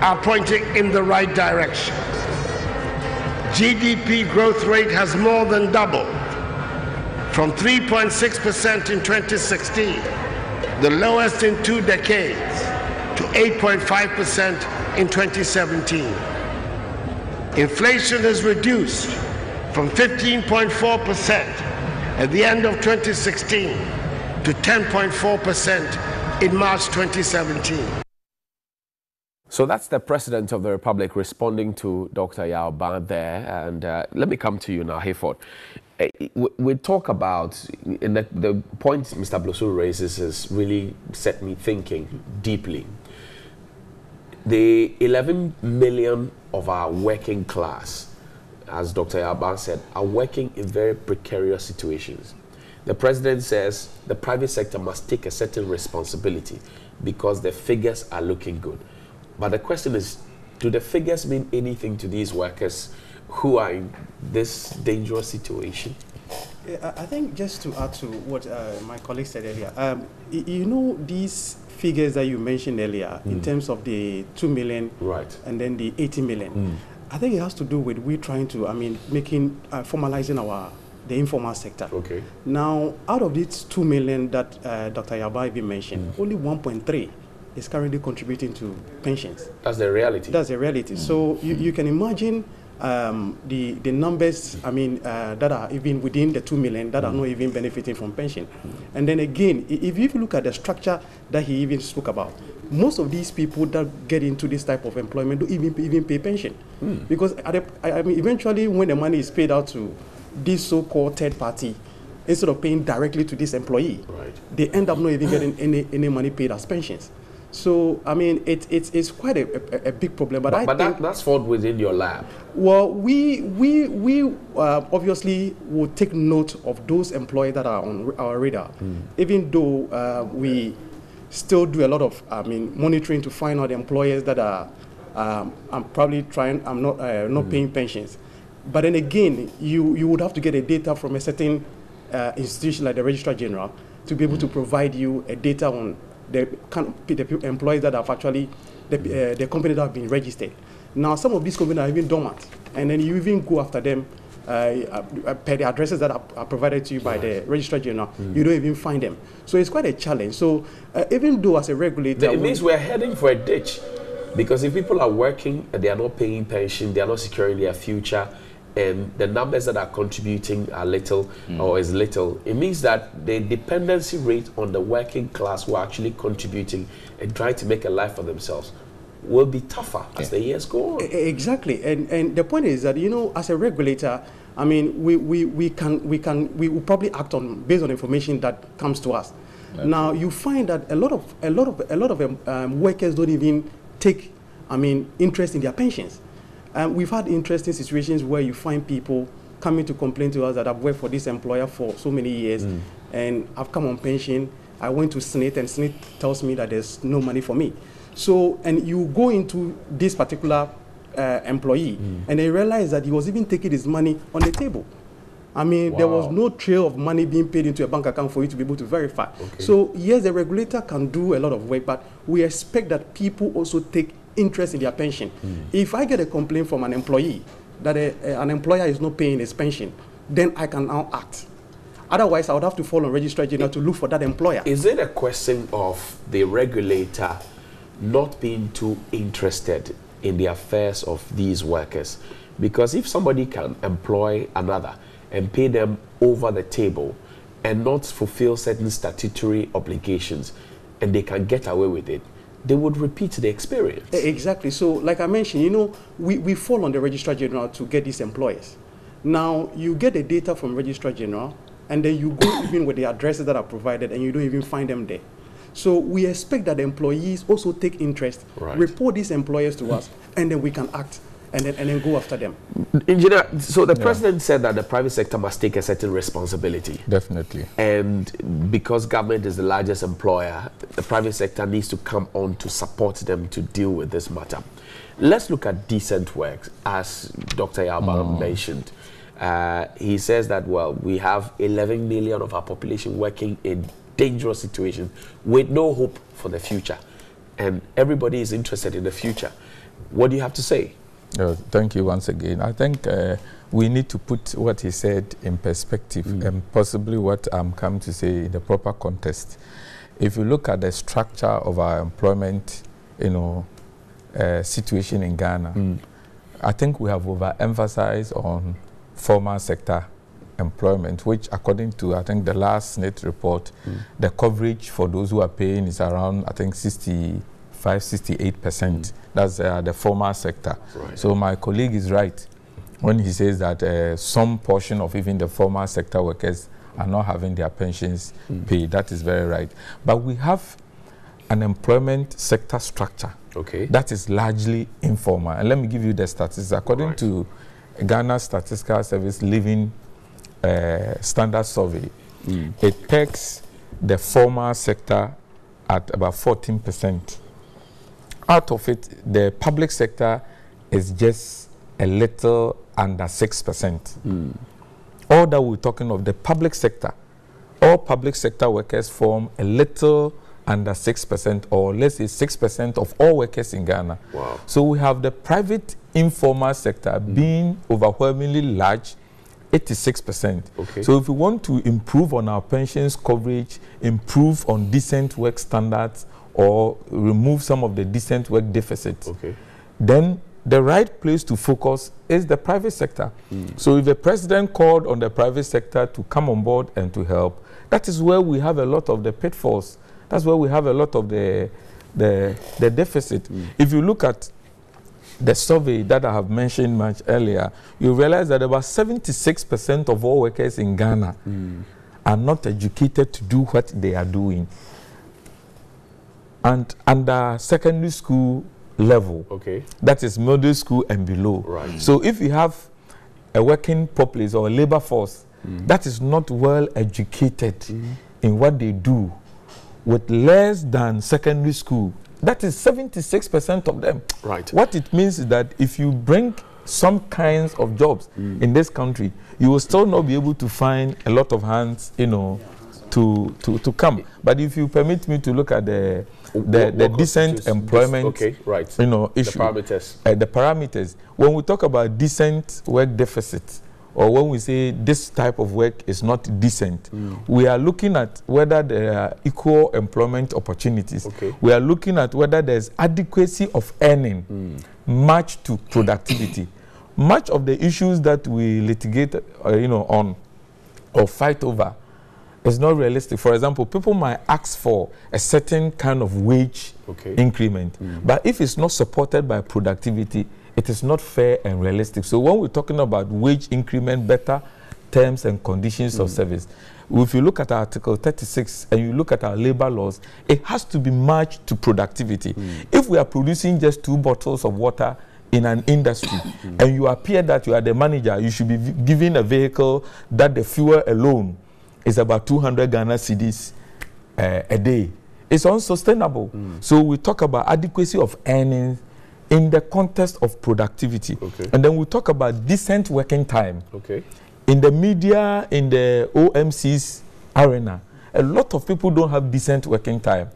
are pointing in the right direction. GDP growth rate has more than doubled from 3.6% in 2016, the lowest in two decades, to 8.5% in 2017. Inflation has reduced from 15.4% at the end of 2016 to 10.4% in March 2017. So that's the President of the Republic responding to Dr. Yao there. And uh, let me come to you now, Hayford. Uh, we, talk about, and the, the point Mr. Blosu raises has really set me thinking deeply. The 11 million of our working class, as Dr. Yaw Baah said, are working in very precarious situations. The president says the private sector must take a certain responsibility because the figures are looking good. But the question is, do the figures mean anything to these workers who are in this dangerous situation? Yeah, I think just to add to what uh, my colleague said earlier, um, you know these figures that you mentioned earlier in Mm. terms of the 2 million right. and then the 80 million. Mm. I think it has to do with we trying to, I mean, making, uh, formalizing our, the informal sector. Okay. Now, out of these 2 million that uh, Dr. Yaba even mentioned, only 1.3 is currently contributing to pensions. That's the reality. That's the reality. So you, you can imagine um, the the numbers. I mean, uh, that are even within the two million that are not even benefiting from pension. And then again, if you look at the structure that he even spoke about, most of these people that get into this type of employment don't even even pay pension, because at the, I, mean, eventually when the money is paid out to this so-called third party. Instead of paying directly to this employee, right. they end up not even getting any, any money paid as pensions. So I mean, it, it's it's quite a, a, a big problem. But, But, I but think that, that's fought within your lab. well, we we we uh, obviously will take note of those employees that are on our radar, even though uh, we still do a lot of I mean monitoring to find out employers that are um, I'm probably trying I'm not uh, not paying pensions. But then again, you you would have to get a data from a certain uh, institution like the Registrar General to be able to provide you a data on the, of, the employees that have actually the, uh, the company that have been registered. Now, some of these companies are even dormant, and then you even go after them uh, uh, per the addresses that are, are provided to you by the registrar general, Mm. you don't even find them. So it's quite a challenge. So uh, even though as a regulator, It means we're heading for a ditch. Because if people are working and they are not paying pension, they are not securing their future, and the numbers that are contributing are little or is little, it means that the dependency rate on the working class who are actually contributing and trying to make a life for themselves will be tougher as the years go on. Exactly, and and the point is that you know, as a regulator, I mean, we, we, we can we can we will probably act on based on information that comes to us. Now you find that a lot of a lot of a lot of um, um, workers don't even take, I mean, interest in their pensions. Um, we've had interesting situations where you find people coming to complain to us that I've worked for this employer for so many years, and I've come on pension. I went to SSNIT, and SSNIT tells me that there's no money for me. So, and you go into this particular uh, employee, and they realize that he was even taking his money on the table. I mean, there was no trail of money being paid into a bank account for you to be able to verify. So, yes, the regulator can do a lot of work, but we expect that people also take interest in their pension. Hmm. If I get a complaint from an employee that a, a- an employer is not paying his pension, then I can now act. Otherwise, I would have to follow registrar general to look for that employer. Is it a question of the regulator not being too interested in the affairs of these workers? Because if somebody can employ another and pay them over the table and not fulfill certain statutory obligations and they can get away with it, they would repeat the experience. Exactly. So, like I mentioned, you know, we, we fall on the Registrar General to get these employers. Now, you get the data from Registrar General, and then you go even with the addresses that are provided, and you don't even find them there. So, we expect that employees also take interest, Right. report these employers to us, and then we can act and then, and then go after them. Engineer, so the Yeah. president said that the private sector must take a certain responsibility. Definitely. And because government is the largest employer, the private sector needs to come on to support them to deal with this matter. Let's look at decent work, as Dr. Yaw Baah mentioned. Uh, he says that, well, we have 11 million of our population working in dangerous situations with no hope for the future. And everybody is interested in the future. What do you have to say? Uh, thank you once again. I think uh, we need to put what he said in perspective and possibly what I'm come to say in the proper context. If you look at the structure of our employment, you know, uh, situation in Ghana, I think we have overemphasized on formal sector employment, which according to I think the last net report, the coverage for those who are paying is around I think 65, 68 percent. That's uh, the formal sector. Right. So my colleague is right when he says that uh, some portion of even the formal sector workers are not having their pensions paid. That is very right. But we have an employment sector structure Okay. that is largely informal. And let me give you the statistics. According to Ghana Statistical Service Living uh, Standard Survey, it takes the formal sector at about 14%. Out of it, the public sector is just a little under 6%. Hmm. All that we're talking of, the public sector, all public sector workers form a little under 6%, or let's say 6% of all workers in Ghana. Wow. So we have the private informal sector hmm. being overwhelmingly large, 86%. Okay. So if we want to improve on our pensions coverage, improve on decent work standards, or remove some of the decent work deficit, Okay. then the right place to focus is the private sector. Hmm. So if the president called on the private sector to come on board and to help, that is where we have a lot of the pitfalls. That's where we have a lot of the the, the deficit. Hmm. If you look at the survey that I have mentioned much earlier, you realize that about 76% of all workers in Ghana hmm. are not educated to do what they are doing. And under secondary school level, Okay. that is middle school and below. Right. So if you have a working populace or a labor force mm. that is not well educated mm. in what they do with less than secondary school, that is 76% of them. Right. What it means is that if you bring some kinds of jobs mm. in this country, you will still not be able to find a lot of hands, you know, to, to, to come. But if you permit me to look at the the, What- the what decent employment, okay, right. you know, The parameters. Uh, the parameters. When we talk about decent work deficit, or when we say this type of work is not decent, we are looking at whether there are equal employment opportunities. Okay. We are looking at whether there's adequacy of earning matched to productivity. Much of the issues that we litigate, uh, you know, on or fight over is not realistic. For example, people might ask for a certain kind of wage Okay. increment, mm. but if it's not supported by productivity, it is not fair and realistic. So when we're talking about wage increment, better terms and conditions of mm. service, if you look at Article 36 and you look at our labor laws, it has to be matched to productivity. Mm. If we are producing just two bottles of water in an industry and you appear that you are the manager, you should be v- given a vehicle that the fuel alone is about 200 Ghana cedis uh, a day. It's unsustainable. So we talk about adequacy of earnings in the context of productivity. Okay. And then we talk about decent working time. Okay. In the media, in the OMC's arena, a lot of people don't have decent working time.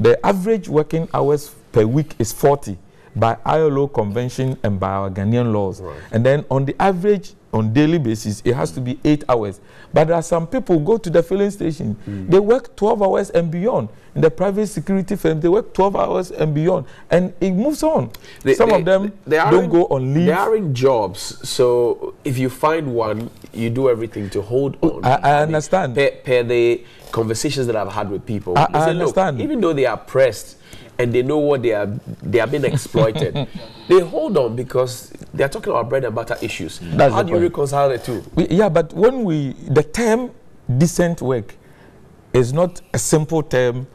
The average working hours per week is 40 by ILO convention and by our Ghanaian laws. Right. And then on the average, on daily basis, it has to be eight hours. But there are some people who go to the filling station, hmm. they work 12 hours and beyond. In the private security firm, they work 12 hours and beyond. And it moves on. They- some they- of them they don't aren't- go on leave. They are in jobs, so if you find one, you do everything to hold oh, on. I, I understand. Per, per the conversations that I've had with people, I- I say, understand. even though they are pressed and they know what they are, they are being exploited. they hold on because they are talking about bread and butter issues. That's How do you point. reconcile the two? We- yeah, but when we, the term decent work is not a simple term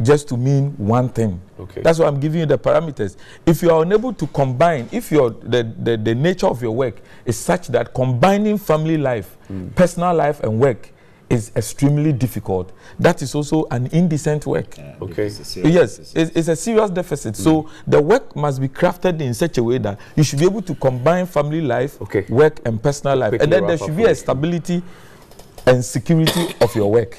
just to mean one thing. Okay. That's why I'm giving you the parameters. If you are unable to combine, if your the, the, the nature of your work is such that combining family life, mm. personal life, and work is extremely difficult, that is also an indecent work. Okay. Yes, it's, it's a serious deficit. So the work must be crafted in such a way that you should be able to combine family life, okay. work, and personal life. Quickly and then there should be a stability and security of your work.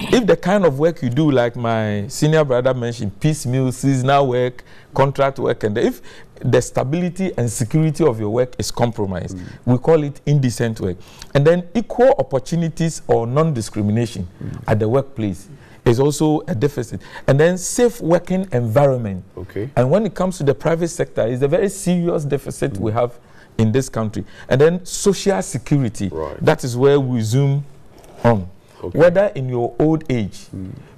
If the kind of work you do, like my senior brother mentioned, piecemeal, seasonal work, contract work, and if the stability and security of your work is compromised, mm. we call it indecent work. And then equal opportunities or non-discrimination mm. at the workplace is also a deficit. And then safe working environment. Okay. And when it comes to the private sector, it's a very serious deficit we mm. have in this country. And then social security. right. That is where we zoom on. okay. Whether in your old age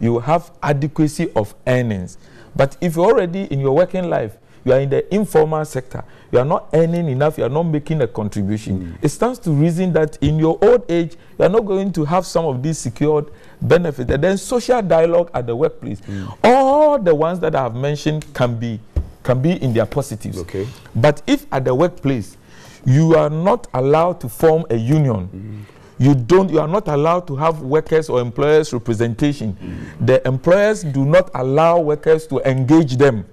you have adequacy of earnings, but if you're already in your working life, you are in the informal sector, you are not earning enough, you are not making a contribution. It stands to reason that in your old age, you are not going to have some of these secured benefits. And then social dialogue at the workplace. All the ones that I have mentioned can be can be in their positives. Okay. But if at the workplace you are not allowed to form a union, you don't you are not allowed to have workers or employers representation. The employers do not allow workers to engage them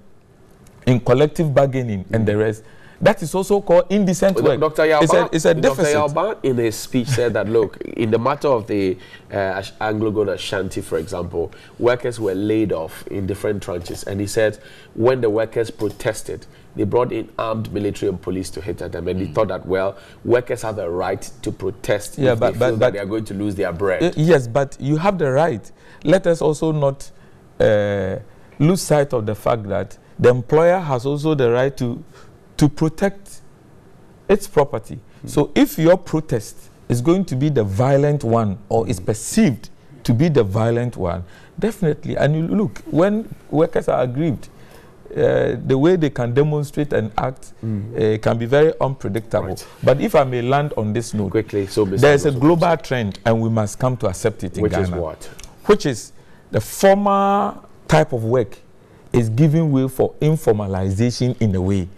in collective bargaining and the rest. That is also called indecent Well, work. Dr. Yaw Baah, it's a, it's a Dr. deficit. Yaw Baah in his speech said that, look, in the matter of the uh, AngloGold Ashanti, for example, workers were laid off in different tranches. And he said when the workers protested, they brought in armed military and police to hit at them. And they thought that, well, workers have a right to protest Yeah, if but- they but- feel but- that they are going to lose their bread. Uh, yes, but you have the right. Let us also not uh, lose sight of the fact that the employer has also the right to to protect its property. So if your protest is going to be the violent one or is perceived to be the violent one, definitely. And you look when workers are aggrieved. Uh, the way they can demonstrate and act uh, can be very unpredictable. But if I may land on this note, quickly, so there's a global trend, and we must come to accept it in Which Ghana. is what? Which is the former type of work is giving way for informalization in a way.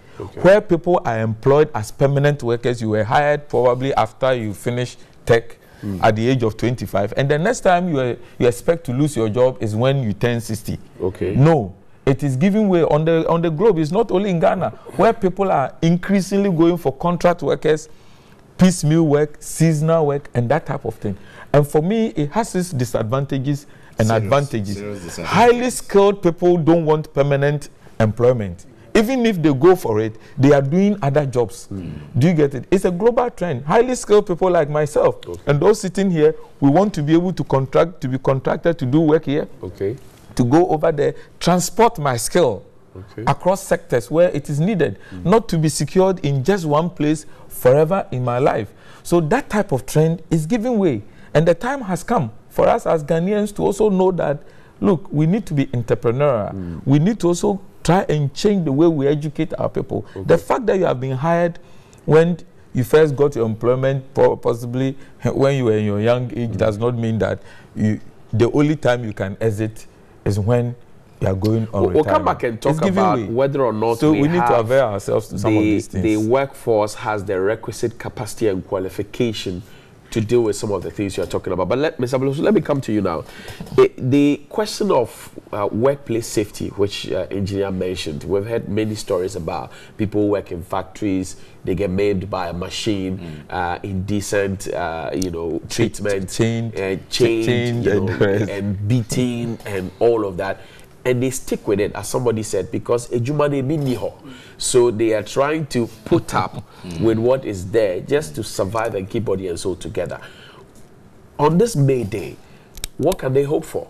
Where people are employed as permanent workers, you were hired probably after you finish tech at the age of 25, and the next time you, are, you expect to lose your job is when you turn 60. Okay. No, it is giving way on the on the globe. It's not only in Ghana where people are increasingly going for contract workers, piecemeal work, seasonal work, and that type of thing. And for me, it has its disadvantages and Serious- advantages. serious. Highly skilled people don't want permanent employment even if they go for it, they are doing other jobs. Hmm. Do you get it? It's a global trend. Highly skilled people like myself and those sitting here, we want to be able to contract, to be contracted to do work here. Okay. To go over there, transport my skill Okay. across sectors where it is needed, mm. not to be secured in just one place forever in my life. So that type of trend is giving way. And the time has come for us as Ghanaians to also know that, look, we need to be entrepreneurial. Mm. We need to also try and change the way we educate our people. The fact that you have been hired when you first got your employment, po- possibly when you were in your young age, mm. does not mean that you, the only time you can exit is when you are going on We'll, we'll come back and talk about way. whether or not So we, we need to avail ourselves to some the, of these things. The workforce has the requisite capacity and qualification to deal with some of the things you're talking about. But let, Mr. Belusu, let me come to you now. The, the question of uh, workplace safety, which uh, engineer mentioned, we've heard many stories about people who work in factories, they get maimed by a machine, uh, indecent, uh, you know, treatment, chained, uh, chained, chained you and know, rest. and beating and all of that. And they stick with it, as somebody said, because ejumane mini ho. So they are trying to put up with what is there just to survive and keep body and soul together. On this May Day, what can they hope for?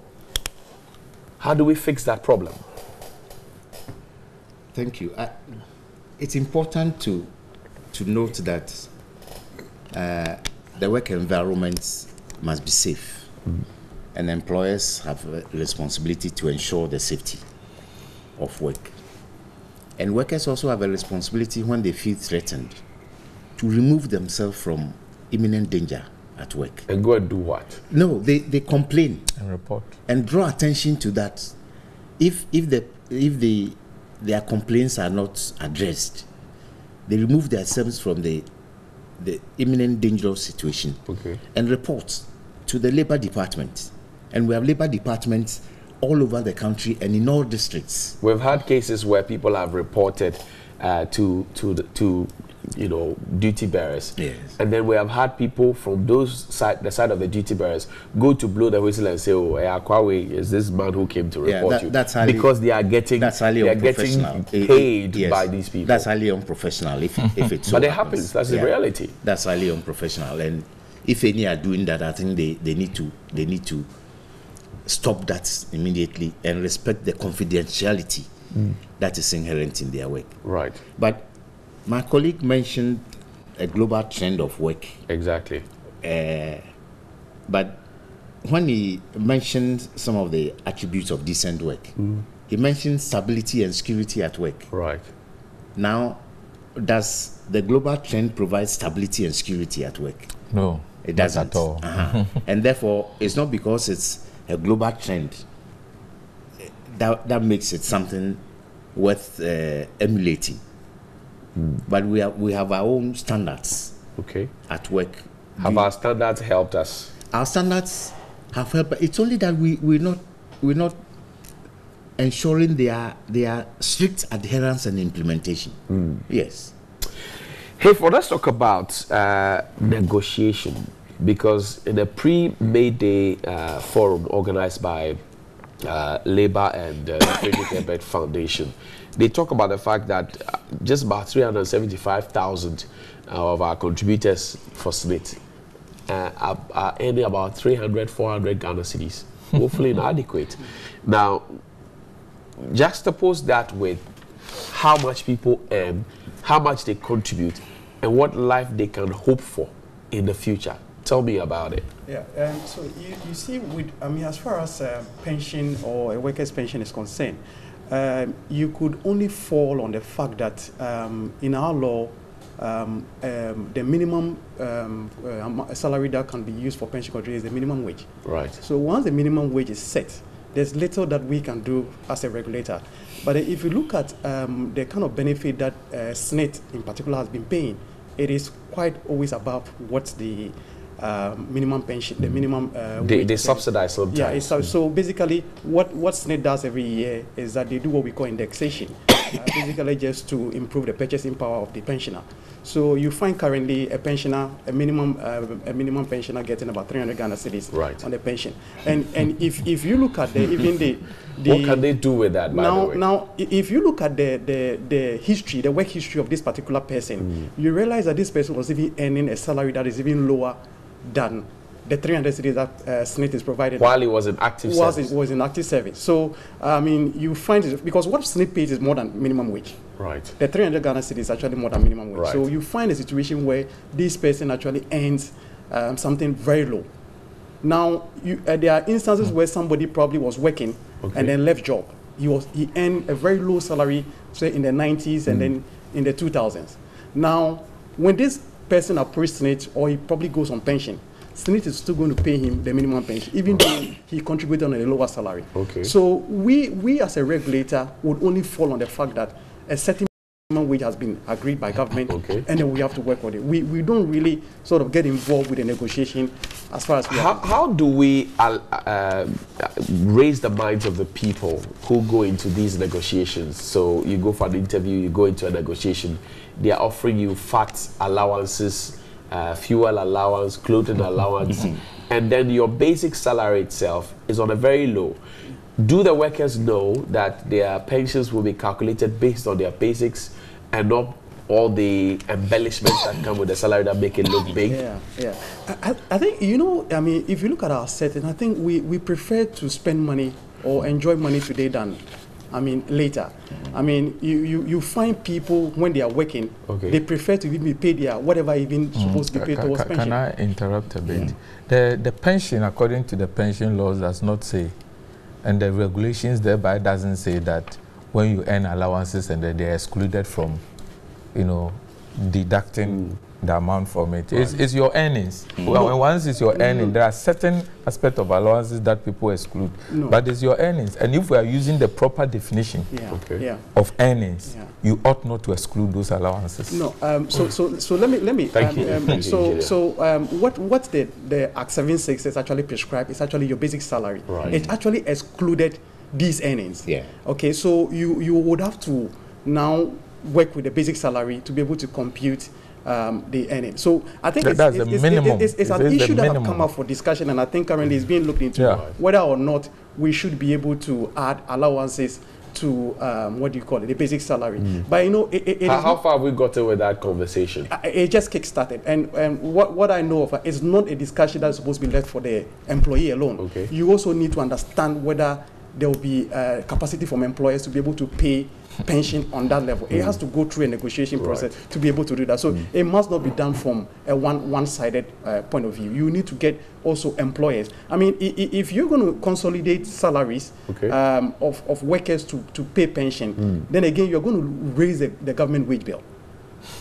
How do we fix that problem? Thank you. I, it's important to to note that uh, the work environment must be safe, and employers have a responsibility to ensure the safety of work. And workers also have a responsibility when they feel threatened to remove themselves from imminent danger at work. And go and do what? No, they, they complain and report and draw attention to that. If if the if the their complaints are not addressed, they remove themselves from the the imminent dangerous situation okay. and report to the labor department. And we have labor departments all over the country and in all districts. We've had cases where people have reported uh, to to the, to you know duty bearers, yes. and then we have had people from those side the side of the duty bearers go to blow the whistle and say, "Oh, eh, Akwawe is this man who came to Yeah, report that- you," that's highly- because they are getting That's highly they are getting unprofessional. It- it- paid yes, by these people. That's highly unprofessional. If if it so But it happens. That's the reality. That's highly unprofessional. And if any are doing that, I think they, they need to they need to stop that immediately and respect the confidentiality Mm. that is inherent in their work. Right. But my colleague mentioned a global trend of work. Exactly. Uh, but when he mentioned some of the attributes of decent work, he mentioned stability and security at work. Right. Now, does the global trend provide stability and security at work? No, it not doesn't at all. Uh-huh. and therefore, it's not because it's a global trend that that makes it something worth uh, emulating. But we have we have our own standards. Okay. At work. Have our standards helped us? Our standards have helped. It's only that we we're not we're not ensuring their their strict adherence and implementation. Yes. Hey, for let's talk about uh, negotiation because in a pre-May Day uh, forum organized by uh, Labour and uh, Frederick Ebert Foundation, they talk about the fact that uh, just about 375,000 of our contributors for SSNIT uh, are, are earning about 300, 400 Ghana cedis, woefully inadequate. Now, juxtapose that with how much people earn, how much they contribute, and what life they can hope for in the future. Tell me about it. Yeah, um, so you, you see, with I mean, as far as uh, pension or a worker's pension is concerned, um, you could only fall on the fact that um, in our law, um, um, the minimum um, uh, salary that can be used for pension contribution is the minimum wage. Right. So once the minimum wage is set, there's little that we can do as a regulator. But if you look at um, the kind of benefit that uh, SSNIT in particular has been paying, it is quite always above what the um, minimum pension, the minimum. Uh, They- they subsidize sometimes. Yeah, it's, so, so basically, what what SSNIT does every year is that they do what we call indexation. uh, basically just to improve the purchasing power of the pensioner. So you find currently a pensioner, a minimum, uh, a minimum pensioner getting about 300 Ghana cedis right. on the pension. And and if, if you look at the even the, the what can they do with that? now now if you look at the, the the history, the work history of this particular person, mm. you realize that this person was even earning a salary that is even lower than the 300 cedis that uh, SSNIT is provided. While he was in active was service. It was in active service. So, I mean, you find it, because what SSNIT pays is more than minimum wage. Right. The 300 Ghana cedis is actually more than minimum wage. Right. So you find a situation where this person actually earns um, something very low. Now, you, uh, there are instances where somebody probably was working Okay. and then left job. He was he earned a very low salary, say in the 90s and Mm. then in the 2000s. Now, when this person approaches SSNIT or he probably goes on pension, SSNIT is still going to pay him the minimum pension, even though he contributed on a lower salary. Okay. So we, we as a regulator would only fall on the fact that a certain minimum wage has been agreed by government, okay. and then we have to work on it. We, we don't really sort of get involved with the negotiation as far as we How, how do we uh, uh, raise the minds of the people who go into these negotiations? So you go for an interview, you go into a negotiation, they are offering you fat allowances, uh, fuel allowance, clothing allowance, and then your basic salary itself is on a very low. Do the workers know that their pensions will be calculated based on their basics and not all the embellishments that come with the salary that make it look big? Yeah, yeah. I, I- I think, you know, I mean, if you look at our setting, I think we, we prefer to spend money or enjoy money today than, I mean, later. I mean, you, you, you find people when they are working, Okay. they prefer to even be paid their whatever even mm. supposed to be paid Ca- towards ca- pension. Can I interrupt a bit? The, the pension, according to the pension laws, does not say, and the regulations thereby doesn't say that when you earn allowances and then they're excluded from, you know, deducting the amount from it. It's, Right. it's your earnings. Mm. Well, No. once it's your earning, Mm. there are certain aspects of allowances that people exclude, No. but it's your earnings. And if we are using the proper definition Yeah, Okay. yeah. of earnings, Yeah. you ought not to exclude those allowances. No, um, so, so, so let me, let me. Thank um, you. Um, Thank you, so, Engineer. so um, what, what the, the Act 76 is actually prescribed is actually your basic salary. Right. It actually excluded these earnings. Yeah. Okay, so you, you would have to now work with the basic salary to be able to compute um, the earnings. So I think That- it's, that's it's, the it's, minimum. it's, it's It an issue that have come up for discussion, and I think currently it's being looked into Yeah. whether or not we should be able to add allowances to um, what do you call it, the basic salary. But you know, it, it, it how, is how far have we gotten with that conversation? it just kick-started and, and what, what i know of uh, is not a discussion that's supposed to be left for the employee alone Okay. you also need to understand whether there will be uh, capacity from employers to be able to pay pension on that level it Mm. has to go through a negotiation Right. process to be able to do that so it must not be done from a one one-sided uh, point of view you need to get also employers i mean if you're going to consolidate salaries Okay. um, of, of workers to, to pay pension Mm. then again you're going to raise the, the government wage bill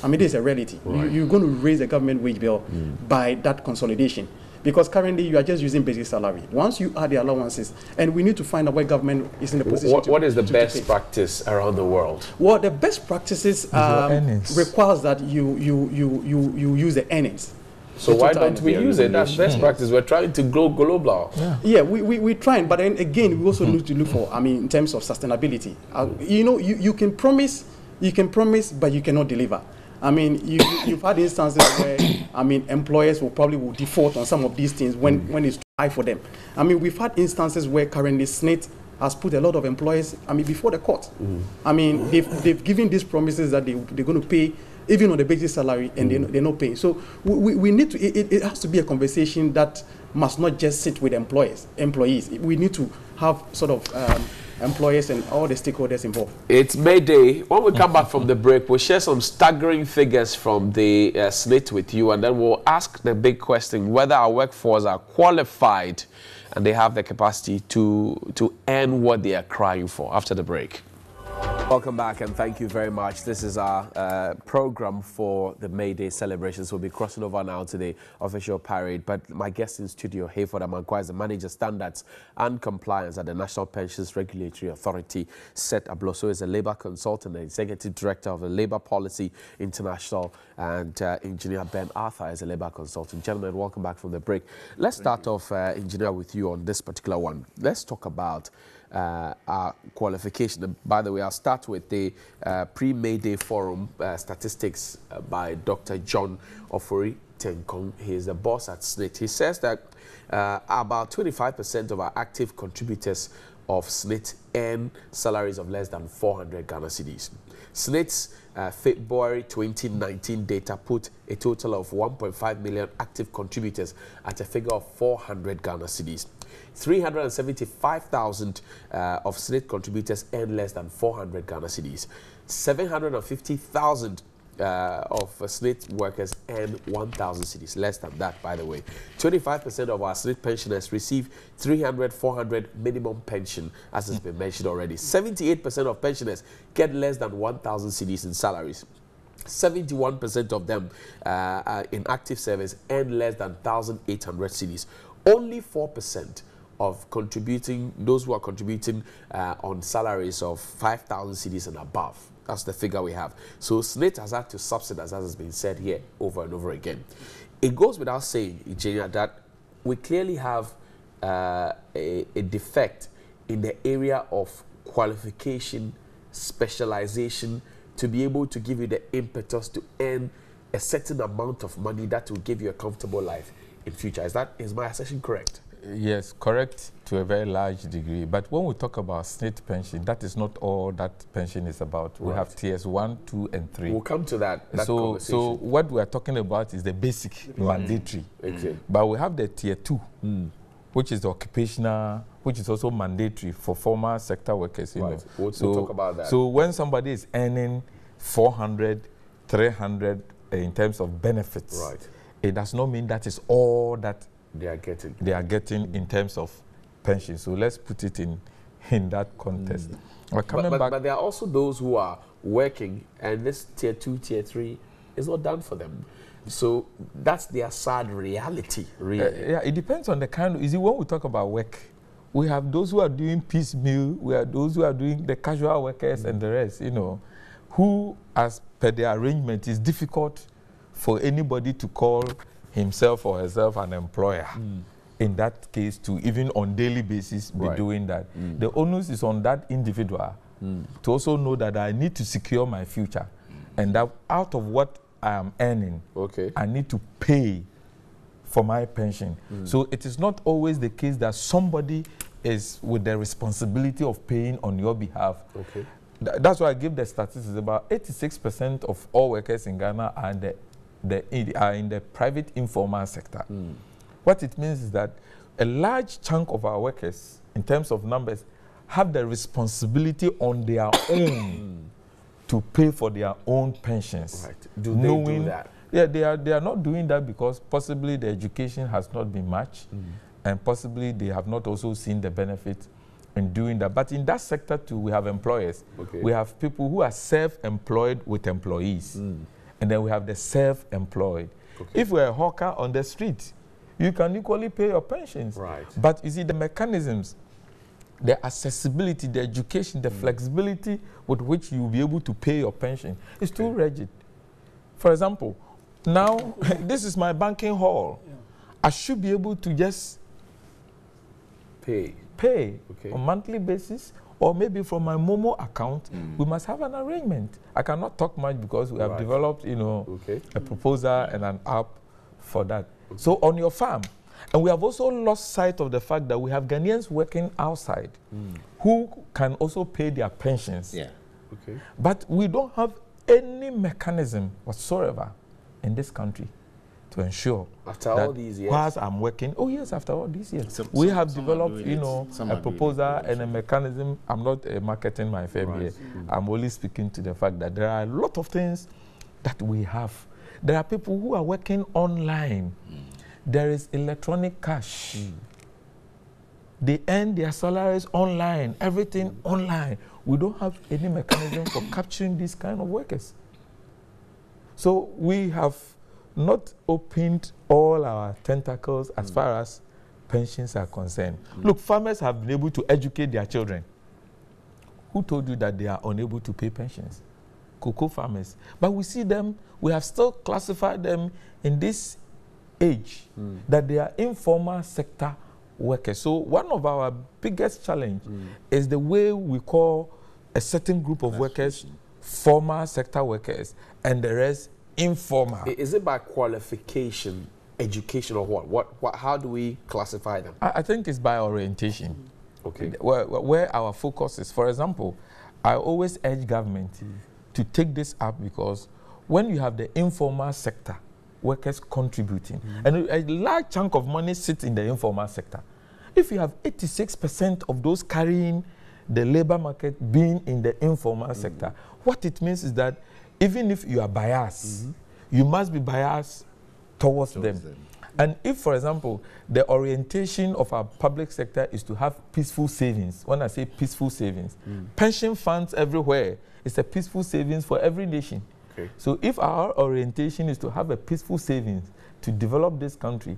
I mean, this is a reality. Right. you're going to raise the government wage bill by that consolidation. Because currently you are just using basic salary. Once you add the allowances, and we need to find out where government is in the position What, to, what is the to- to best practice around the world? Well, the best practices um, requires that you, you, you, you, you use the earnings. So The why don't we use it? That's best practice. We're trying to go global. Yeah. Yeah, we, we, we're trying, but then again, we also need to look for, I mean, in terms of sustainability. Uh, you know, you, you can promise, you can promise, but you cannot deliver. I mean, you, you've had instances where, I mean, employers will probably will default on some of these things when, mm. when it's too high for them. I mean, we've had instances where currently SSNIT has put a lot of employers, I mean, before the court. Mm. I mean, they've, they've given these promises that they, they're going to pay even on the basic salary and they're, not- they're not paying. So we, we, need to, it, it- it has to be a conversation that must not just sit with employers, employees. We need to have sort of um, employers and all the stakeholders involved. It's May Day. When we come back from the break, we'll share some staggering figures from the uh, SSNIT with you, and then we'll ask the big question whether our workforce are qualified and they have the capacity to, to earn what they are crying for after the break. Welcome back and thank you very much. This is our uh, program for the May Day celebrations. We'll be crossing over now to the official parade. But my guest in studio, Hayford Amankwa, is the Manager Standards and Compliance at the National Pensions Regulatory Authority. Seth Abloso is a labor consultant and executive director of the Labor Policy International. And uh, Engineer Ben Arthur is a labor consultant. Gentlemen, welcome back from the break. Let's start off, uh, Engineer, with you on this particular one. Let's talk about uh, our qualification. By the way, I'll start with the uh, pre-May Day Forum uh, statistics uh, by Dr. John Ofori Tenkorang. He is the boss at SSNIT. He says that uh, about 25% of our active contributors of SSNIT earn salaries of less than 400 Ghana cedis. SSNIT's uh, February 2019 data put a total of 1.5 million active contributors at a figure of 400 Ghana cedis. 375,000 uh, of SSNIT contributors earn less than 400 Ghana cedis. 750,000 uh, of uh, SSNIT workers earn 1,000 cedis, less than that, by the way. 25% of our SSNIT pensioners receive 300, 400 minimum pension, as has been mentioned already. 78% of pensioners get less than 1,000 cedis in salaries. 71% of them uh, uh, in active service earn less than 1,800 cedis. Only 4% of contributing, those who are contributing uh, on salaries of 5,000 cedis and above that's the figure we have. So SSNIT has had to subsidize, as has been said here over and over again. It goes without saying, Eugenia, that we clearly have uh, a, a defect in the area of qualification, specialization, to be able to give you the impetus to earn a certain amount of money that will give you a comfortable life in future. Is that is my assertion correct? Yes, correct to a very large degree. But when we talk about state pension, that is not all that pension is about. Right. We have tiers one, two, and three. We'll come to that. that so, so what we are talking about is the basic mm. mandatory. Okay. But we have the tier two, mm. which is the occupational, which is also mandatory for former sector workers. You right. know. We'll, so, we'll talk about that. So when somebody is earning 400, 300 uh, in terms of benefits, right. it does not mean that is all that they are getting. They are getting in terms of pension. So let's put it in in that context. Mm. But, but, but, there are also those who are working, and this tier two, tier three is not done for them. So that's their sad reality, really. Uh, yeah, it depends on the kind. Of, you see, when we talk about work, we have those who are doing piecemeal, we have those who are doing the casual workers mm. and the rest. You know, who, as per the arrangement, is difficult for anybody to call himself or herself an employer. Mm. In that case, to even on daily basis be right. doing that. Mm. The onus is on that individual mm. to also know that I need to secure my future, and that out of what I am earning, okay. I need to pay for my pension. Mm. So it is not always the case that somebody is with the responsibility of paying on your behalf. Okay. Th that's why I give the statistics about 86% of all workers in Ghana are the the, are in the private informal sector. Mm. What it means is that a large chunk of our workers, in terms of numbers, have the responsibility on their own to pay for their own pensions. Right. Do they do that? Yeah, they are, they are not doing that because possibly the education has not been much mm. and possibly they have not also seen the benefit in doing that. But in that sector too, we have employers. Okay. We have people who are self-employed with employees. Mm and then we have the self-employed. Okay. If we're a hawker on the street, you can equally pay your pensions. Right. But you see, the mechanisms, the accessibility, the education, the mm. flexibility with which you'll be able to pay your pension is okay. too rigid. For example, now this is my banking hall. Yeah. I should be able to just pay pay okay. on monthly basis or maybe from my Momo account, mm. we must have an arrangement. I cannot talk much because we have right. developed, you know, okay. a proposal and an app for that. Okay. So on your farm, and we have also lost sight of the fact that we have Ghanaians working outside mm. who can also pay their pensions. Yeah. Okay. But we don't have any mechanism whatsoever in this country to ensure after all these years? whilst I'm working. Oh yes after all these years. Some, we some, have some developed you know a proposal and a mechanism. I'm not uh, marketing my firm right. here. Mm. I'm only speaking to the fact that there are a lot of things that we have. There are people who are working online. Mm. there is electronic cash. Mm. they earn their salaries online everything mm. online. We don't have any mechanism for capturing these kind of workers. So we have not opened all our tentacles as mm. far as pensions are concerned. Mm. Look, farmers have been able to educate their children. Who told you that they are unable to pay pensions? Cocoa farmers. But we see them, we have still classified them in this age mm. that they are informal sector workers. So one of our biggest challenge is the way we call a certain group of workers formal sector workers and the rest informal. Is it by qualification, education, or what? What? what how do we classify them? I, I think it's by orientation. Okay. Where, where- where our focus is. For example, I always urge government hmm. to take this up because when you have the informal sector, workers contributing, hmm. and a large chunk of money sits in the informal sector. If you have 86% of those carrying the labor market being in the informal hmm. sector, what it means is that even if you are biased, mm-hmm. you must be biased towards, them. And if, for example, the orientation of our public sector is to have peaceful savings, when I say peaceful savings, mm. pension funds everywhere is a peaceful savings for every nation. Okay. So if our orientation is to have a peaceful savings to develop this country,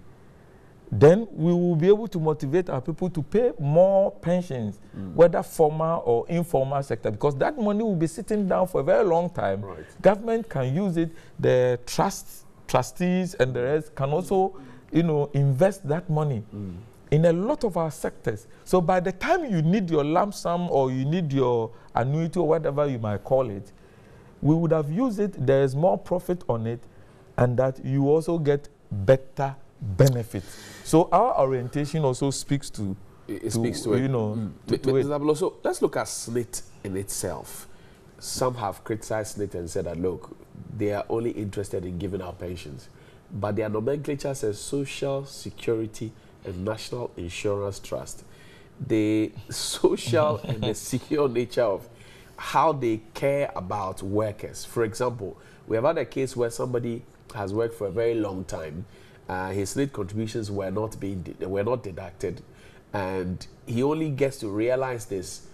then we will be able to motivate our people to pay more pensions, mm. whether formal or informal sector, because that money will be sitting down for a very long time. Government can use it. The trusts, trustees, and the rest can also, you know, invest that money mm. in a lot of our sectors. So by the time you need your lump sum or you need your annuity or whatever you might call it, we would have used it. There is more profit on it, and that you also get better benefits. So our orientation also speaks to, It, it speaks to it. you know, Mm. to, to it. Let's look at SSNIT in itself. Some have criticized SSNIT and said that, look, they are only interested in giving out pensions. But their nomenclature says Social Security and National Insurance Trust. The social and the secure nature of how they care about workers. For example, we have had a case where somebody has worked for a very long time. Uh, his late contributions were not being were not deducted, and he only gets to realize this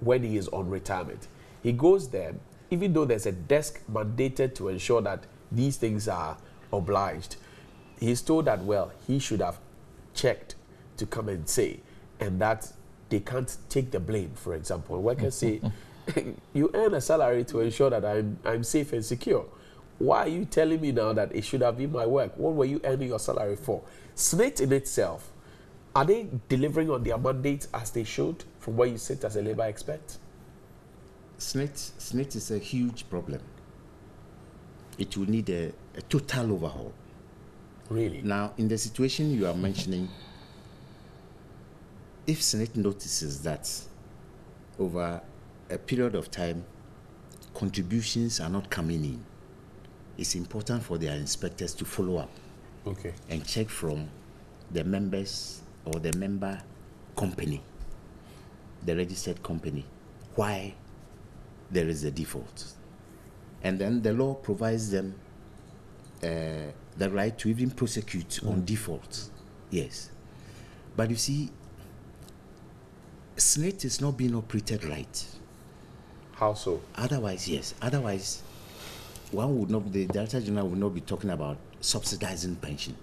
when he is on retirement. He goes there, even though there's a desk mandated to ensure that these things are obliged. He's told that well, he should have checked to come and say, and that they can't take the blame. For example, workers say, "You earn a salary to ensure that I'm I'm safe and secure." Why are you telling me now that it should have been my work? What were you earning your salary for? SSNIT in itself, are they delivering on their mandate as they should from where you sit as a labor expert? SSNIT, SSNIT is a huge problem. It will need a, a total overhaul. Really? Now, in the situation you are mentioning, if SSNIT notices that over a period of time, contributions are not coming in, it's important for their inspectors to follow up Okay. and check from the members or the member company, the registered company, why there is a default. And then the law provides them uh, the right to even prosecute on default. Yes. But you see, SSNIT is not being operated right. How so? Otherwise, yes. Otherwise, one would not, the Director General would not be talking about subsidizing pension.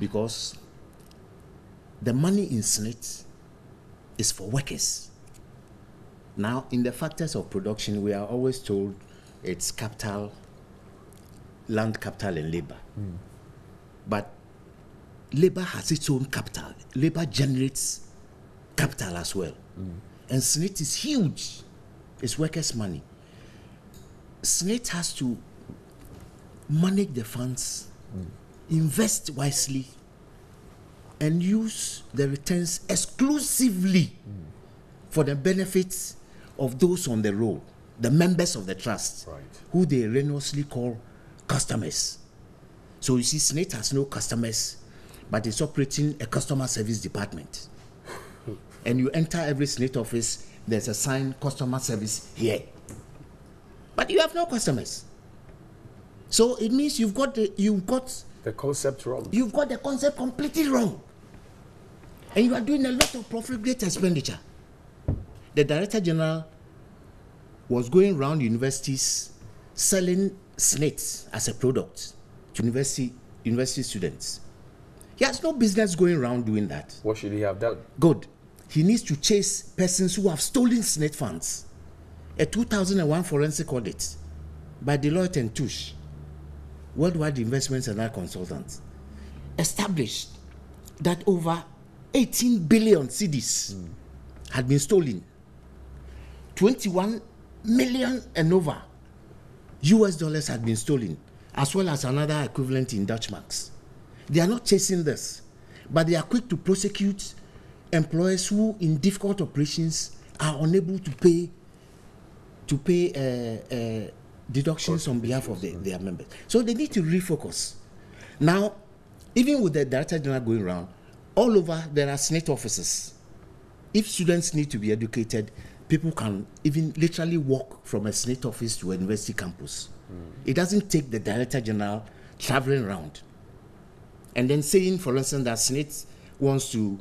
because the money in SSNIT is for workers. Now, in the factors of production, we are always told it's capital, land capital, and labor. Hmm. But labor has its own capital. Labor generates capital as well. Hmm. And SSNIT is huge. It's workers' money. SSNIT has to manage the funds, hmm. invest wisely, and use the returns exclusively hmm. for the benefits of those on the roll, the members of the trust, who they erroneously call customers. So you see, SSNIT has no customers, but it's operating a customer service department. and you enter every SSNIT office, there's a sign customer service here. But you have no customers. So it means you've got the you've got the concept wrong. You've got the concept completely wrong. And you are doing a lot of profligate expenditure. The Director General was going around universities selling SSNIT as a product to university university students. He has no business going around doing that. What should he have done? Good. He needs to chase persons who have stolen SSNIT funds. A 2001 forensic audit by Deloitte and Touche, Worldwide Investments and Other Consultants, established that over 18 billion cedis had been stolen. 21 million and over US dollars had been stolen, as well as another equivalent in Dutch marks. They are not chasing this, but they are quick to prosecute employers who, in difficult operations, are unable to pay to pay uh, uh, deductions on behalf of the, their members. So they need to refocus. Now, even with the director general going around, all over there are SSNIT offices. If students need to be educated, people can even literally walk from a SSNIT office to a university campus. It doesn't take the director general traveling around. And then saying, for instance, that SSNIT wants to,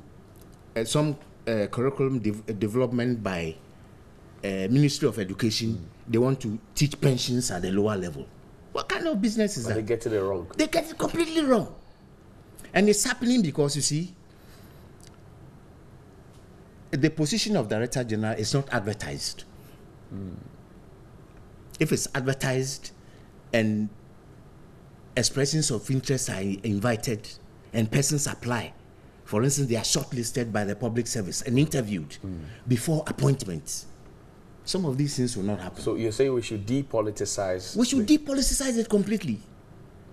uh, some uh, curriculum de- development by uh, Ministry of Education, they want to teach pensions at the lower level. What kind of business is Are that? they getting it wrong? They get it completely wrong. And it's happening because you see, the position of director general is not advertised. If it's advertised and expressions of interest are invited and persons apply, for instance, they are shortlisted by the public service and interviewed before appointment, some of these things will not happen. So you're saying we should depoliticize? We should depoliticize it completely.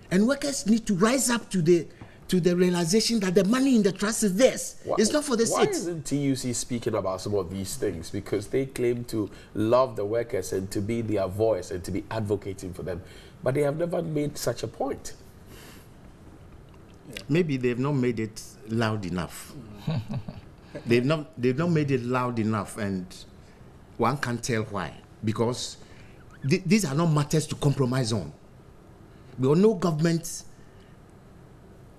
And workers need to rise up to the to the realization that the money in the trust is theirs. Why- it's not for the Why state. isn't TUC speaking about some of these things? Because they claim to love the workers and to be their voice and to be advocating for them, but they have never made such a point. Maybe they've not made it loud enough. they've not they've not made it loud enough, and one can't tell why. Because th- these are not matters to compromise on. We all know government.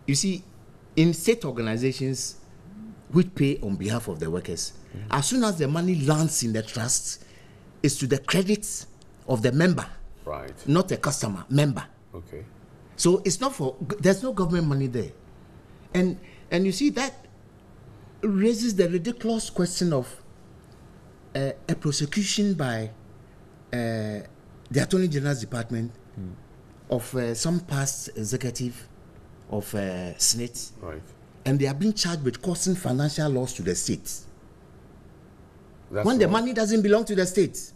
You see, in state organizations, which pay on behalf of the workers, as soon as the money lands in the trust, it's to the credit of the member, Right. not the customer, member. Okay. So it's not for there's no government money there, and and you see that raises the ridiculous question of uh, a prosecution by uh, the Attorney General's Department of uh, some past executive of uh, SSNIT, Right. and they are being charged with causing financial loss to the state That's when the money doesn't belong to the state.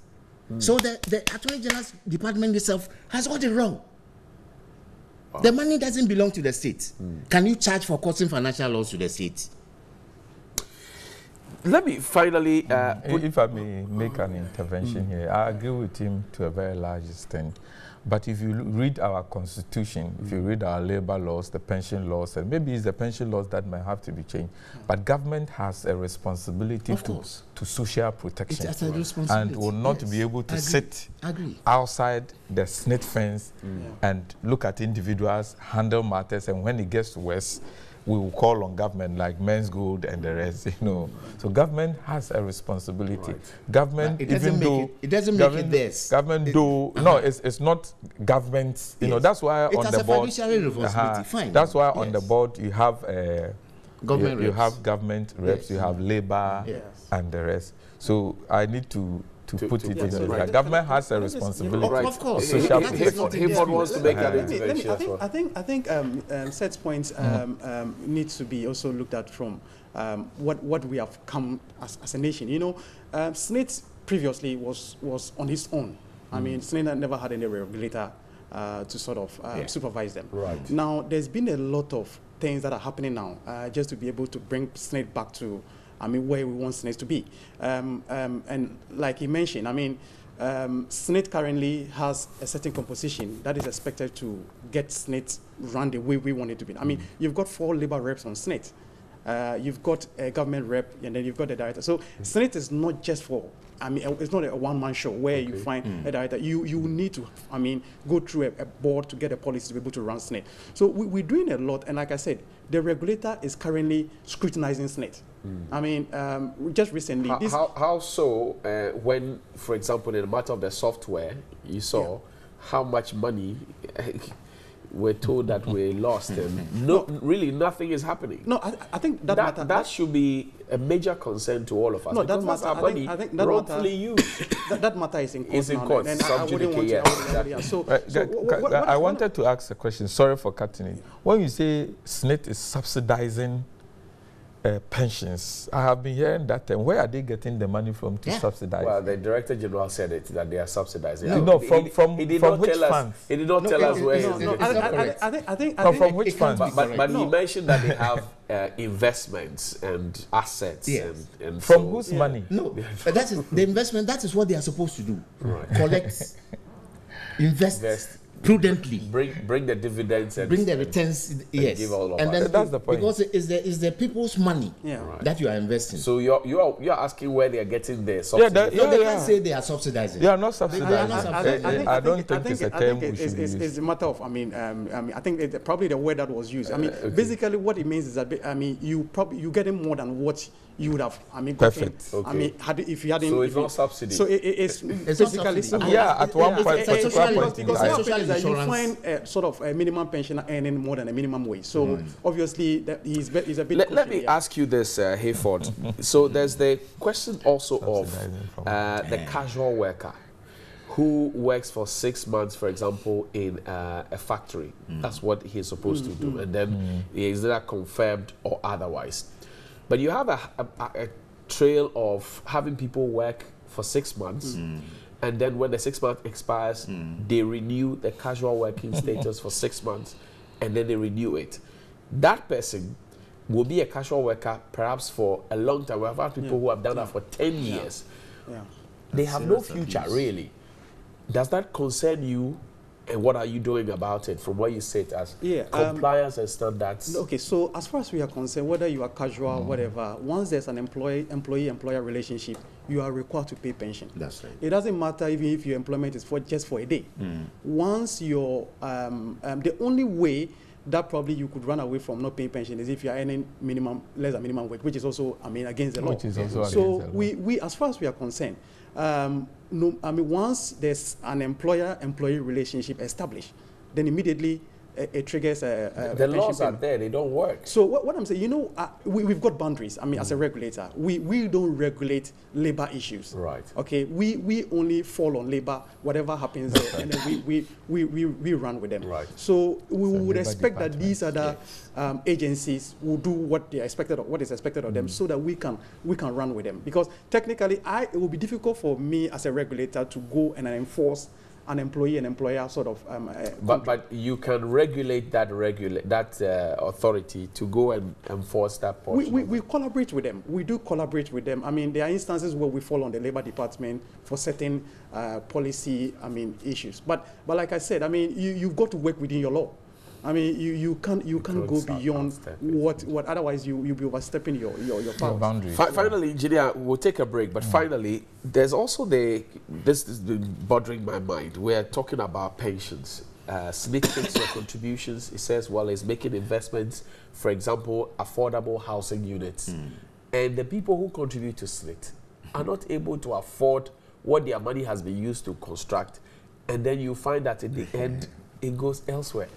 So the, the Attorney General's Department itself has got it wrong. The money doesn't belong to the state. Can you charge for causing financial loss to the state? Let me finally. Uh, Mm. if I may make an intervention here, I agree with him to a very large extent. But if you read our constitution, if you read our labor laws, the pension laws, and maybe it's the pension laws that might have to be changed, but government has a responsibility Of to, course. to social protection and will not yes. be able to sit outside the snit fence and look at individuals, handle matters, and when it gets worse, we will call on government like Menzgold and the rest, you know. So government has a responsibility. Government, But it doesn't even make though it- it doesn't make it government- Government It- do no, it's, it's not government's. You know that's why It on has the a board. fiduciary responsibility, fine. That's why on the board you have. Uh, Government you, you reps. have government reps, Yes. you have labor, Yes. and the rest. So I need to to, To- put to it put in it this. right. That government has a Let me just- responsibility. Right. Of course. Social He- he- protection. he- Hayford wants to make that Let me- me- intervention I think. I think, I think um, um, Seth's points um, um, needs to be also looked at from um, what, what we have come as, as a nation. You know, um, SSNIT previously was, was on his own. I mean, SSNIT never had any regulator uh, to sort of uh, Yeah. supervise them. Right. Now, there's been a lot of things that are happening now uh, just to be able to bring SSNIT back to, I mean, where we want SSNIT to be. Um, um, and like you mentioned, I mean, um, SSNIT currently has a certain composition that is expected to get SSNIT run the way we want it to be. I mean, you've got four labor reps on SSNIT. Uh, you've got a government rep, and then you've got the director. So SSNIT is not just for, I mean, it's not a one-man show where you find a director. You you need to, I mean, go through a, a board to get a policy to be able to run SSNIT. So we, we're doing a lot, and like I said, the regulator is currently scrutinizing SSNIT. I mean, um, just recently, How, this, how, how so uh, when, for example, in the matter of the software, you saw how much money we're told that we lost and no, really nothing is happening. No, I, I think that, that, matter, that should be a major concern to all of us No, that because that's matter, our I think, money I think that wrongfully matter, used. that, that matter is in court It's in now, court, and I, I sub wouldn't want judice, to. I yeah, wouldn't- yeah. So, Right, so Ga- wh- what- I what- wanted to ask a question. Sorry for cutting it. When you say SSNIT is subsidizing uh, pensions. I have been hearing that. And where are they getting the money from to subsidize? Well, the director general said it that they are subsidizing. No, He- from- from- he did from not which tell us. He did not No, tell it- us it- where. it's- it's- no, I- I- I- correct. I think- I think- I think from which it funds? But, but, but No. he mentioned that they have uh, investments and assets. Yes. And, and From so- whose money? No, but that is the investment. That is what they are supposed to do. Right. Collect, invest, Invest. Prudently, Bring bring the dividends and bring the returns. and yes, give all of and us. then because it's the it's the people's money Right. that you are investing. So you're you're you're asking where they are getting their Yeah, subsidies. that- No, they can't say they are subsidizing. They are not They are subsidizing. not I- subsidizing. I, I don't think, it's a I term think we it's, should it's, use. it's a matter of, I mean, um, I mean, I think it, probably the word that was used. I mean, Uh, okay. basically what it means is that, I mean, you probably, you getting more than what you would have, I mean, gotten. Perfect. I mean, had, if you hadn't. So it's not subsidy. So it, it- it's, It's basically. subsidy. Yeah, at one it's- point- it's- particular it's- point because time. what happens is that you find uh, sort of a minimum pensioner earning more than a minimum wage. So obviously, that he's, he's a bit. Let, let me yeah. ask you this, uh, Hayford. so there's the question also of uh, the casual worker who works for six months, for example, in uh, a factory. That's what he's supposed to do, and then he is either confirmed or otherwise. But you have a, a, a trail of having people work for six months. And then when the six month expires, they renew the casual working status for six months, and then they renew it. That person will be a casual worker perhaps for a long time. We have had people Yeah. who have done Yeah. that for 10 years. Yeah. They have no future, abuse. really. Does that concern you? And what are you doing about it from where you sit as Yeah, um, compliance and standards? Okay, so as far as we are concerned, whether you are casual, whatever, once there's an employee employee employer relationship, you are required to pay pension. That's right. It doesn't matter even if your employment is for just for a day. Mm. Once your um, um, the only way that probably you could run away from not paying pension is if you are earning minimum less than minimum wage, which is also I mean against the law. Which is also so against the law. we we as far as we are concerned. Um, no, I mean, once there's an employer-employee relationship established, then immediately it triggers a, a the pension laws are there, they don't work. So what, what I'm saying, you know, uh, we, we've got boundaries. I mean, as a regulator, we, we don't regulate labor issues. Right. Okay. We, we only fall on labor, whatever happens there, and then we, we, we, we, we run with them. Right. So we would expect that these other um, agencies will do what they are expected of, what is expected of them, so that we can we can run with them. Because technically, I it will be difficult for me as a regulator to go and enforce an employee and employer sort of um, uh, But, but you can regulate that regulate that uh, authority to go and enforce that we, portion. we, we collaborate with them. We do collaborate with them. I mean, there are instances where we fall on the labor department for certain uh, policy, I mean, issues. But, but like I said, I mean, you, you've got to work within your law. I mean, you, you can't you can't can't go beyond what what otherwise you you'll be overstepping your your, your powers. Fi- finally, engineer, we'll take a break. But finally, there's also the this has been bothering my mind. We're talking about pensions. Uh, SSNIT takes your contributions. He says, well, he's making investments, for example, affordable housing units, and the people who contribute to SSNIT are not able to afford what their money has been used to construct, and then you find that in the end, it goes elsewhere.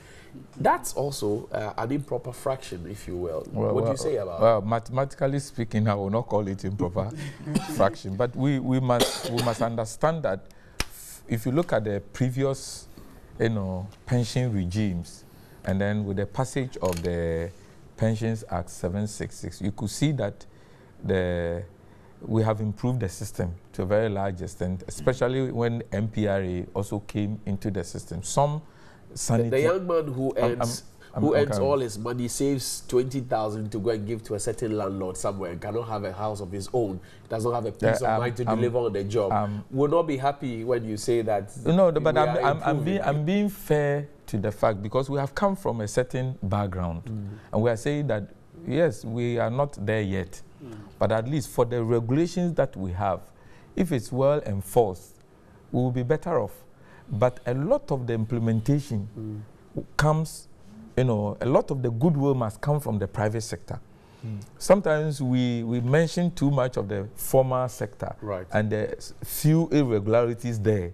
That's also uh, an improper fraction, if you will. what do you say about Well, mathematically speaking, I will not call it improper fraction, but we, we must we must understand that if you look at the previous, you know, pension regimes, and then with the passage of the Pensions Act 766, you could see that the we have improved the system to a very large extent, especially when NPRA also came into the system. Some The, sanity. the young man who earns I'm- who I'm- earns okay. all his money saves twenty thousand to go and give to a certain landlord somewhere and cannot have a house of his own, does not have a piece Yeah, of um, mind to um, deliver on the job, um, will not be happy when you say that. No, the- but I'm, I'm, I'm, being, I'm being fair to the fact because we have come from a certain background and we are saying that yes, we are not there yet, but at least for the regulations that we have, if it's well enforced, we will be better off. But a lot of the implementation hmm. comes, you know, a lot of the goodwill must come from the private sector. Hmm. Sometimes we, we mention too much of the formal sector Right. and the few irregularities there.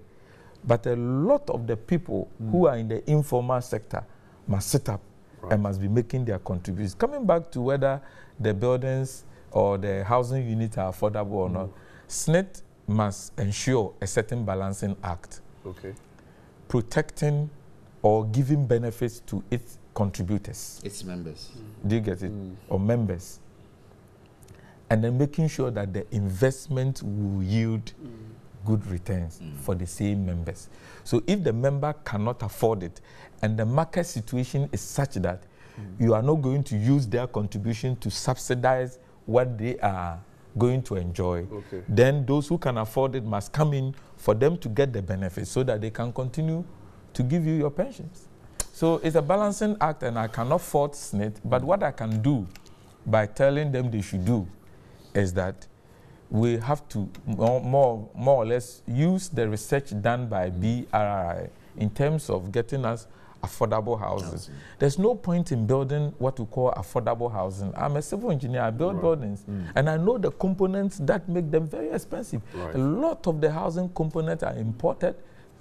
But a lot of the people who hmm. are in the informal sector must sit up and must be making their contributions. Coming back to whether the buildings or the housing units are affordable or not, SSNIT must ensure a certain balancing act Okay. protecting or giving benefits to its contributors. Its members. Mm. Do you get it? Mm. Or members. and then making sure that the investment will yield mm. good returns for the same members. So if the member cannot afford it and the market situation is such that you are not going to use their contribution to subsidize what they are going to enjoy, Okay. then those who can afford it must come in for them to get the benefits so that they can continue to give you your pensions. So it's a balancing act, and I cannot force it. but what I can do by telling them they should do is that we have to more, more, more or less use the research done by BRI in terms of getting us affordable houses. There's no point in building what we call affordable housing. I'm a civil engineer, I build Right. buildings, and I know the components that make them very expensive. Right. A lot of the housing components are imported,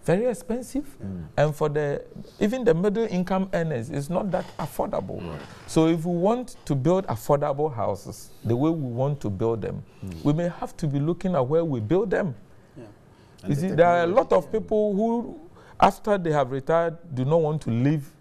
very expensive, and for the even the middle income earners, it's not that affordable. So if we want to build affordable houses the way we want to build them, we may have to be looking at where we build them. You And the see, there are a lot of people who, after they have retired, do not want to live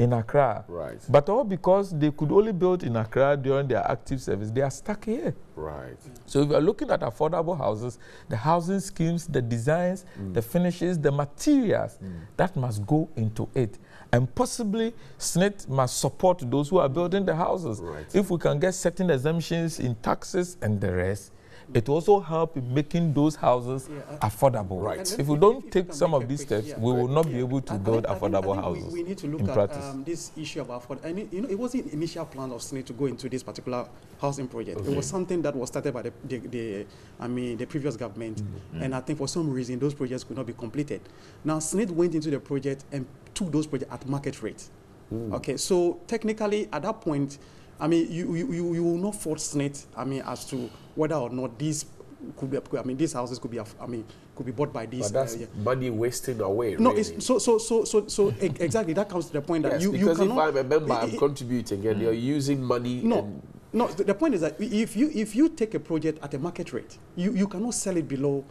in Accra. Right. But all because they could only build in Accra during their active service, they are stuck here. Right. So if you are looking at affordable houses, the housing schemes, the designs, mm. the finishes, the materials, mm. that must go into it. And possibly SSNIT must support those who are building the houses. If we can get certain exemptions in taxes and the rest, it also help in making those houses affordable. Right. If we don't take some of these steps, we will not be able to build affordable I houses We, we need to look in at practice. um, this issue about afford. And it, you know, it wasn't initial plan of SSNIT to go into this particular housing project. Okay. It was something that was started by the, the, the I mean, the previous government, Mm-hmm. and I think for some reason those projects could not be completed. Now SSNIT went into the project and took those projects at market rate. Mm. Okay, so technically at that point, I mean, you, you, you, you will not force SSNIT, I mean, as to whether or not these could be, I mean, these houses could be, I mean, could be bought by these. But that's uh, yeah. money wasting away. No, really. it's so so so so so e- exactly that comes to the point that Yes, you you because if. I'm a member, i- I'm contributing, and you're using money. no, no. The the point is that if you if you take a project at a market rate, you, you cannot sell it below.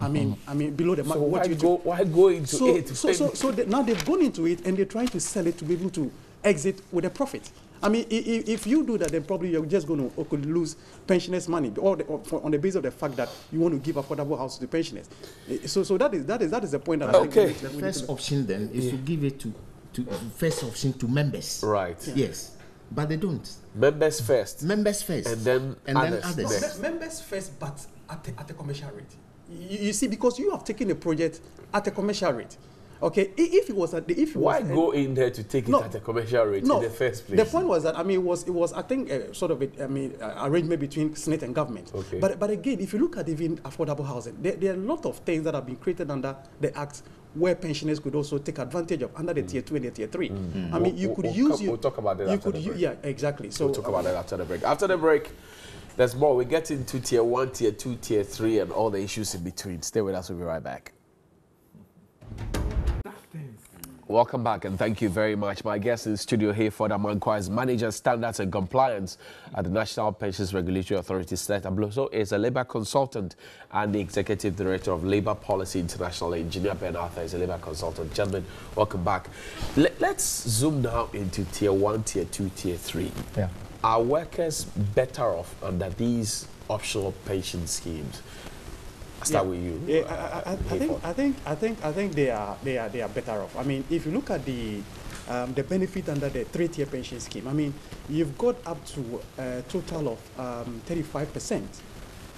I mean, I mean below the So market. why you go- why go into so, it So so when- so they, now they've gone into it and they're trying to sell it to be able to exit with a profit. I mean, i- i- if you do that, then probably you're just going to could lose pensioners' money, or, the, or for, on the basis of the fact that you want to give affordable houses to pensioners. Eh, So, so that is that is that is the point that I think we need to- The first option then is to give it to, to first option to members. Right. Yes. But they don't. Members first. Members first. And then and others then others. No, me- members first, but at a, at a commercial rate. You, you see, because you have taken a project at a commercial rate. Okay, if it was at the, if it Why was go in there to take it at a commercial rate no, in the first place? The point was that I mean, it was it was I think uh, sort of a, I mean uh, arrangement between SSNIT and government. Okay. But but again, if you look at even affordable housing, there, there are a lot of things that have been created under the act where pensioners could also take advantage of under the tier two and the tier three. I mean, you We'll- could we'll use come- you. we'll talk about that You could yeah, exactly. So we'll talk about that after the break. After the break, there's more. We get into tier one, tier two, tier three, and all the issues in between. Stay with us. We'll be right back. Welcome back and thank you very much. My guest in the studio here for the Mankwa is Manager Standards and Compliance at the National Pensions Regulatory Authority, Seth Abloso, is a labor consultant and the Executive Director of Labor Policy International. Engineer Ben Arthur is a labor consultant. Gentlemen, welcome back. Let, us zoom now into tier one, tier two, tier three. Yeah. Are workers better off under these optional pension schemes? I'll start Yeah. with you. Yeah, I, I, I, I think I think I think I think they are they are they are better off. I mean, if you look at the um, the benefit under the three-tier pension scheme, I mean, you've got up to a total of um, 35%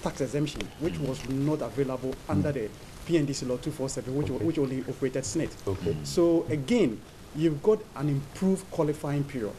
tax exemption, which was not available under the PNDC law 247, which, Okay. which only operated SSNIT. Okay. So again, you've got an improved qualifying period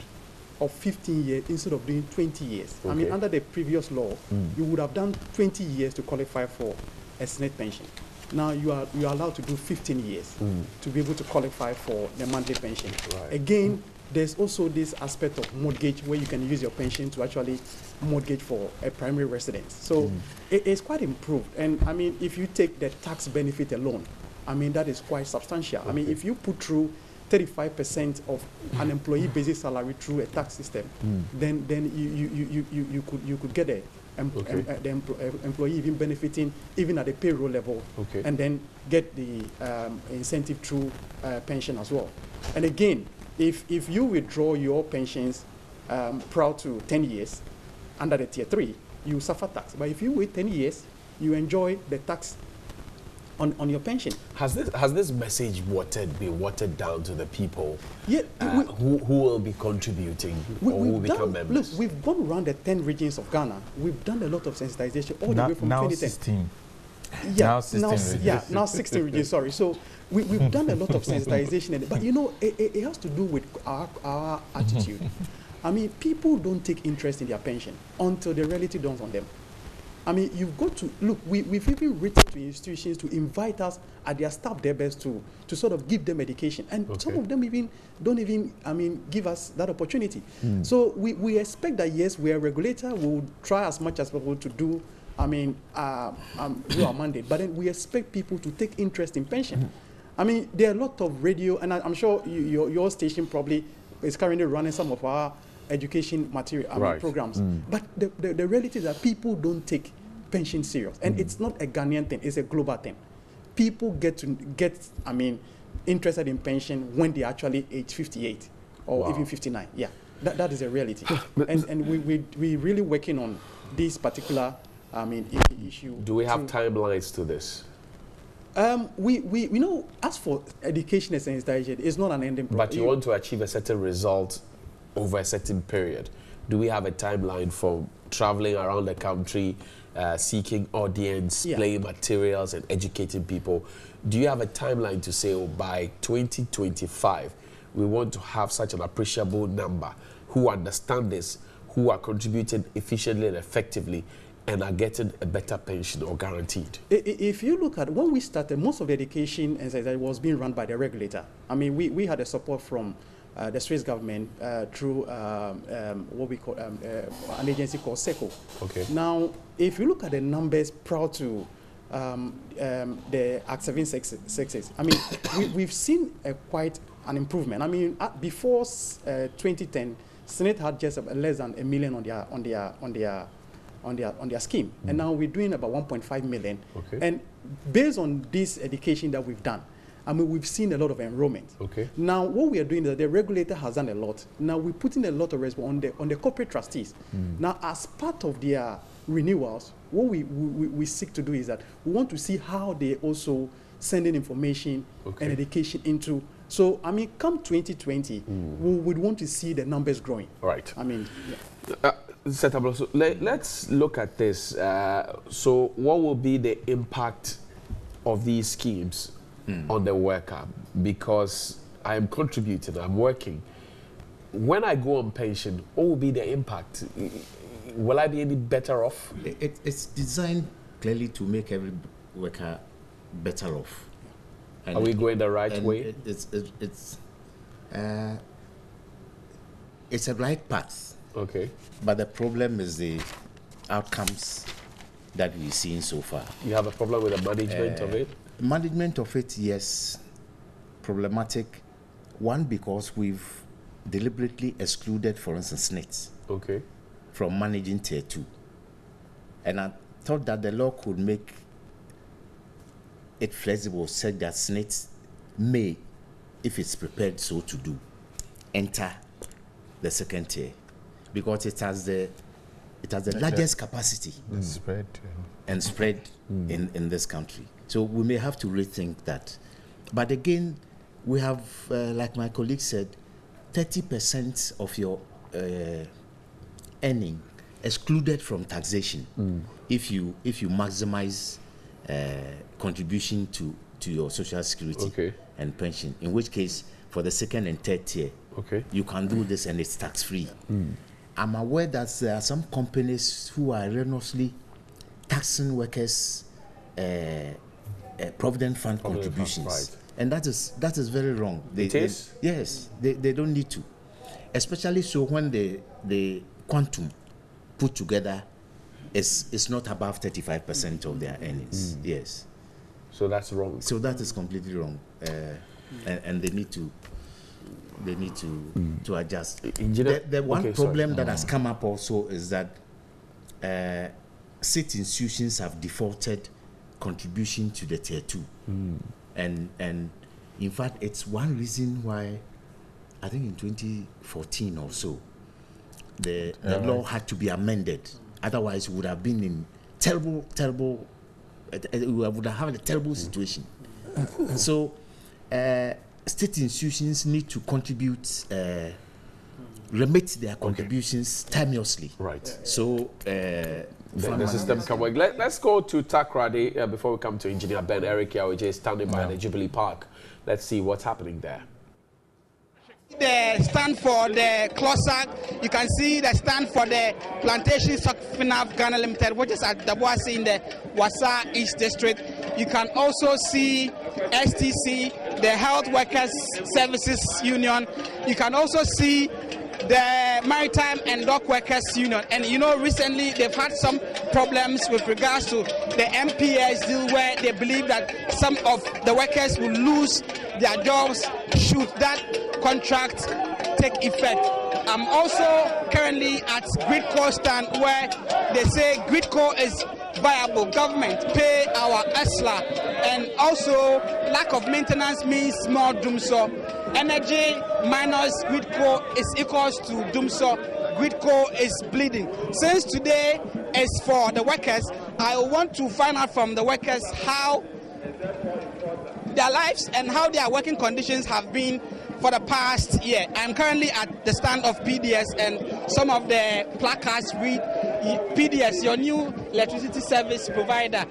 of 15 years instead of doing 20 years. I mean, under the previous law, Mm. you would have done 20 years to qualify for a SSNIT pension. Now you are you are allowed to do 15 years Mm. to be able to qualify for the monthly pension. Right. Again, there's also this aspect of mortgage where you can use your pension to actually mortgage for a primary residence. So Mm. it is quite improved. And I mean, if you take the tax benefit alone, I mean that is quite substantial. I mean, if you put through 35% of an employee basic salary through a tax system, Mm. then then you, you, you, you, you, could you could get a Okay. em- uh, the empl- uh, employee even benefiting even at the payroll level, Okay. and then get the um, incentive through uh, pension as well. And again, if if you withdraw your pensions um, prior to 10 years under the tier three, you suffer tax. But if you wait 10 years, you enjoy the tax on, on your pension. Has this has this message watered been watered down to the people? Yeah, uh, who who will be contributing We, or who will become done, members? look, we've gone around the 10 regions of Ghana. We've done a lot of sensitization all the way from now 2010. 16. Yeah, Now 16 s- regions. Yeah, now 16 regions, sorry. So we, we've done a lot of sensitization, and, but you know, it, it, it has to do with our, our attitude. I mean, people don't take interest in their pension until the reality dawns on them. I mean, you've got to look. We, we've even written to institutions to invite us at their staff their best to to sort of give them education, and some of them even don't even, I mean, give us that opportunity. Mm. So we, we expect that yes, we're a regulator. We'll try as much as possible to do, I mean, uh, um, do our mandate. But then we expect people to take interest in pension. I mean, there are a lot of radio, and I, I'm sure you, your your station probably is currently running some of our education material I mean, programs. Mm. But the, the, the reality is that people don't take pension serious. And it's not a Ghanaian thing, it's a global thing. People get to get, I mean, interested in pension when they actually age 58 or Wow. even 59. Yeah, that, that is a reality. and and we, we, we really working on this particular, I mean, issue. Do we have timelines to this? Um, we, we, we know, as for education and sensitization, it's not an ending problem. But you want to achieve a certain result over a certain period. Do we have a timeline for traveling around the country, uh, seeking audience, Yeah. playing materials, and educating people? Do you have a timeline to say, oh, by 2025, we want to have such an appreciable number who understand this, who are contributing efficiently and effectively, and are getting a better pension or guaranteed? If you look at when we started, most of the education as I said, was being run by the regulator. I mean, we, we had a support from uh, the Swiss government uh, through um, um, what we call um, uh, an agency called SECO. Okay. Now, if you look at the numbers prior to um, um, the Act 766, I mean, we, we've seen a quite an improvement. I mean, before uh, 2010, SSNIT had just less than a million on their on their on their on their on their scheme, and now we're doing about 1.5 million. Okay. And based on this education that we've done, I mean, we've seen a lot of enrollment. Okay. Now, what we are doing is that the regulator has done a lot. Now, we're putting a lot of response on the, on the corporate trustees. Mm. Now, as part of their renewals, what we, we, we seek to do is that we want to see how they also sending information Okay. and education into. So, I mean, come 2020, we would want to see the numbers growing. Right. I mean, yeah. Uh, so let, us look at this. Uh, so, what will be the impact of these schemes on the worker? Because I am contributing, I'm working. When I go on pension, what will be the impact? Will I be any better off? It, it- it's designed clearly to make every worker better off. Are we going the right and way? It, it's it, it's uh, it's a right path. Okay. But the problem is the outcomes that we've seen so far. You have a problem with the management of Uh, it? Management of it, yes, problematic. One because we've deliberately excluded, for instance, SSNITs Okay. From managing tier two. And I thought that the law could make it flexible, such that SSNITs may, if it's prepared so to do, enter the second tier because it has the it has the The- largest capacity The spread. and spread in, in this country. So we may have to rethink that. But again, we have, uh, like my colleague said, 30% of your uh, earning excluded from taxation if you if you maximize uh, contribution to, to your social security Okay. and pension. In which case, for the second and third tier, okay. you can do this and it's tax free. I'm aware that there are some companies who are erroneously taxing workers' uh, uh, provident fund Provident fund, contributions, right. and that is that is very wrong. It they, is? yes, they, they don't need to, especially so when the the quantum put together is is not above 35 percent of their earnings. Mm. Yes. So that's wrong. So that is completely wrong, uh, and, and they need to they need to to adjust. The, the one okay, sorry. problem that has come up also is that uh, state institutions have defaulted contribution to the tier two, and and in fact it's one reason why I think in 2014 or so the the Yeah, law had to be amended Otherwise, we would have been in terrible, terrible, uh, we would have had a terrible situation. so, uh, state institutions need to contribute, uh, remit their contributions okay. timeously. Right. So, uh, the, the system can work. Let, us go to Takoradi uh, before we come to Engineer Ben Eric Yaoje standing by yeah. the Jubilee Park. Let's see what's happening there the stand for the CLOSSAG. You can see the stand for the Plantation Socfinaf Ghana Limited, which is at Daboase in the Wasa East District. You can also see STC, the Health Workers Services Union. You can also see the Maritime and Dock Workers Union. And you know, recently they've had some problems with regards to the MPS deal where they believe that some of the workers will lose their jobs should that contract take effect. I'm also currently at Gridco stand where they say Gridco is viable. Government pay our ESLA and also lack of maintenance means more dumsor. Energy minus Gridco is equals to dumsor. Gridco is bleeding. Since today is for the workers, I want to find out from the workers how their lives and how their working conditions have been for the past year. I'm currently at the stand of PDS and some of the placards read PDS, your new electricity service provider.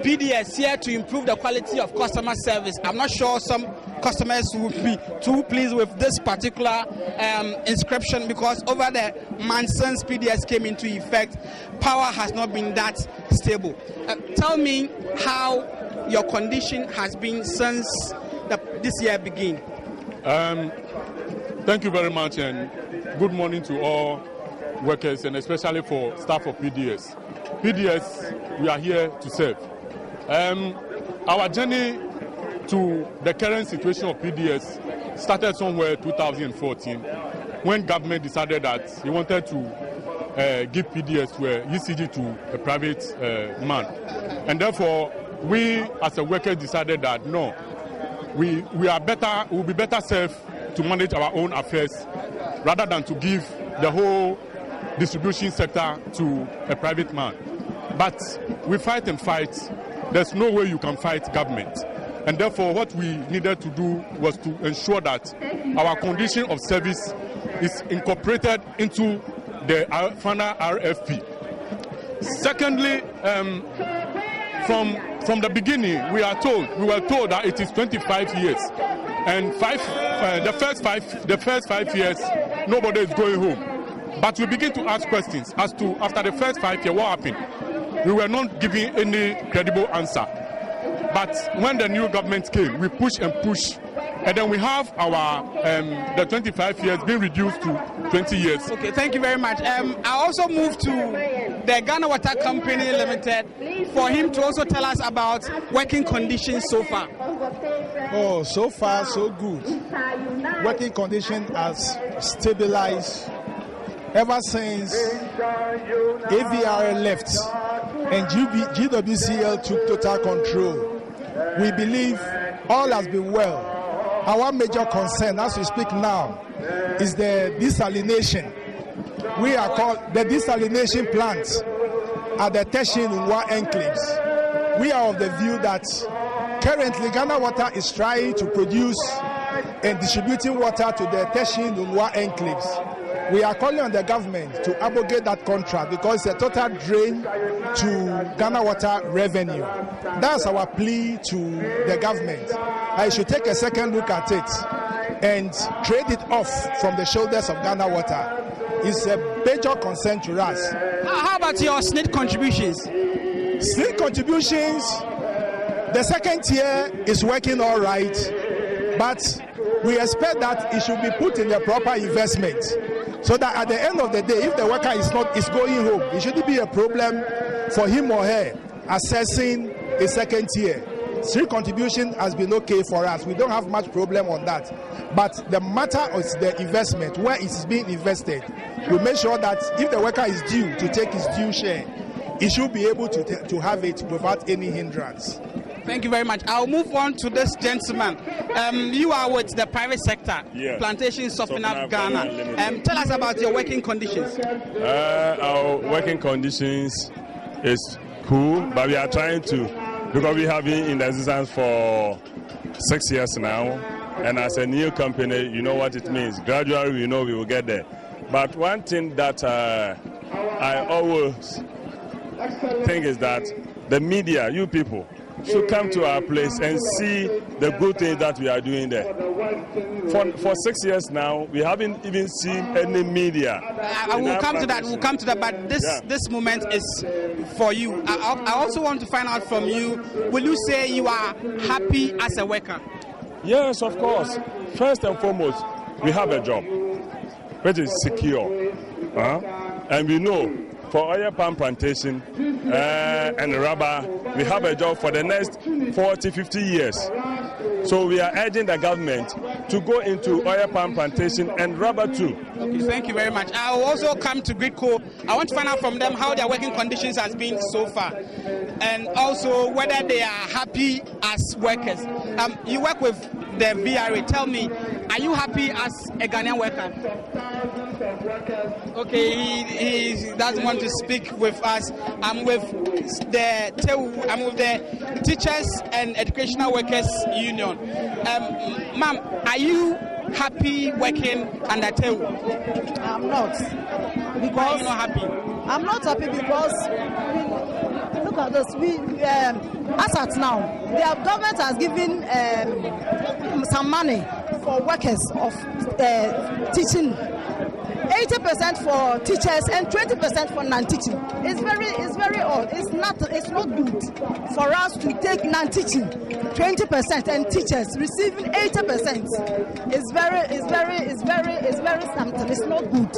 PDS here to improve the quality of customer service. I'm not sure some customers would be too pleased with this particular um, inscription because over the months since PDS came into effect, power has not been that stable. Uh, tell me how your condition has been since the, this year began. Um, thank you very much and good morning to all workers and especially for staff of PDS. PDS, we are here to serve. Um, our journey to the current situation of PDS started somewhere 2014 when government decided that he wanted to uh, give PDS to a ECG to a private uh, man. And therefore, we as a worker decided that no, we, we are better, we will be better served to manage our own affairs rather than to give the whole distribution sector to a private man. But we fight and fight. There's no way you can fight government. And therefore, what we needed to do was to ensure that our condition of service is incorporated into the final RFP. Secondly, um, from from the beginning, we are told we were told that it is 25 years, and five uh, the first five the first five years nobody is going home. But we begin to ask questions as to after the first five years what happened. We were not giving any credible answer. But when the new government came, we push and push and then we have our um, the 25 years being reduced to 20 years. Okay, thank you very much. Um, I also moved to the Ghana Water Company Limited for him to also tell us about working conditions so far. Oh, so far so good. Working conditions has stabilized ever since AVRL left and GWCL took total control. We believe all has been well our major concern as we speak now is the desalination. We are called the desalination plants at the Teshie-Nungua enclaves. We are of the view that currently Ghana Water is trying to produce and distributing water to the Teshie-Nungua enclaves we are calling on the government to abrogate that contract because it's a total drain to Ghana Water revenue. That's our plea to the government. I should take a second look at it and trade it off from the shoulders of Ghana Water. It's a major concern to us. How about your SSNIT contributions? SSNIT contributions, the second tier is working all right, but we expect that it should be put in the proper investment so that at the end of the day if the worker is not is going home it shouldn't be a problem for him or her assessing a second tier. Three contribution has been okay for us. We don't have much problem on that. But the matter is the investment where it is being invested. We make sure that if the worker is due to take his due share he should be able to to have it without any hindrance Thank you very much. I'll move on to this gentleman. Um, you are with the private sector, Yeah. Plantation Socfinaf Ghana. Ghana Um, tell us about your working conditions. Uh, our working conditions is cool, but we are trying to because we have been in existence for six years now, and as a new company, you know what it means. Gradually, we know we will get there. But one thing that uh, I always think is that the media, you people, should come to our place and see the good things that we are doing there. For, for six years now, we haven't even seen any media. I, will come to that. We'll come to that. But this Yeah. this moment is for you. I, I I also want to find out from you. Will you say you are happy as a worker? Yes, of course. First and foremost, we have a job which is secure. huh? And we know for oil palm plantation uh, and rubber, we have a job for the next 40, 50 years. So we are urging the government to go into oil palm plantation and rubber too. Okay, thank you very much. I will also come to Gridco. I want to find out from them how their working conditions has been so far, and also whether they are happy as workers. Um, you work with the VRA. Tell me, are you happy as a Ghanaian worker? Okay, he, he doesn't want to speak with us. I'm with the TEU, I'm with the Teachers and Educational Workers Union. Um, ma'am, are you happy working under TEU? I'm not. Because Why are you not happy? I'm not happy because we, look at this. We um, as at now, the government has given um, some money for workers of uh, teaching. 80% for teachers and 20% for non-teaching. It's very, it's very odd. It's not, it's not good for us to take non-teaching 20% and teachers receiving 80%. It's very, it's very, it's very, it's very something. It's not good.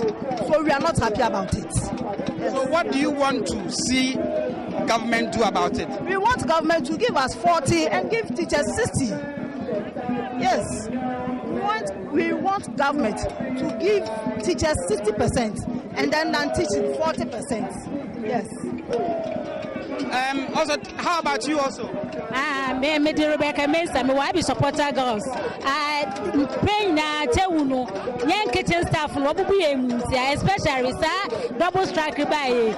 So we are not happy about it. So what do you want to see government do about it? We want government to give us 40 and give teachers 60. Yes. We want, we want government to give teachers 60% and then non-teaching 40%. Yes. Um, also, how about you also? Ah, me me de Rebecca Mensah, me wa be supporter girls. Ah, pain na tewu no, yen kitchen staff no obubu ye musia, especially sa double strike by ye.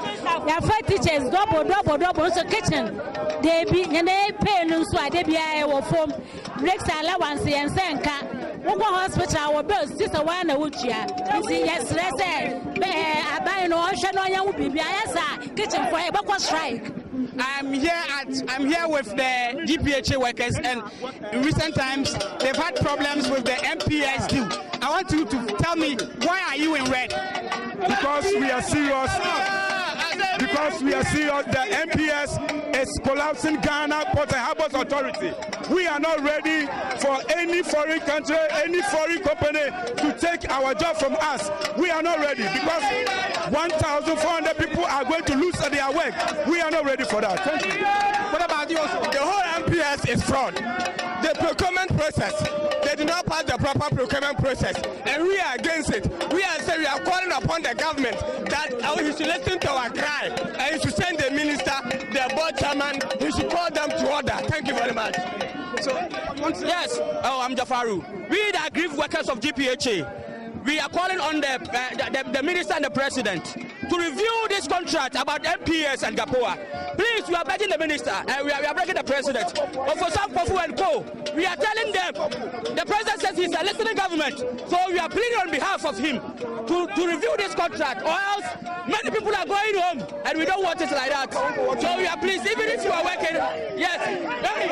Ya fa teachers double double double so kitchen. They be nyane pain no so ade bia e wo form. Breaks allowance yen senka. Wokɔ hospital wɔ bills ti sɛ wɔn na wotua nti yɛsrɛ sɛ bɛɛ aban no ɔhwɛ na ɔnyɛ wo biribi ayɛ saa kitchen fɔ yɛbɛkɔ strike. I'm here at I'm here with the GPHA workers and in recent times they've had problems with the MPS. I want you to tell me why are you in red? because we are serious. Because we are serious, the MPS is collapsing Ghana Port and Harbors Authority. We are not ready for any foreign country, any foreign company to take our job from us. We are not ready because 1,400 people are going to lose their work. We are not ready for that. Thank you. What about you? The whole MPS is fraud. The procurement process, they did not pass the proper procurement process, and we are against it. We are saying we are calling upon the government that uh, he should listen to our cry, and he should send the minister, the board chairman, he should call them to order. Thank you very much. So, yes, oh, I'm Jafaru. We the aggrieved workers of GPHA, we are calling on the, uh, the, the, minister and the president to review this contract about MPS and GAPOA. Please, we are begging the minister and we are, we are begging the president. But for some Kofu and Co, we are telling them, the president says he's a listening government. So we are pleading on behalf of him to, to review this contract or else many people are going home and we don't want it like that. So we are pleased, even if you are working, yes, hey,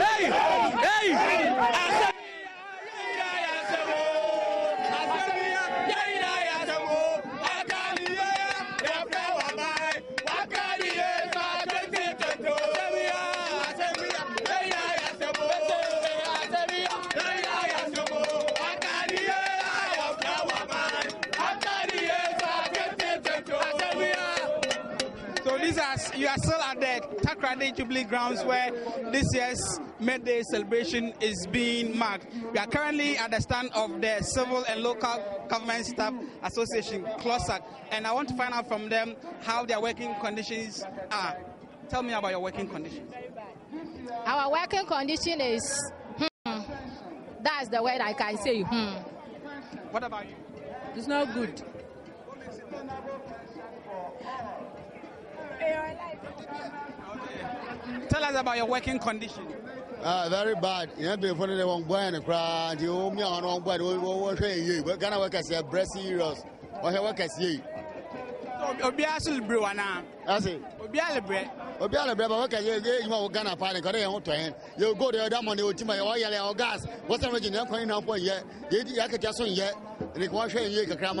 hey, hey, So these are you are still at the Takoradi Jubilee grounds where this year's May midday celebration is being marked. We are currently at the stand of the Civil and Local Government Staff Association, CLOSSAG, and I want to find out from them how their working conditions are. tell me about your working conditions. Our working condition is, hmm, that's the word I can say. Hmm. What about you? It's not good. Tell us about your working condition. Ah, very bad. You know, before they won't buy any crowd, you owe me on one bed, we will show you. But can I work as a breast serious? Or I work as ye? Obi asul brew ana. Ase. Obi ale bre. Obi ale bre, but work as you you want Ghana party, because they want to. You go there, that money will team oil or gas. What's the region? You're going to point yet. You can just on yet. And it won't show you a cram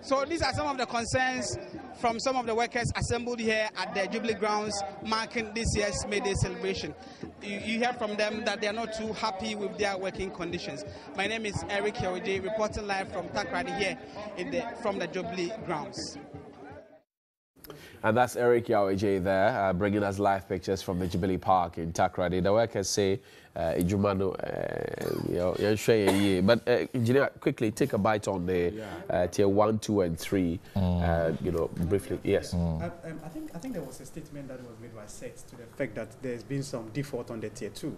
so these are some of the concerns from some of the workers assembled here at the Jubilee grounds marking this year's May Day celebration. You, you hear from them that they are not too happy with their working conditions. My name is Eric Yoje, reporting live from Takoradi here the, from the Jubilee grounds. And that's Eric Yaweje there, uh, bringing us live pictures from the Jubilee Park in Takoradi. The workers say, uh, Ijumano, uh, but uh, engineer, quickly take a bite on the uh, tier one, two, and three. Uh, you know, briefly. Yes. Um, um, I think I think there was a statement that was made by Seth to the effect that there's been some default on the tier two.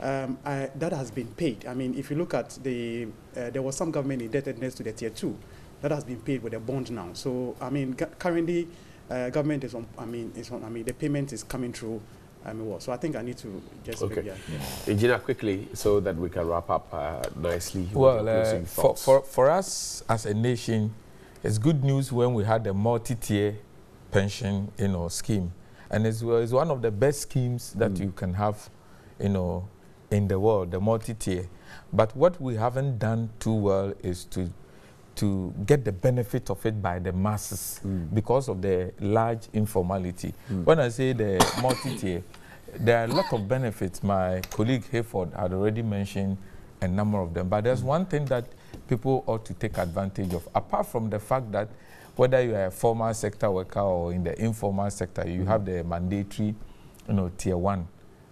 Um, I, that has been paid. I mean, if you look at the, uh, there was some government indebtedness to the tier two that has been paid with a bond now. So I mean, currently, uh, government is on. I mean, is on. I mean, the payment is coming through. I mean, what? So I think I need to just. Okay. Yeah, Engineer, quickly, so that we can wrap up uh, nicely. Well, uh, for, for, for us as a nation, it's good news when we had a multi-tier pension, you know, scheme, and it's, it's one of the best schemes that you can have, you know, in the world, the multi-tier. But what we haven't done too well is to to get the benefit of it by the masses mm. because of the large informality. Mm. When I say the multi-tier, there are a lot of benefits. My colleague Hayford had already mentioned a number of them. But there's mm. one thing that people ought to take advantage of, apart from the fact that whether you are a formal sector worker or in the informal sector, you have the mandatory, you know, tier one,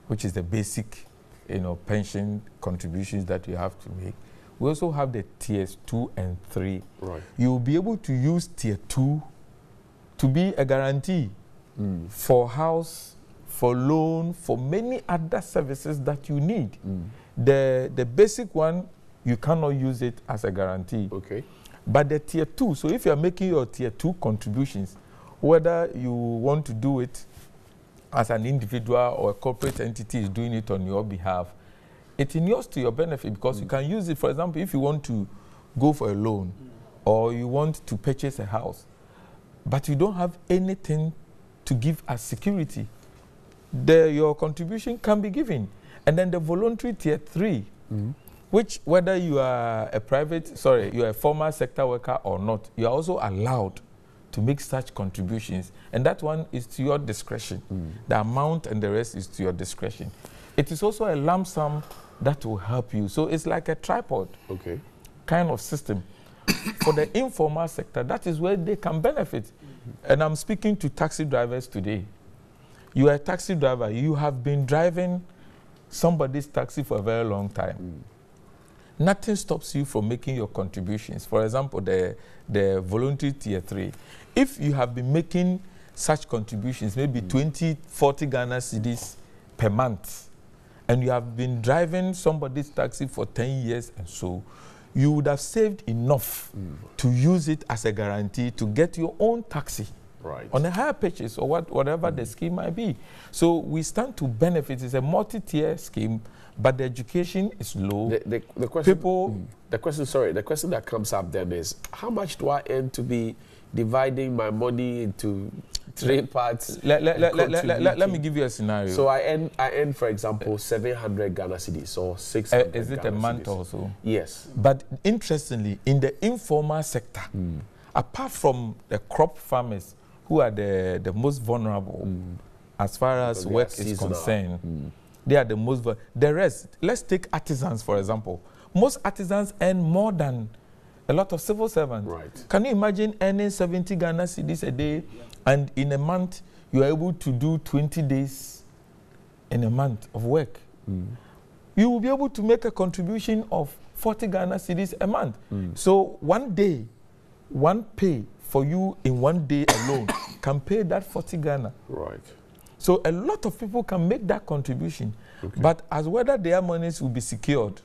which is the basic, you know, pension contributions that you have to make. We also have the tiers two and three. Right. You will be able to use tier two to be a guarantee mm. for house, for loan, for many other services that you need. Mm. The, the basic one, you cannot use it as a guarantee. Okay. But the tier two, so if you are making your tier two contributions, whether you want to do it as an individual or a corporate entity is doing it on your behalf, it inures to your benefit because you can use it, for example, if you want to go for a loan or you want to purchase a house, but you don't have anything to give as security, the, your contribution can be given. And then the voluntary tier three, mm-hmm. which whether you are a private, sorry, you are a formal sector worker or not, you are also allowed to make such contributions. And that one is to your discretion. Mm. The amount and the rest is to your discretion. It is also a lump sum that will help you. So it's like a tripod okay. kind of system. For the informal sector, that is where they can benefit. And I'm speaking to taxi drivers today. You are a taxi driver, you have been driving somebody's taxi for a very long time. Mm. Nothing stops you from making your contributions. For example, the, the voluntary tier three. If you have been making such contributions, maybe mm. 20, 40 Ghana cedis per month, and you have been driving somebody's taxi for 10 years and so, you would have saved enough mm. to use it as a guarantee to get your own taxi Right. on a higher purchase or what, whatever the mm. scheme might be. So we stand to benefit. It's a multi-tier scheme, but the education is low. The, the, the question, People, mm. the question, sorry, the question that comes up then is, how much do I earn to be dividing my money into three parts? let, let, let, let, let, me give you a scenario. So I earn, I earn, for example, 700 Ghana cedis or Uh, is it a month or so? Yes. But interestingly, in the informal sector, hmm. apart from the crop farmers who are the, the most vulnerable hmm. as far as Because work is seasonal. concerned, hmm. they are the most. The rest, let's take artisans for example. Most artisans earn more than a lot of civil servants. Right. Can you imagine earning 70 Ghana cedis a day and in a month you are able to do 20 days in a month of work? Mm. You will be able to make a contribution of 40 Ghana cedis a month. Mm. So one day, one pay for you in one day alone can pay that 40 Ghana. Right. So a lot of people can make that contribution. But as whether their monies will be secured,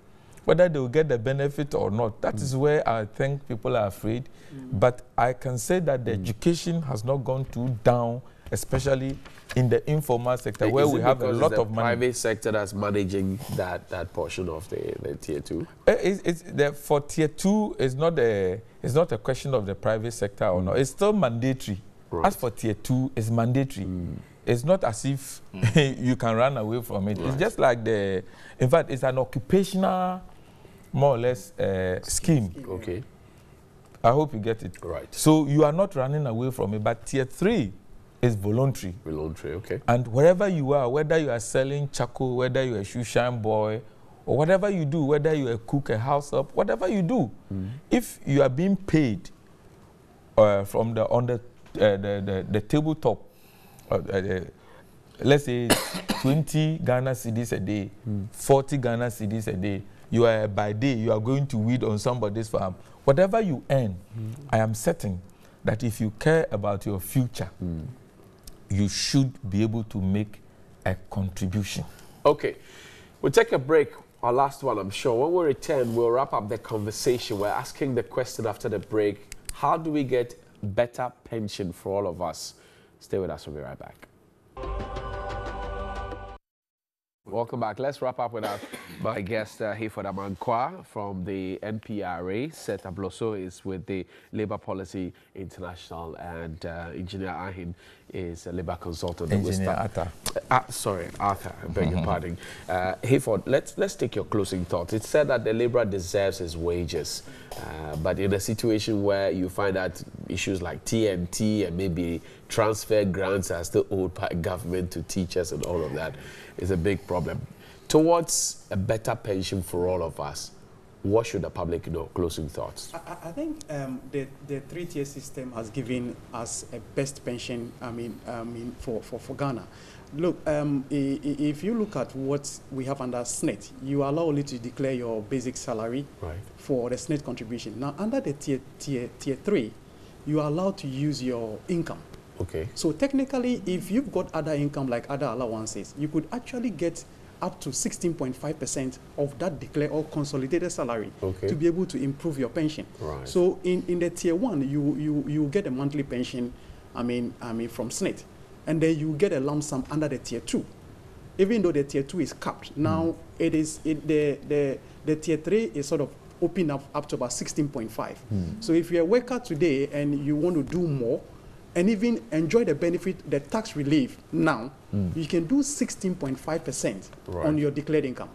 whether they will get the benefit or not, that is mm. where I think people are afraid. Mm. But I can say that the mm. education has not gone too down, especially in the informal sector where we have a lot of the money. private sector that's managing that, that portion of the, the tier two? Uh, It's, it's the, for tier two, it's not a it's not a question of the private sector or not. It's still mandatory. As for tier two, it's mandatory. It's not as if you can run away from it. It's just like the, in fact, it's an occupational, more or less, uh, scheme. Okay. I hope you get it. Right. So you are not running away from it. But tier three is voluntary. Voluntary, okay. And wherever you are, whether you are selling charcoal, whether you're a shoe shine boy, or whatever you do, whether you're a cook, a house up, whatever you do, if you are being paid uh, from the on the, uh, the, the the tabletop, uh, uh, let's say 20 Ghana cedis a day, 40 Ghana cedis a day, you are by day you are going to weed on somebody's farm. Whatever you earn, hmm. I am certain that if you care about your future, hmm. you should be able to make a contribution. Okay. We'll take a break. Our last one, I'm sure. When we return, we'll wrap up the conversation. We're asking the question after the break how do we get better pension for all of us? Stay with us. We'll be right back. Welcome back. Let's wrap up with our, my guest, uh, Hayford Amankwa from the NPRA. Seth Abloso is with the Labour Policy International, and uh, Engineer Ahin is a Labour consultant. Engineer Atta. Uh, sorry, Arthur, I beg your pardon. Uh, Hayford, let's, let's take your closing thoughts. It's said that the labourer deserves his wages, uh, but in a situation where you find that issues like TNT and maybe transfer grants are still owed by government to teachers and all of that is a big problem. Towards a better pension for all of us, what should the public know? Closing thoughts. I, I- think um, the, the three-tier system has given us a best pension, I mean, I mean for, for, for Ghana. Look, um, if you look at what we have under SSNIT, you are allowed only to declare your basic salary Right. for the SSNIT contribution. Now, under the tier, tier, tier three, you are allowed to use your income. Okay. So technically, if you've got other income like other allowances, you could actually get up to 16.5% of that declared or consolidated salary Okay. to be able to improve your pension. Right. So in, in the tier one, you, you, you get a monthly pension, I mean, I mean from SSNIT, and then you get a lump sum under the tier two. Even though the tier two is capped, hmm. now it is it, the, the, the tier three is sort of open up, up to about 16.5. Hmm. So if you're a worker today and you want to do more, and even enjoy the benefit, the tax relief now, Mm. you can do 16.5% Right. on your declared income.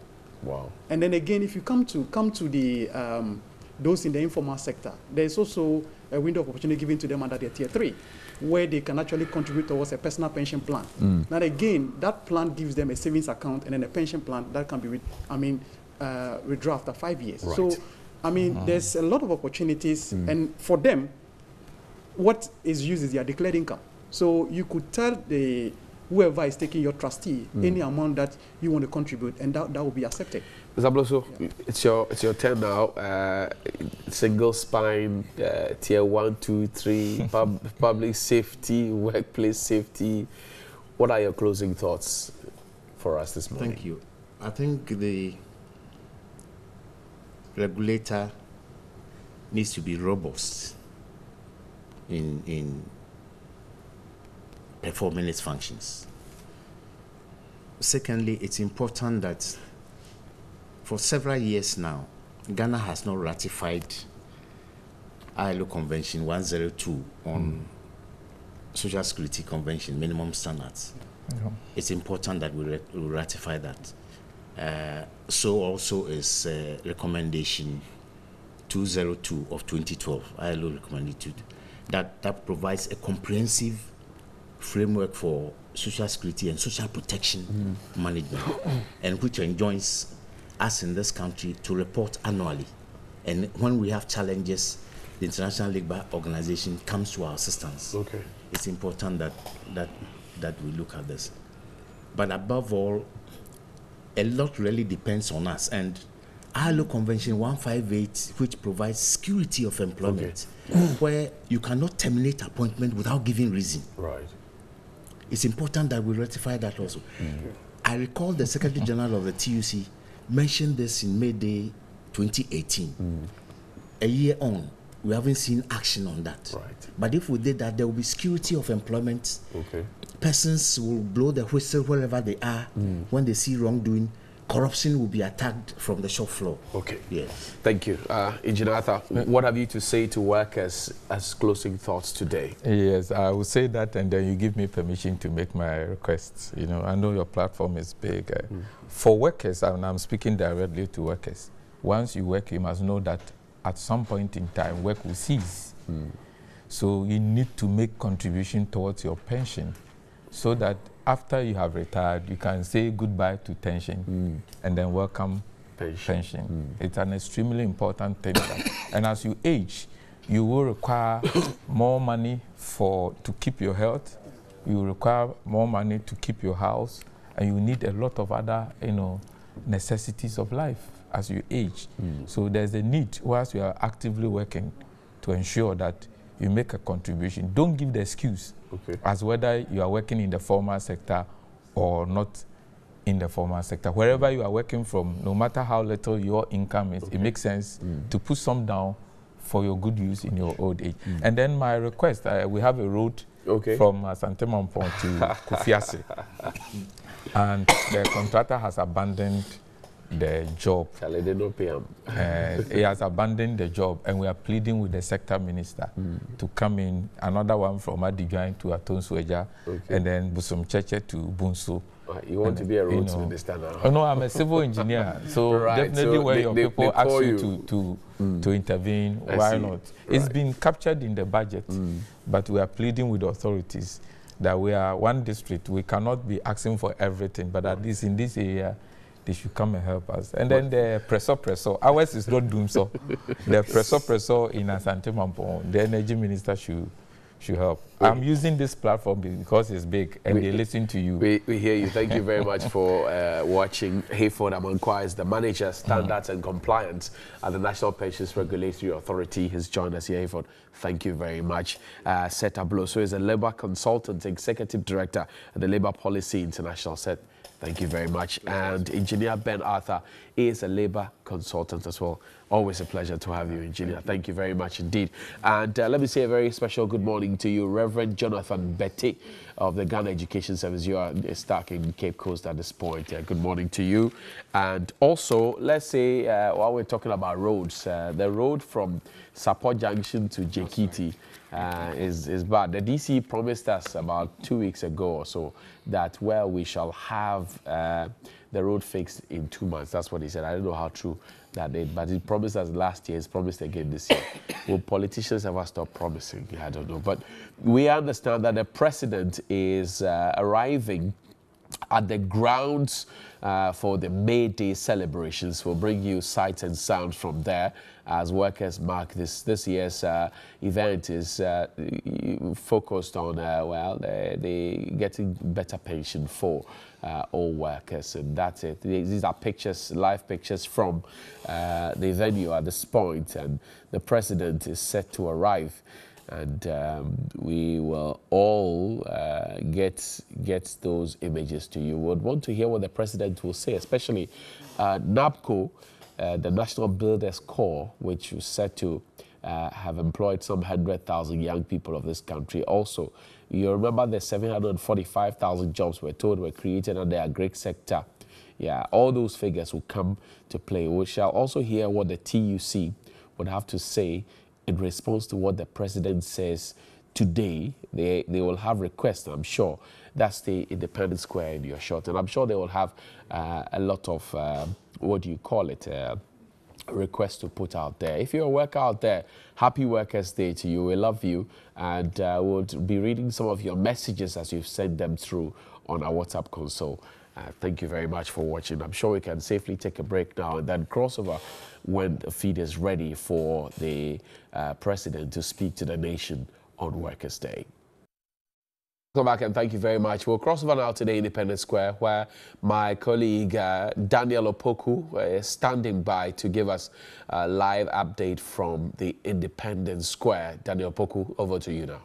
Wow. And then again, if you come to come to the um, those in the informal sector, there's also a window of opportunity given to them under their tier three, where they can actually contribute towards a personal pension plan. Mm. Now again, that plan gives them a savings account and then a pension plan that can be, I mean, uh, withdraw after five years. So, I mean, Mhm. there's a lot of opportunities, Mm. and for them, what is used is your declared income. So you could tell the whoever is taking your trustee Mm. any amount that you want to contribute, and that, that will be accepted. Mr. Abloso, it's your it's your turn now. Uh, single spine, uh, tier one, two, three, pub, public safety, workplace safety. What are your closing thoughts for us this morning? Thank you. I think the regulator needs to be robust in in performing its functions. Secondly, it's important that for several years now, Ghana has not ratified ILO Convention 102 on Social Security Convention minimum standards. Yeah. It's important that we, we ratify that. Uh, so also is uh, recommendation 202 of 2012, ILO recommended that that provides a comprehensive framework for social security and social protection mm. management, and which enjoins us in this country to report annually And when we have challenges, the International Labour Organization comes to our assistance. Okay. It's important that that that we look at this. But above all, a lot really depends on us. And ILO Convention 158, which provides security of employment, where you cannot terminate appointment without giving reason. Right. It's important that we ratify that also. I recall the Secretary General of the TUC mentioned this in May Day 2018. A year on, we haven't seen action on that. Right. But if we did that, there will be security of employment. Okay. Persons will blow the whistle wherever they are Mm. when they see wrongdoing. Corruption will be attacked from the shop floor. Okay. Yes. Thank you. Uh, Engineer Arthur, what have you to say to workers as closing thoughts today? Yes, I will say that, and then you give me permission to make my requests. You know, I know your platform is big. Uh, For workers, and I'm speaking directly to workers, once you work, you must know that at some point in time, work will cease. So you need to make contribution towards your pension so that after you have retired, you can say goodbye to pension mm. and then welcome pension. Mm. It's an extremely important thing. and as you age, you will require more money for to keep your health. You will require more money to keep your house, and you need a lot of other, you know, necessities of life as you age. Mm. So there's a need, whilst you are actively working, to ensure that you make a contribution. Don't give the excuse Okay. as whether you are working in the formal sector or not in the formal sector. Wherever you are working from, no matter how little your income is, it makes sense to put some down for your good use in your old age. And then my request, uh, we have a road Okay. from uh, Santemampong to Kofiase. and the contractor has abandoned the job. Charlie, they don't pay him. Uh, he has abandoned the job, and we are pleading with the sector minister to come in. Another one from Adijuan to Atonsueja, Okay. and then Busum Cheche to Bunso. Uh, you want And, to be a you know- minister now? Oh, no, I'm a civil engineer. So Right, definitely so when they- your they- people they ask you, you. to, to, to intervene, I why see. not? It's been captured in the budget, but we are pleading with authorities that we are one district. We cannot be asking for everything, but at least in this area, they should come and help us. And then the pressor pressor, ours is not dumsor. the pressor pressor in Asante Mampo, the energy minister should should help. I'm using this platform because it's big and We- they listen to you. We, we hear you. Thank you very much for uh, watching. Hayford Amankwa is the manager, standards and compliance at the National Pensions Regulatory Authority. He's joined us here, Hayford. Thank you very much. Uh, Seth Abloso is a labor consultant, executive director at the Labor Policy International. Seth, thank you very much. And engineer Ben Arthur is a labor consultant as well. Always a pleasure to have you, engineer. Thank you very much indeed. And uh, let me say a very special good morning to you, Reverend Jonathan Betty of the Ghana Education Service. You are stuck in Cape Coast at this point. Good morning to you. And also, let's say, uh, while we're talking about roads, uh, the road from Sapo Junction to Jekiti uh, is, is bad. The DC promised us about two weeks ago or so that, well, we shall have uh, the road fixed in two months. That's what he said. I don't know how true that is, but he promised us last year. He's promised again this year. Will politicians ever stop promising? I don't know. But we understand that the president is uh, arriving at the grounds uh, for the May Day celebrations. We'll bring you sights and sounds from there as workers mark this this year's uh, event is uh, focused on uh, well they, they getting better pension for uh, all workers and that's it. These are pictures, live pictures from uh, the venue at this point and the president is set to arrive and um, we will all uh, get get those images to you. We would want to hear what the president will say, especially uh, NABCO, uh, the National Builders Corps, which is said to uh, have employed some hundred thousand young people of this country. Also, you remember the 745,000 jobs we're told were created under the agri sector. Yeah, all those figures will come to play. We shall also hear what the TUC would have to say in response to what the president says today. They, they will have requests, I'm sure. That's the Independence Square in your shot. And I'm sure they will have uh, a lot of, uh, what do you call it, uh, requests to put out there. If you're a worker out there, happy Workers' Day to you. We love you. And uh, we'll be reading some of your messages as you've sent them through on our WhatsApp console Uh, thank you very much for watching. I'm sure we can safely take a break now and then crossover when the feed is ready for the uh, president to speak to the nation on Workers' Day. Welcome back and thank you very much. We'll cross over now to the Independence Square where my colleague uh, Daniel Opoku is standing by to give us a live update from the Independence Square. Daniel Opoku, over to you now.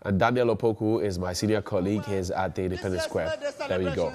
And Daniel Opoku is my senior colleague. He's at the Independence Square. There we go.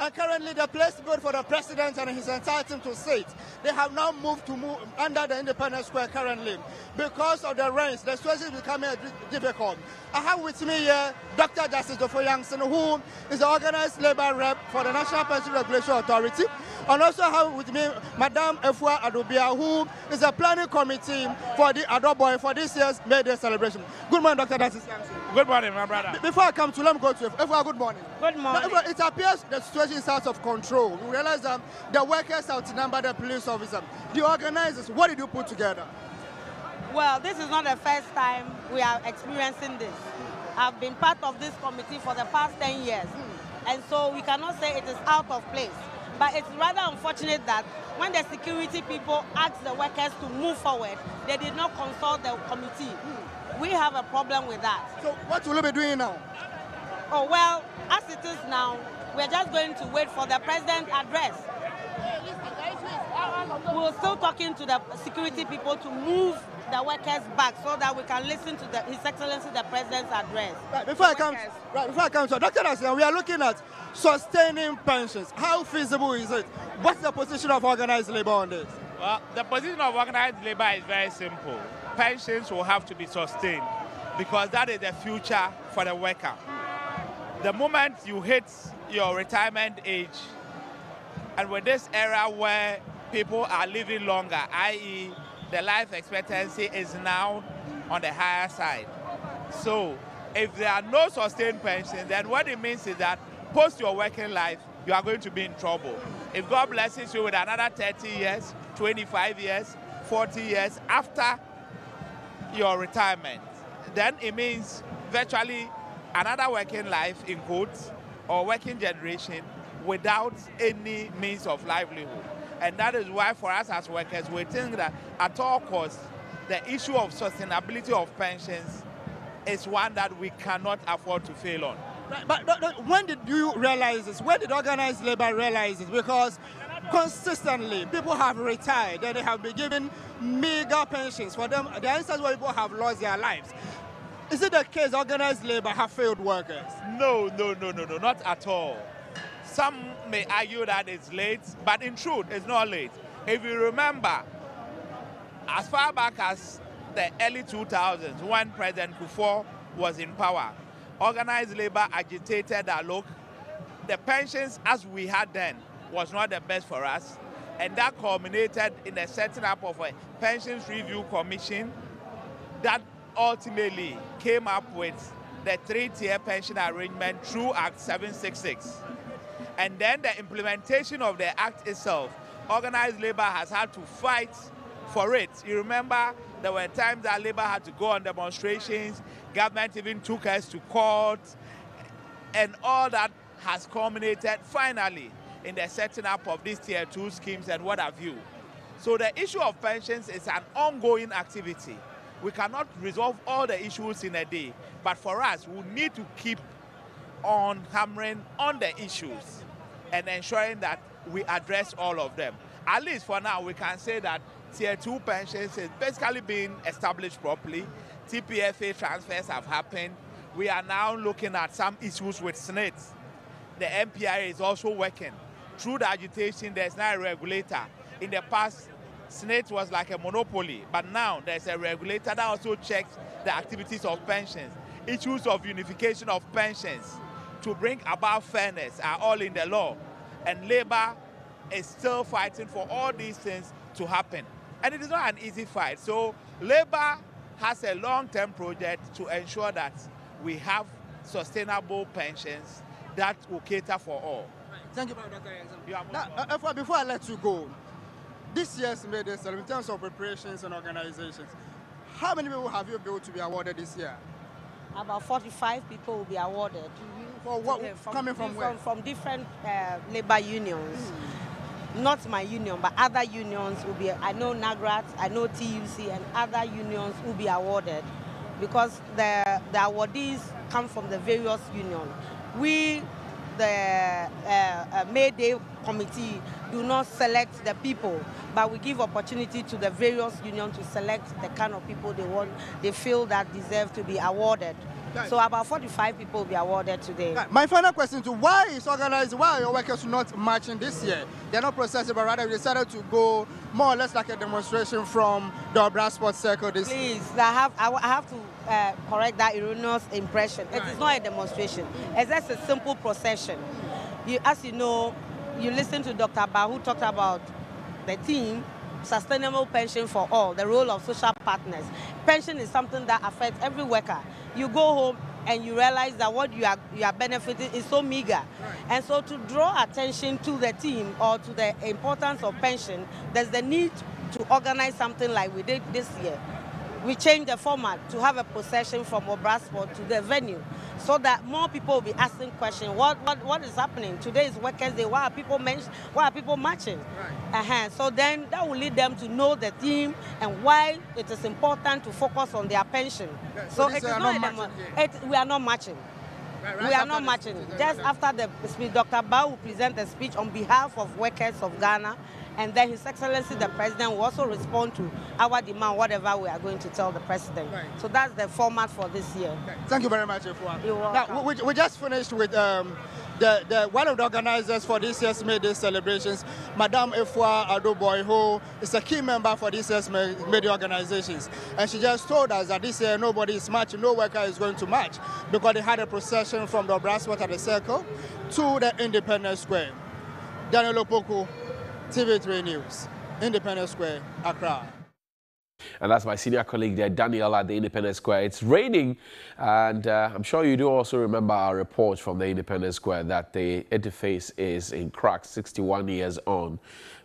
And currently, the place built for the president and his entire team to sit, they have now moved to move under the Independence Square currently. Because of the rains, the situation is becoming difficult. I have with me here Dr. Justice Dofo Youngson, who is the organized labor rep for the National Pension Regulation Authority. And also have with me Madame Efua Adobia, who is the planning committee for the Adoboy for this year's May Day celebration. Good morning, Dr. Justice Youngson. Good morning, my brother. Before I come to, let me go to Efua. Good morning. Good morning. Now, it appears the situation is out of control. We realize that the workers outnumber the police officers. The organizers, what did you put together? Well, this is not the first time we are experiencing this. I've been part of this committee for the past 10 years. Hmm. And so we cannot say it is out of place. But it's rather unfortunate that when the security people asked the workers to move forward, they did not consult the committee. Hmm. We have a problem with that. So what will you be doing now? Oh, well, as it is now, we're just going to wait for the president's address. We're still talking to the security people to move the workers back so that we can listen to the, His Excellency the President's address. Right, before I come, right, before I come to Dr. Nassina, we are looking at sustaining pensions. How feasible is it? What's the position of organized labor on this? Well, the position of organized labor is very simple. Pensions will have to be sustained because that is the future for the worker. The moment you hit your retirement age, and with this era where people are living longer, i.e., the life expectancy is now on the higher side. So if there are no sustained pensions, then what it means is that post your working life, you are going to be in trouble. If God blesses you with another 30 years, 25 years, 40 years after your retirement, then it means virtually another working life in quotes or working generation without any means of livelihood. And that is why for us as workers, we think that at all costs, the issue of sustainability of pensions is one that we cannot afford to fail on. But, but, but when did you realize this? When did organized labor realize this? Because consistently people have retired and they have been given mega pensions for them. The instances where people have lost their lives. Is it the case organized labor have failed workers? No, no, no, no, no, not at all. Some may argue that it's late, but in truth, it's not late. If you remember, as far back as the early 2000s, when President Kufuor was in power, organized labor agitated that look, the pensions as we had then was not the best for us, and that culminated in the setting up of a pensions review commission that ultimately came up with the three-tier pension arrangement through Act 766. And then the implementation of the act itself, organized labor has had to fight for it. You remember there were times that labor had to go on demonstrations, government even took us to court, and all that has culminated finally in the setting up of these tier two schemes and what have you. So the issue of pensions is an ongoing activity. We cannot resolve all the issues in a day, but for us, we need to keep on hammering on the issues and ensuring that we address all of them. At least for now, we can say that tier two pensions is basically being established properly. TPFA transfers have happened. We are now looking at some issues with SSNIT. The NPRA is also working. Through the agitation, there's now a regulator. In the past, SSNIT was like a monopoly, but now there's a regulator that also checks the activities of pensions. Issues of unification of pensions to bring about fairness are all in the law. And labor is still fighting for all these things to happen. And it is not an easy fight. So labor has a long-term project to ensure that we have sustainable pensions that will cater for all. Thank you, Dr. Now, uh, before I let you go, this year's May Day in terms of preparations and organizations, how many people have you built to be awarded this year? About 45 people will be awarded. For what, today coming from where? From different uh, labor unions. Not my union, but other unions will be. I know NAGRAT, I know TUC, and other unions will be awarded because the the awardees come from the various unions. We, the uh, uh, May Day committee, do not select the people, but we give opportunity to the various unions to select the kind of people they want, they feel that deserve to be awarded. Right. So about 45 people will be awarded today. My final question to why is organized, why are your workers not marching this year? They're not protesting, but rather we decided to go more or less like a demonstration from the Obra Spot Circle this Please, I have, I, I have to uh, correct that erroneous impression. It is not a demonstration. It's just a simple procession. You, as you know, you listen to Dr. Baah who talked about the theme, sustainable pension for all, the role of social partners. Pension is something that affects every worker. You go home and you realize that what you are you are benefiting is so meager. And so to draw attention to the team or to the importance of pension, there's the need to organize something like we did this year. We changed the format to have a procession from Obra Spot to the venue so that more people will be asking questions. What, what, what is happening? Today is Workers' Day. Why are people men- Why are people marching? Uh-huh. So then that will lead them to know the theme and why it is important to focus on their pension. so so it is not, not a demo- marching it, we are not marching. Right, we are not marching. speech, Just after the speech, Dr. Baah will present a speech on behalf of workers of Ghana, and then His Excellency the President will also respond to our demand, whatever we are going to tell the President. So that's the format for this year. Thank you very much, Efua. You're welcome. Now, we, we just finished with um, the, the one of the organizers for this year's May Day celebrations, Madame Efua Adoboy, who is a key member for this year's May, May Day organizations. And she just told us that this year nobody is marching, no worker is going to march because they had a procession from the Brasswort at the Circle to the Independence Square. Daniel Opoku, TV3 News, Independence Square, Accra. And that's my senior colleague there, Daniel, at the Independence Square. It's raining, and uh, I'm sure you do also remember our report from the Independence Square that the interface is in cracks 61 years on.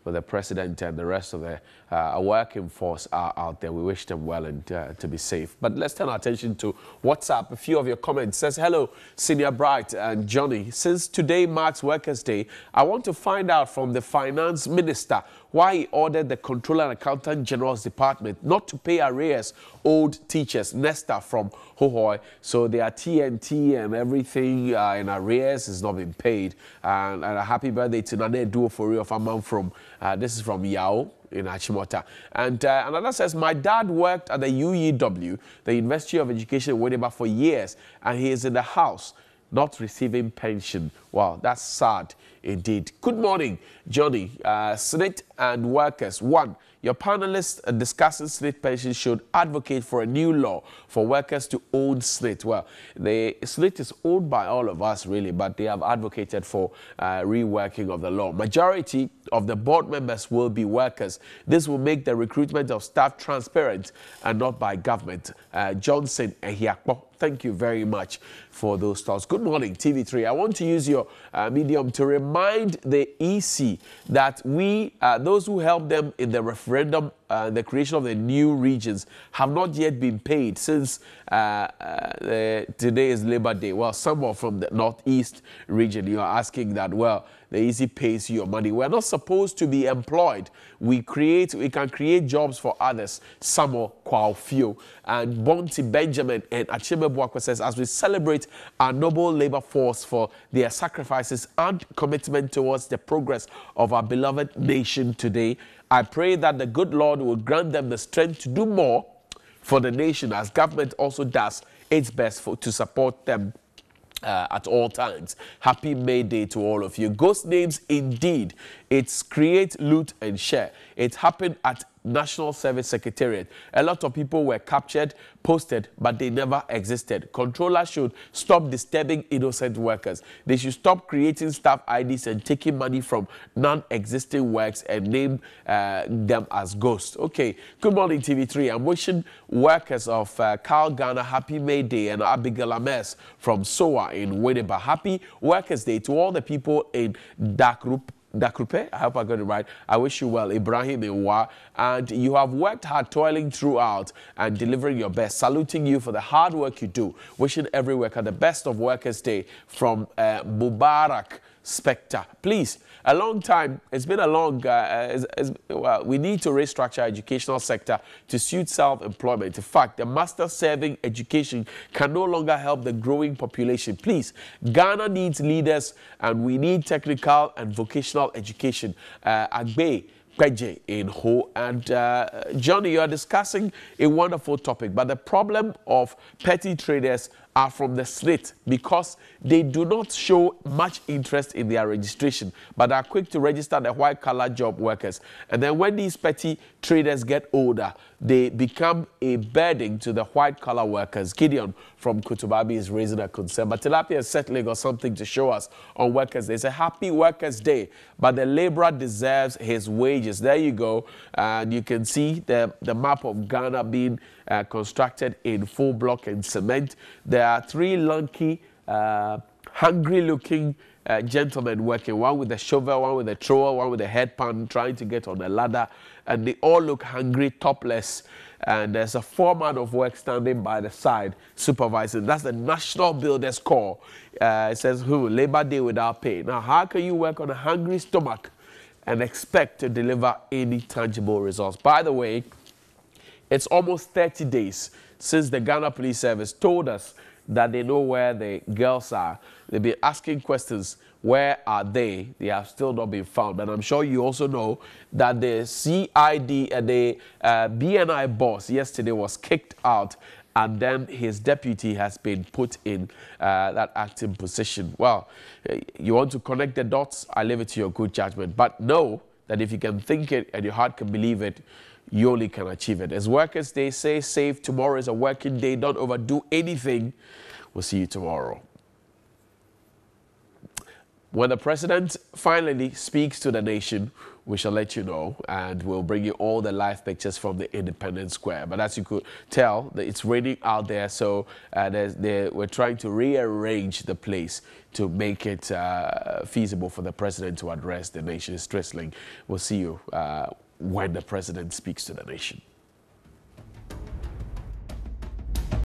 But the president and the rest of the uh, working force are out there. We wish them well and uh, to be safe. But let's turn our attention to WhatsApp. A few of your comments says, Hello, Senior Bright and Johnny. Since today marks Workers' Day, I want to find out from the finance minister why he ordered the Controller and Accountant General's Department not to pay arrears old teachers, Nesta from Hohoe. So their TNT and everything uh, in arrears has not been paid. And, and a happy birthday to Nane Duo for of a man from, uh, this is from Yao in Achimota. And uh, another says, my dad worked at the UEW, the University of Education in Winneba for years, and he is in the house not receiving pension. Wow, that's sad indeed. Good morning, Johnny. Uh, Senate and workers. One, your panelists discussing SSNIT pension should advocate for a new law for workers to own SSNIT. Well, the SSNIT is owned by all of us, really, but they have advocated for uh, reworking of the law. Majority of the board members will be workers. This will make the recruitment of staff transparent and not by government. Uh, Johnson Ehiakpo, thank you very much for those thoughts. Good morning, TV3. I want to use your uh, medium to remind the EC that we, uh, those who helped them in the referendum, uh, the creation of the new regions, have not yet been paid since uh, uh, today is Labor Day. Well, someone from the Northeast region, you are asking that, well, the EC pays you your money. We're not supposed to be employed. We create, we can create jobs for others. Samo Kwaofio and Bonti Benjamin and Achebe Buakwa says, as we celebrate our noble labor force for their sacrifices and commitment towards the progress of our beloved nation today, I pray that the good Lord will grant them the strength to do more for the nation as government also does its best for, to support them uh, at all times. Happy May Day to all of you. Ghost names indeed. It's create, loot, and share. It happened at National Service Secretariat. A lot of people were captured, posted, but they never existed. Controllers should stop disturbing innocent workers. They should stop creating staff IDs and taking money from non-existing works and name uh, them as ghosts. Okay, good morning TV3. I'm wishing workers of uh, Ghana happy May Day and Abigail Ames from SOA in Winneba. Happy Workers Day to all the people in Dark Group Dakrupe, I hope I got it right. I wish you well, Ibrahim Iwa. And you have worked hard, toiling throughout and delivering your best. Saluting you for the hard work you do. Wishing every worker the best of Workers' Day from uh, Mubarak Spectre. Please, a long time. It's been a long. Uh, well, we need to restructure educational sector to suit self-employment. In fact, the master-serving education can no longer help the growing population. Please, Ghana needs leaders, and we need technical and vocational education. Uh, Agbe. Peje in Ho. And uh, Johnny, you are discussing a wonderful topic, but the problem of petty traders are from the state because they do not show much interest in their registration, but are quick to register the white collar job workers. And then when these petty traders get older, they become a burden to the white collar workers. Gideon from Kotobabi is raising a concern. But Tilapia has certainly got something to show us on Workers' Day. It's a happy Workers' Day, but the laborer deserves his wages. There you go. And you can see the, the map of Ghana being uh, constructed in full block and cement. There are three lanky, uh, hungry looking uh, gentlemen working, one with a shovel, one with a trowel, one with a headpan, trying to get on a ladder. And they all look hungry, topless. And there's a foreman of work standing by the side supervising. That's the National Builders Corps. Uh, it says, who? Labor Day without pay. Now, how can you work on a hungry stomach and expect to deliver any tangible results? By the way, it's almost 30 days since the Ghana Police Service told us that they know where the girls are. They've been asking questions. Where are they? They have still not been found. And I'm sure you also know that the CID uh, the uh, BNI boss yesterday was kicked out and then his deputy has been put in uh, that acting position. Well, you want to connect the dots? I leave it to your good judgment. But know that if you can think it and your heart can believe it, you only can achieve it. As workers, they say save Tomorrow is a working day. Don't overdo anything. We'll see you tomorrow. When the president finally speaks to the nation, we shall let you know and we'll bring you all the live pictures from the Independence Square. But as you could tell, it's raining out there, so uh, we're trying to rearrange the place to make it uh, feasible for the president to address the nation's Stressling. We'll see you uh, when the president speaks to the nation.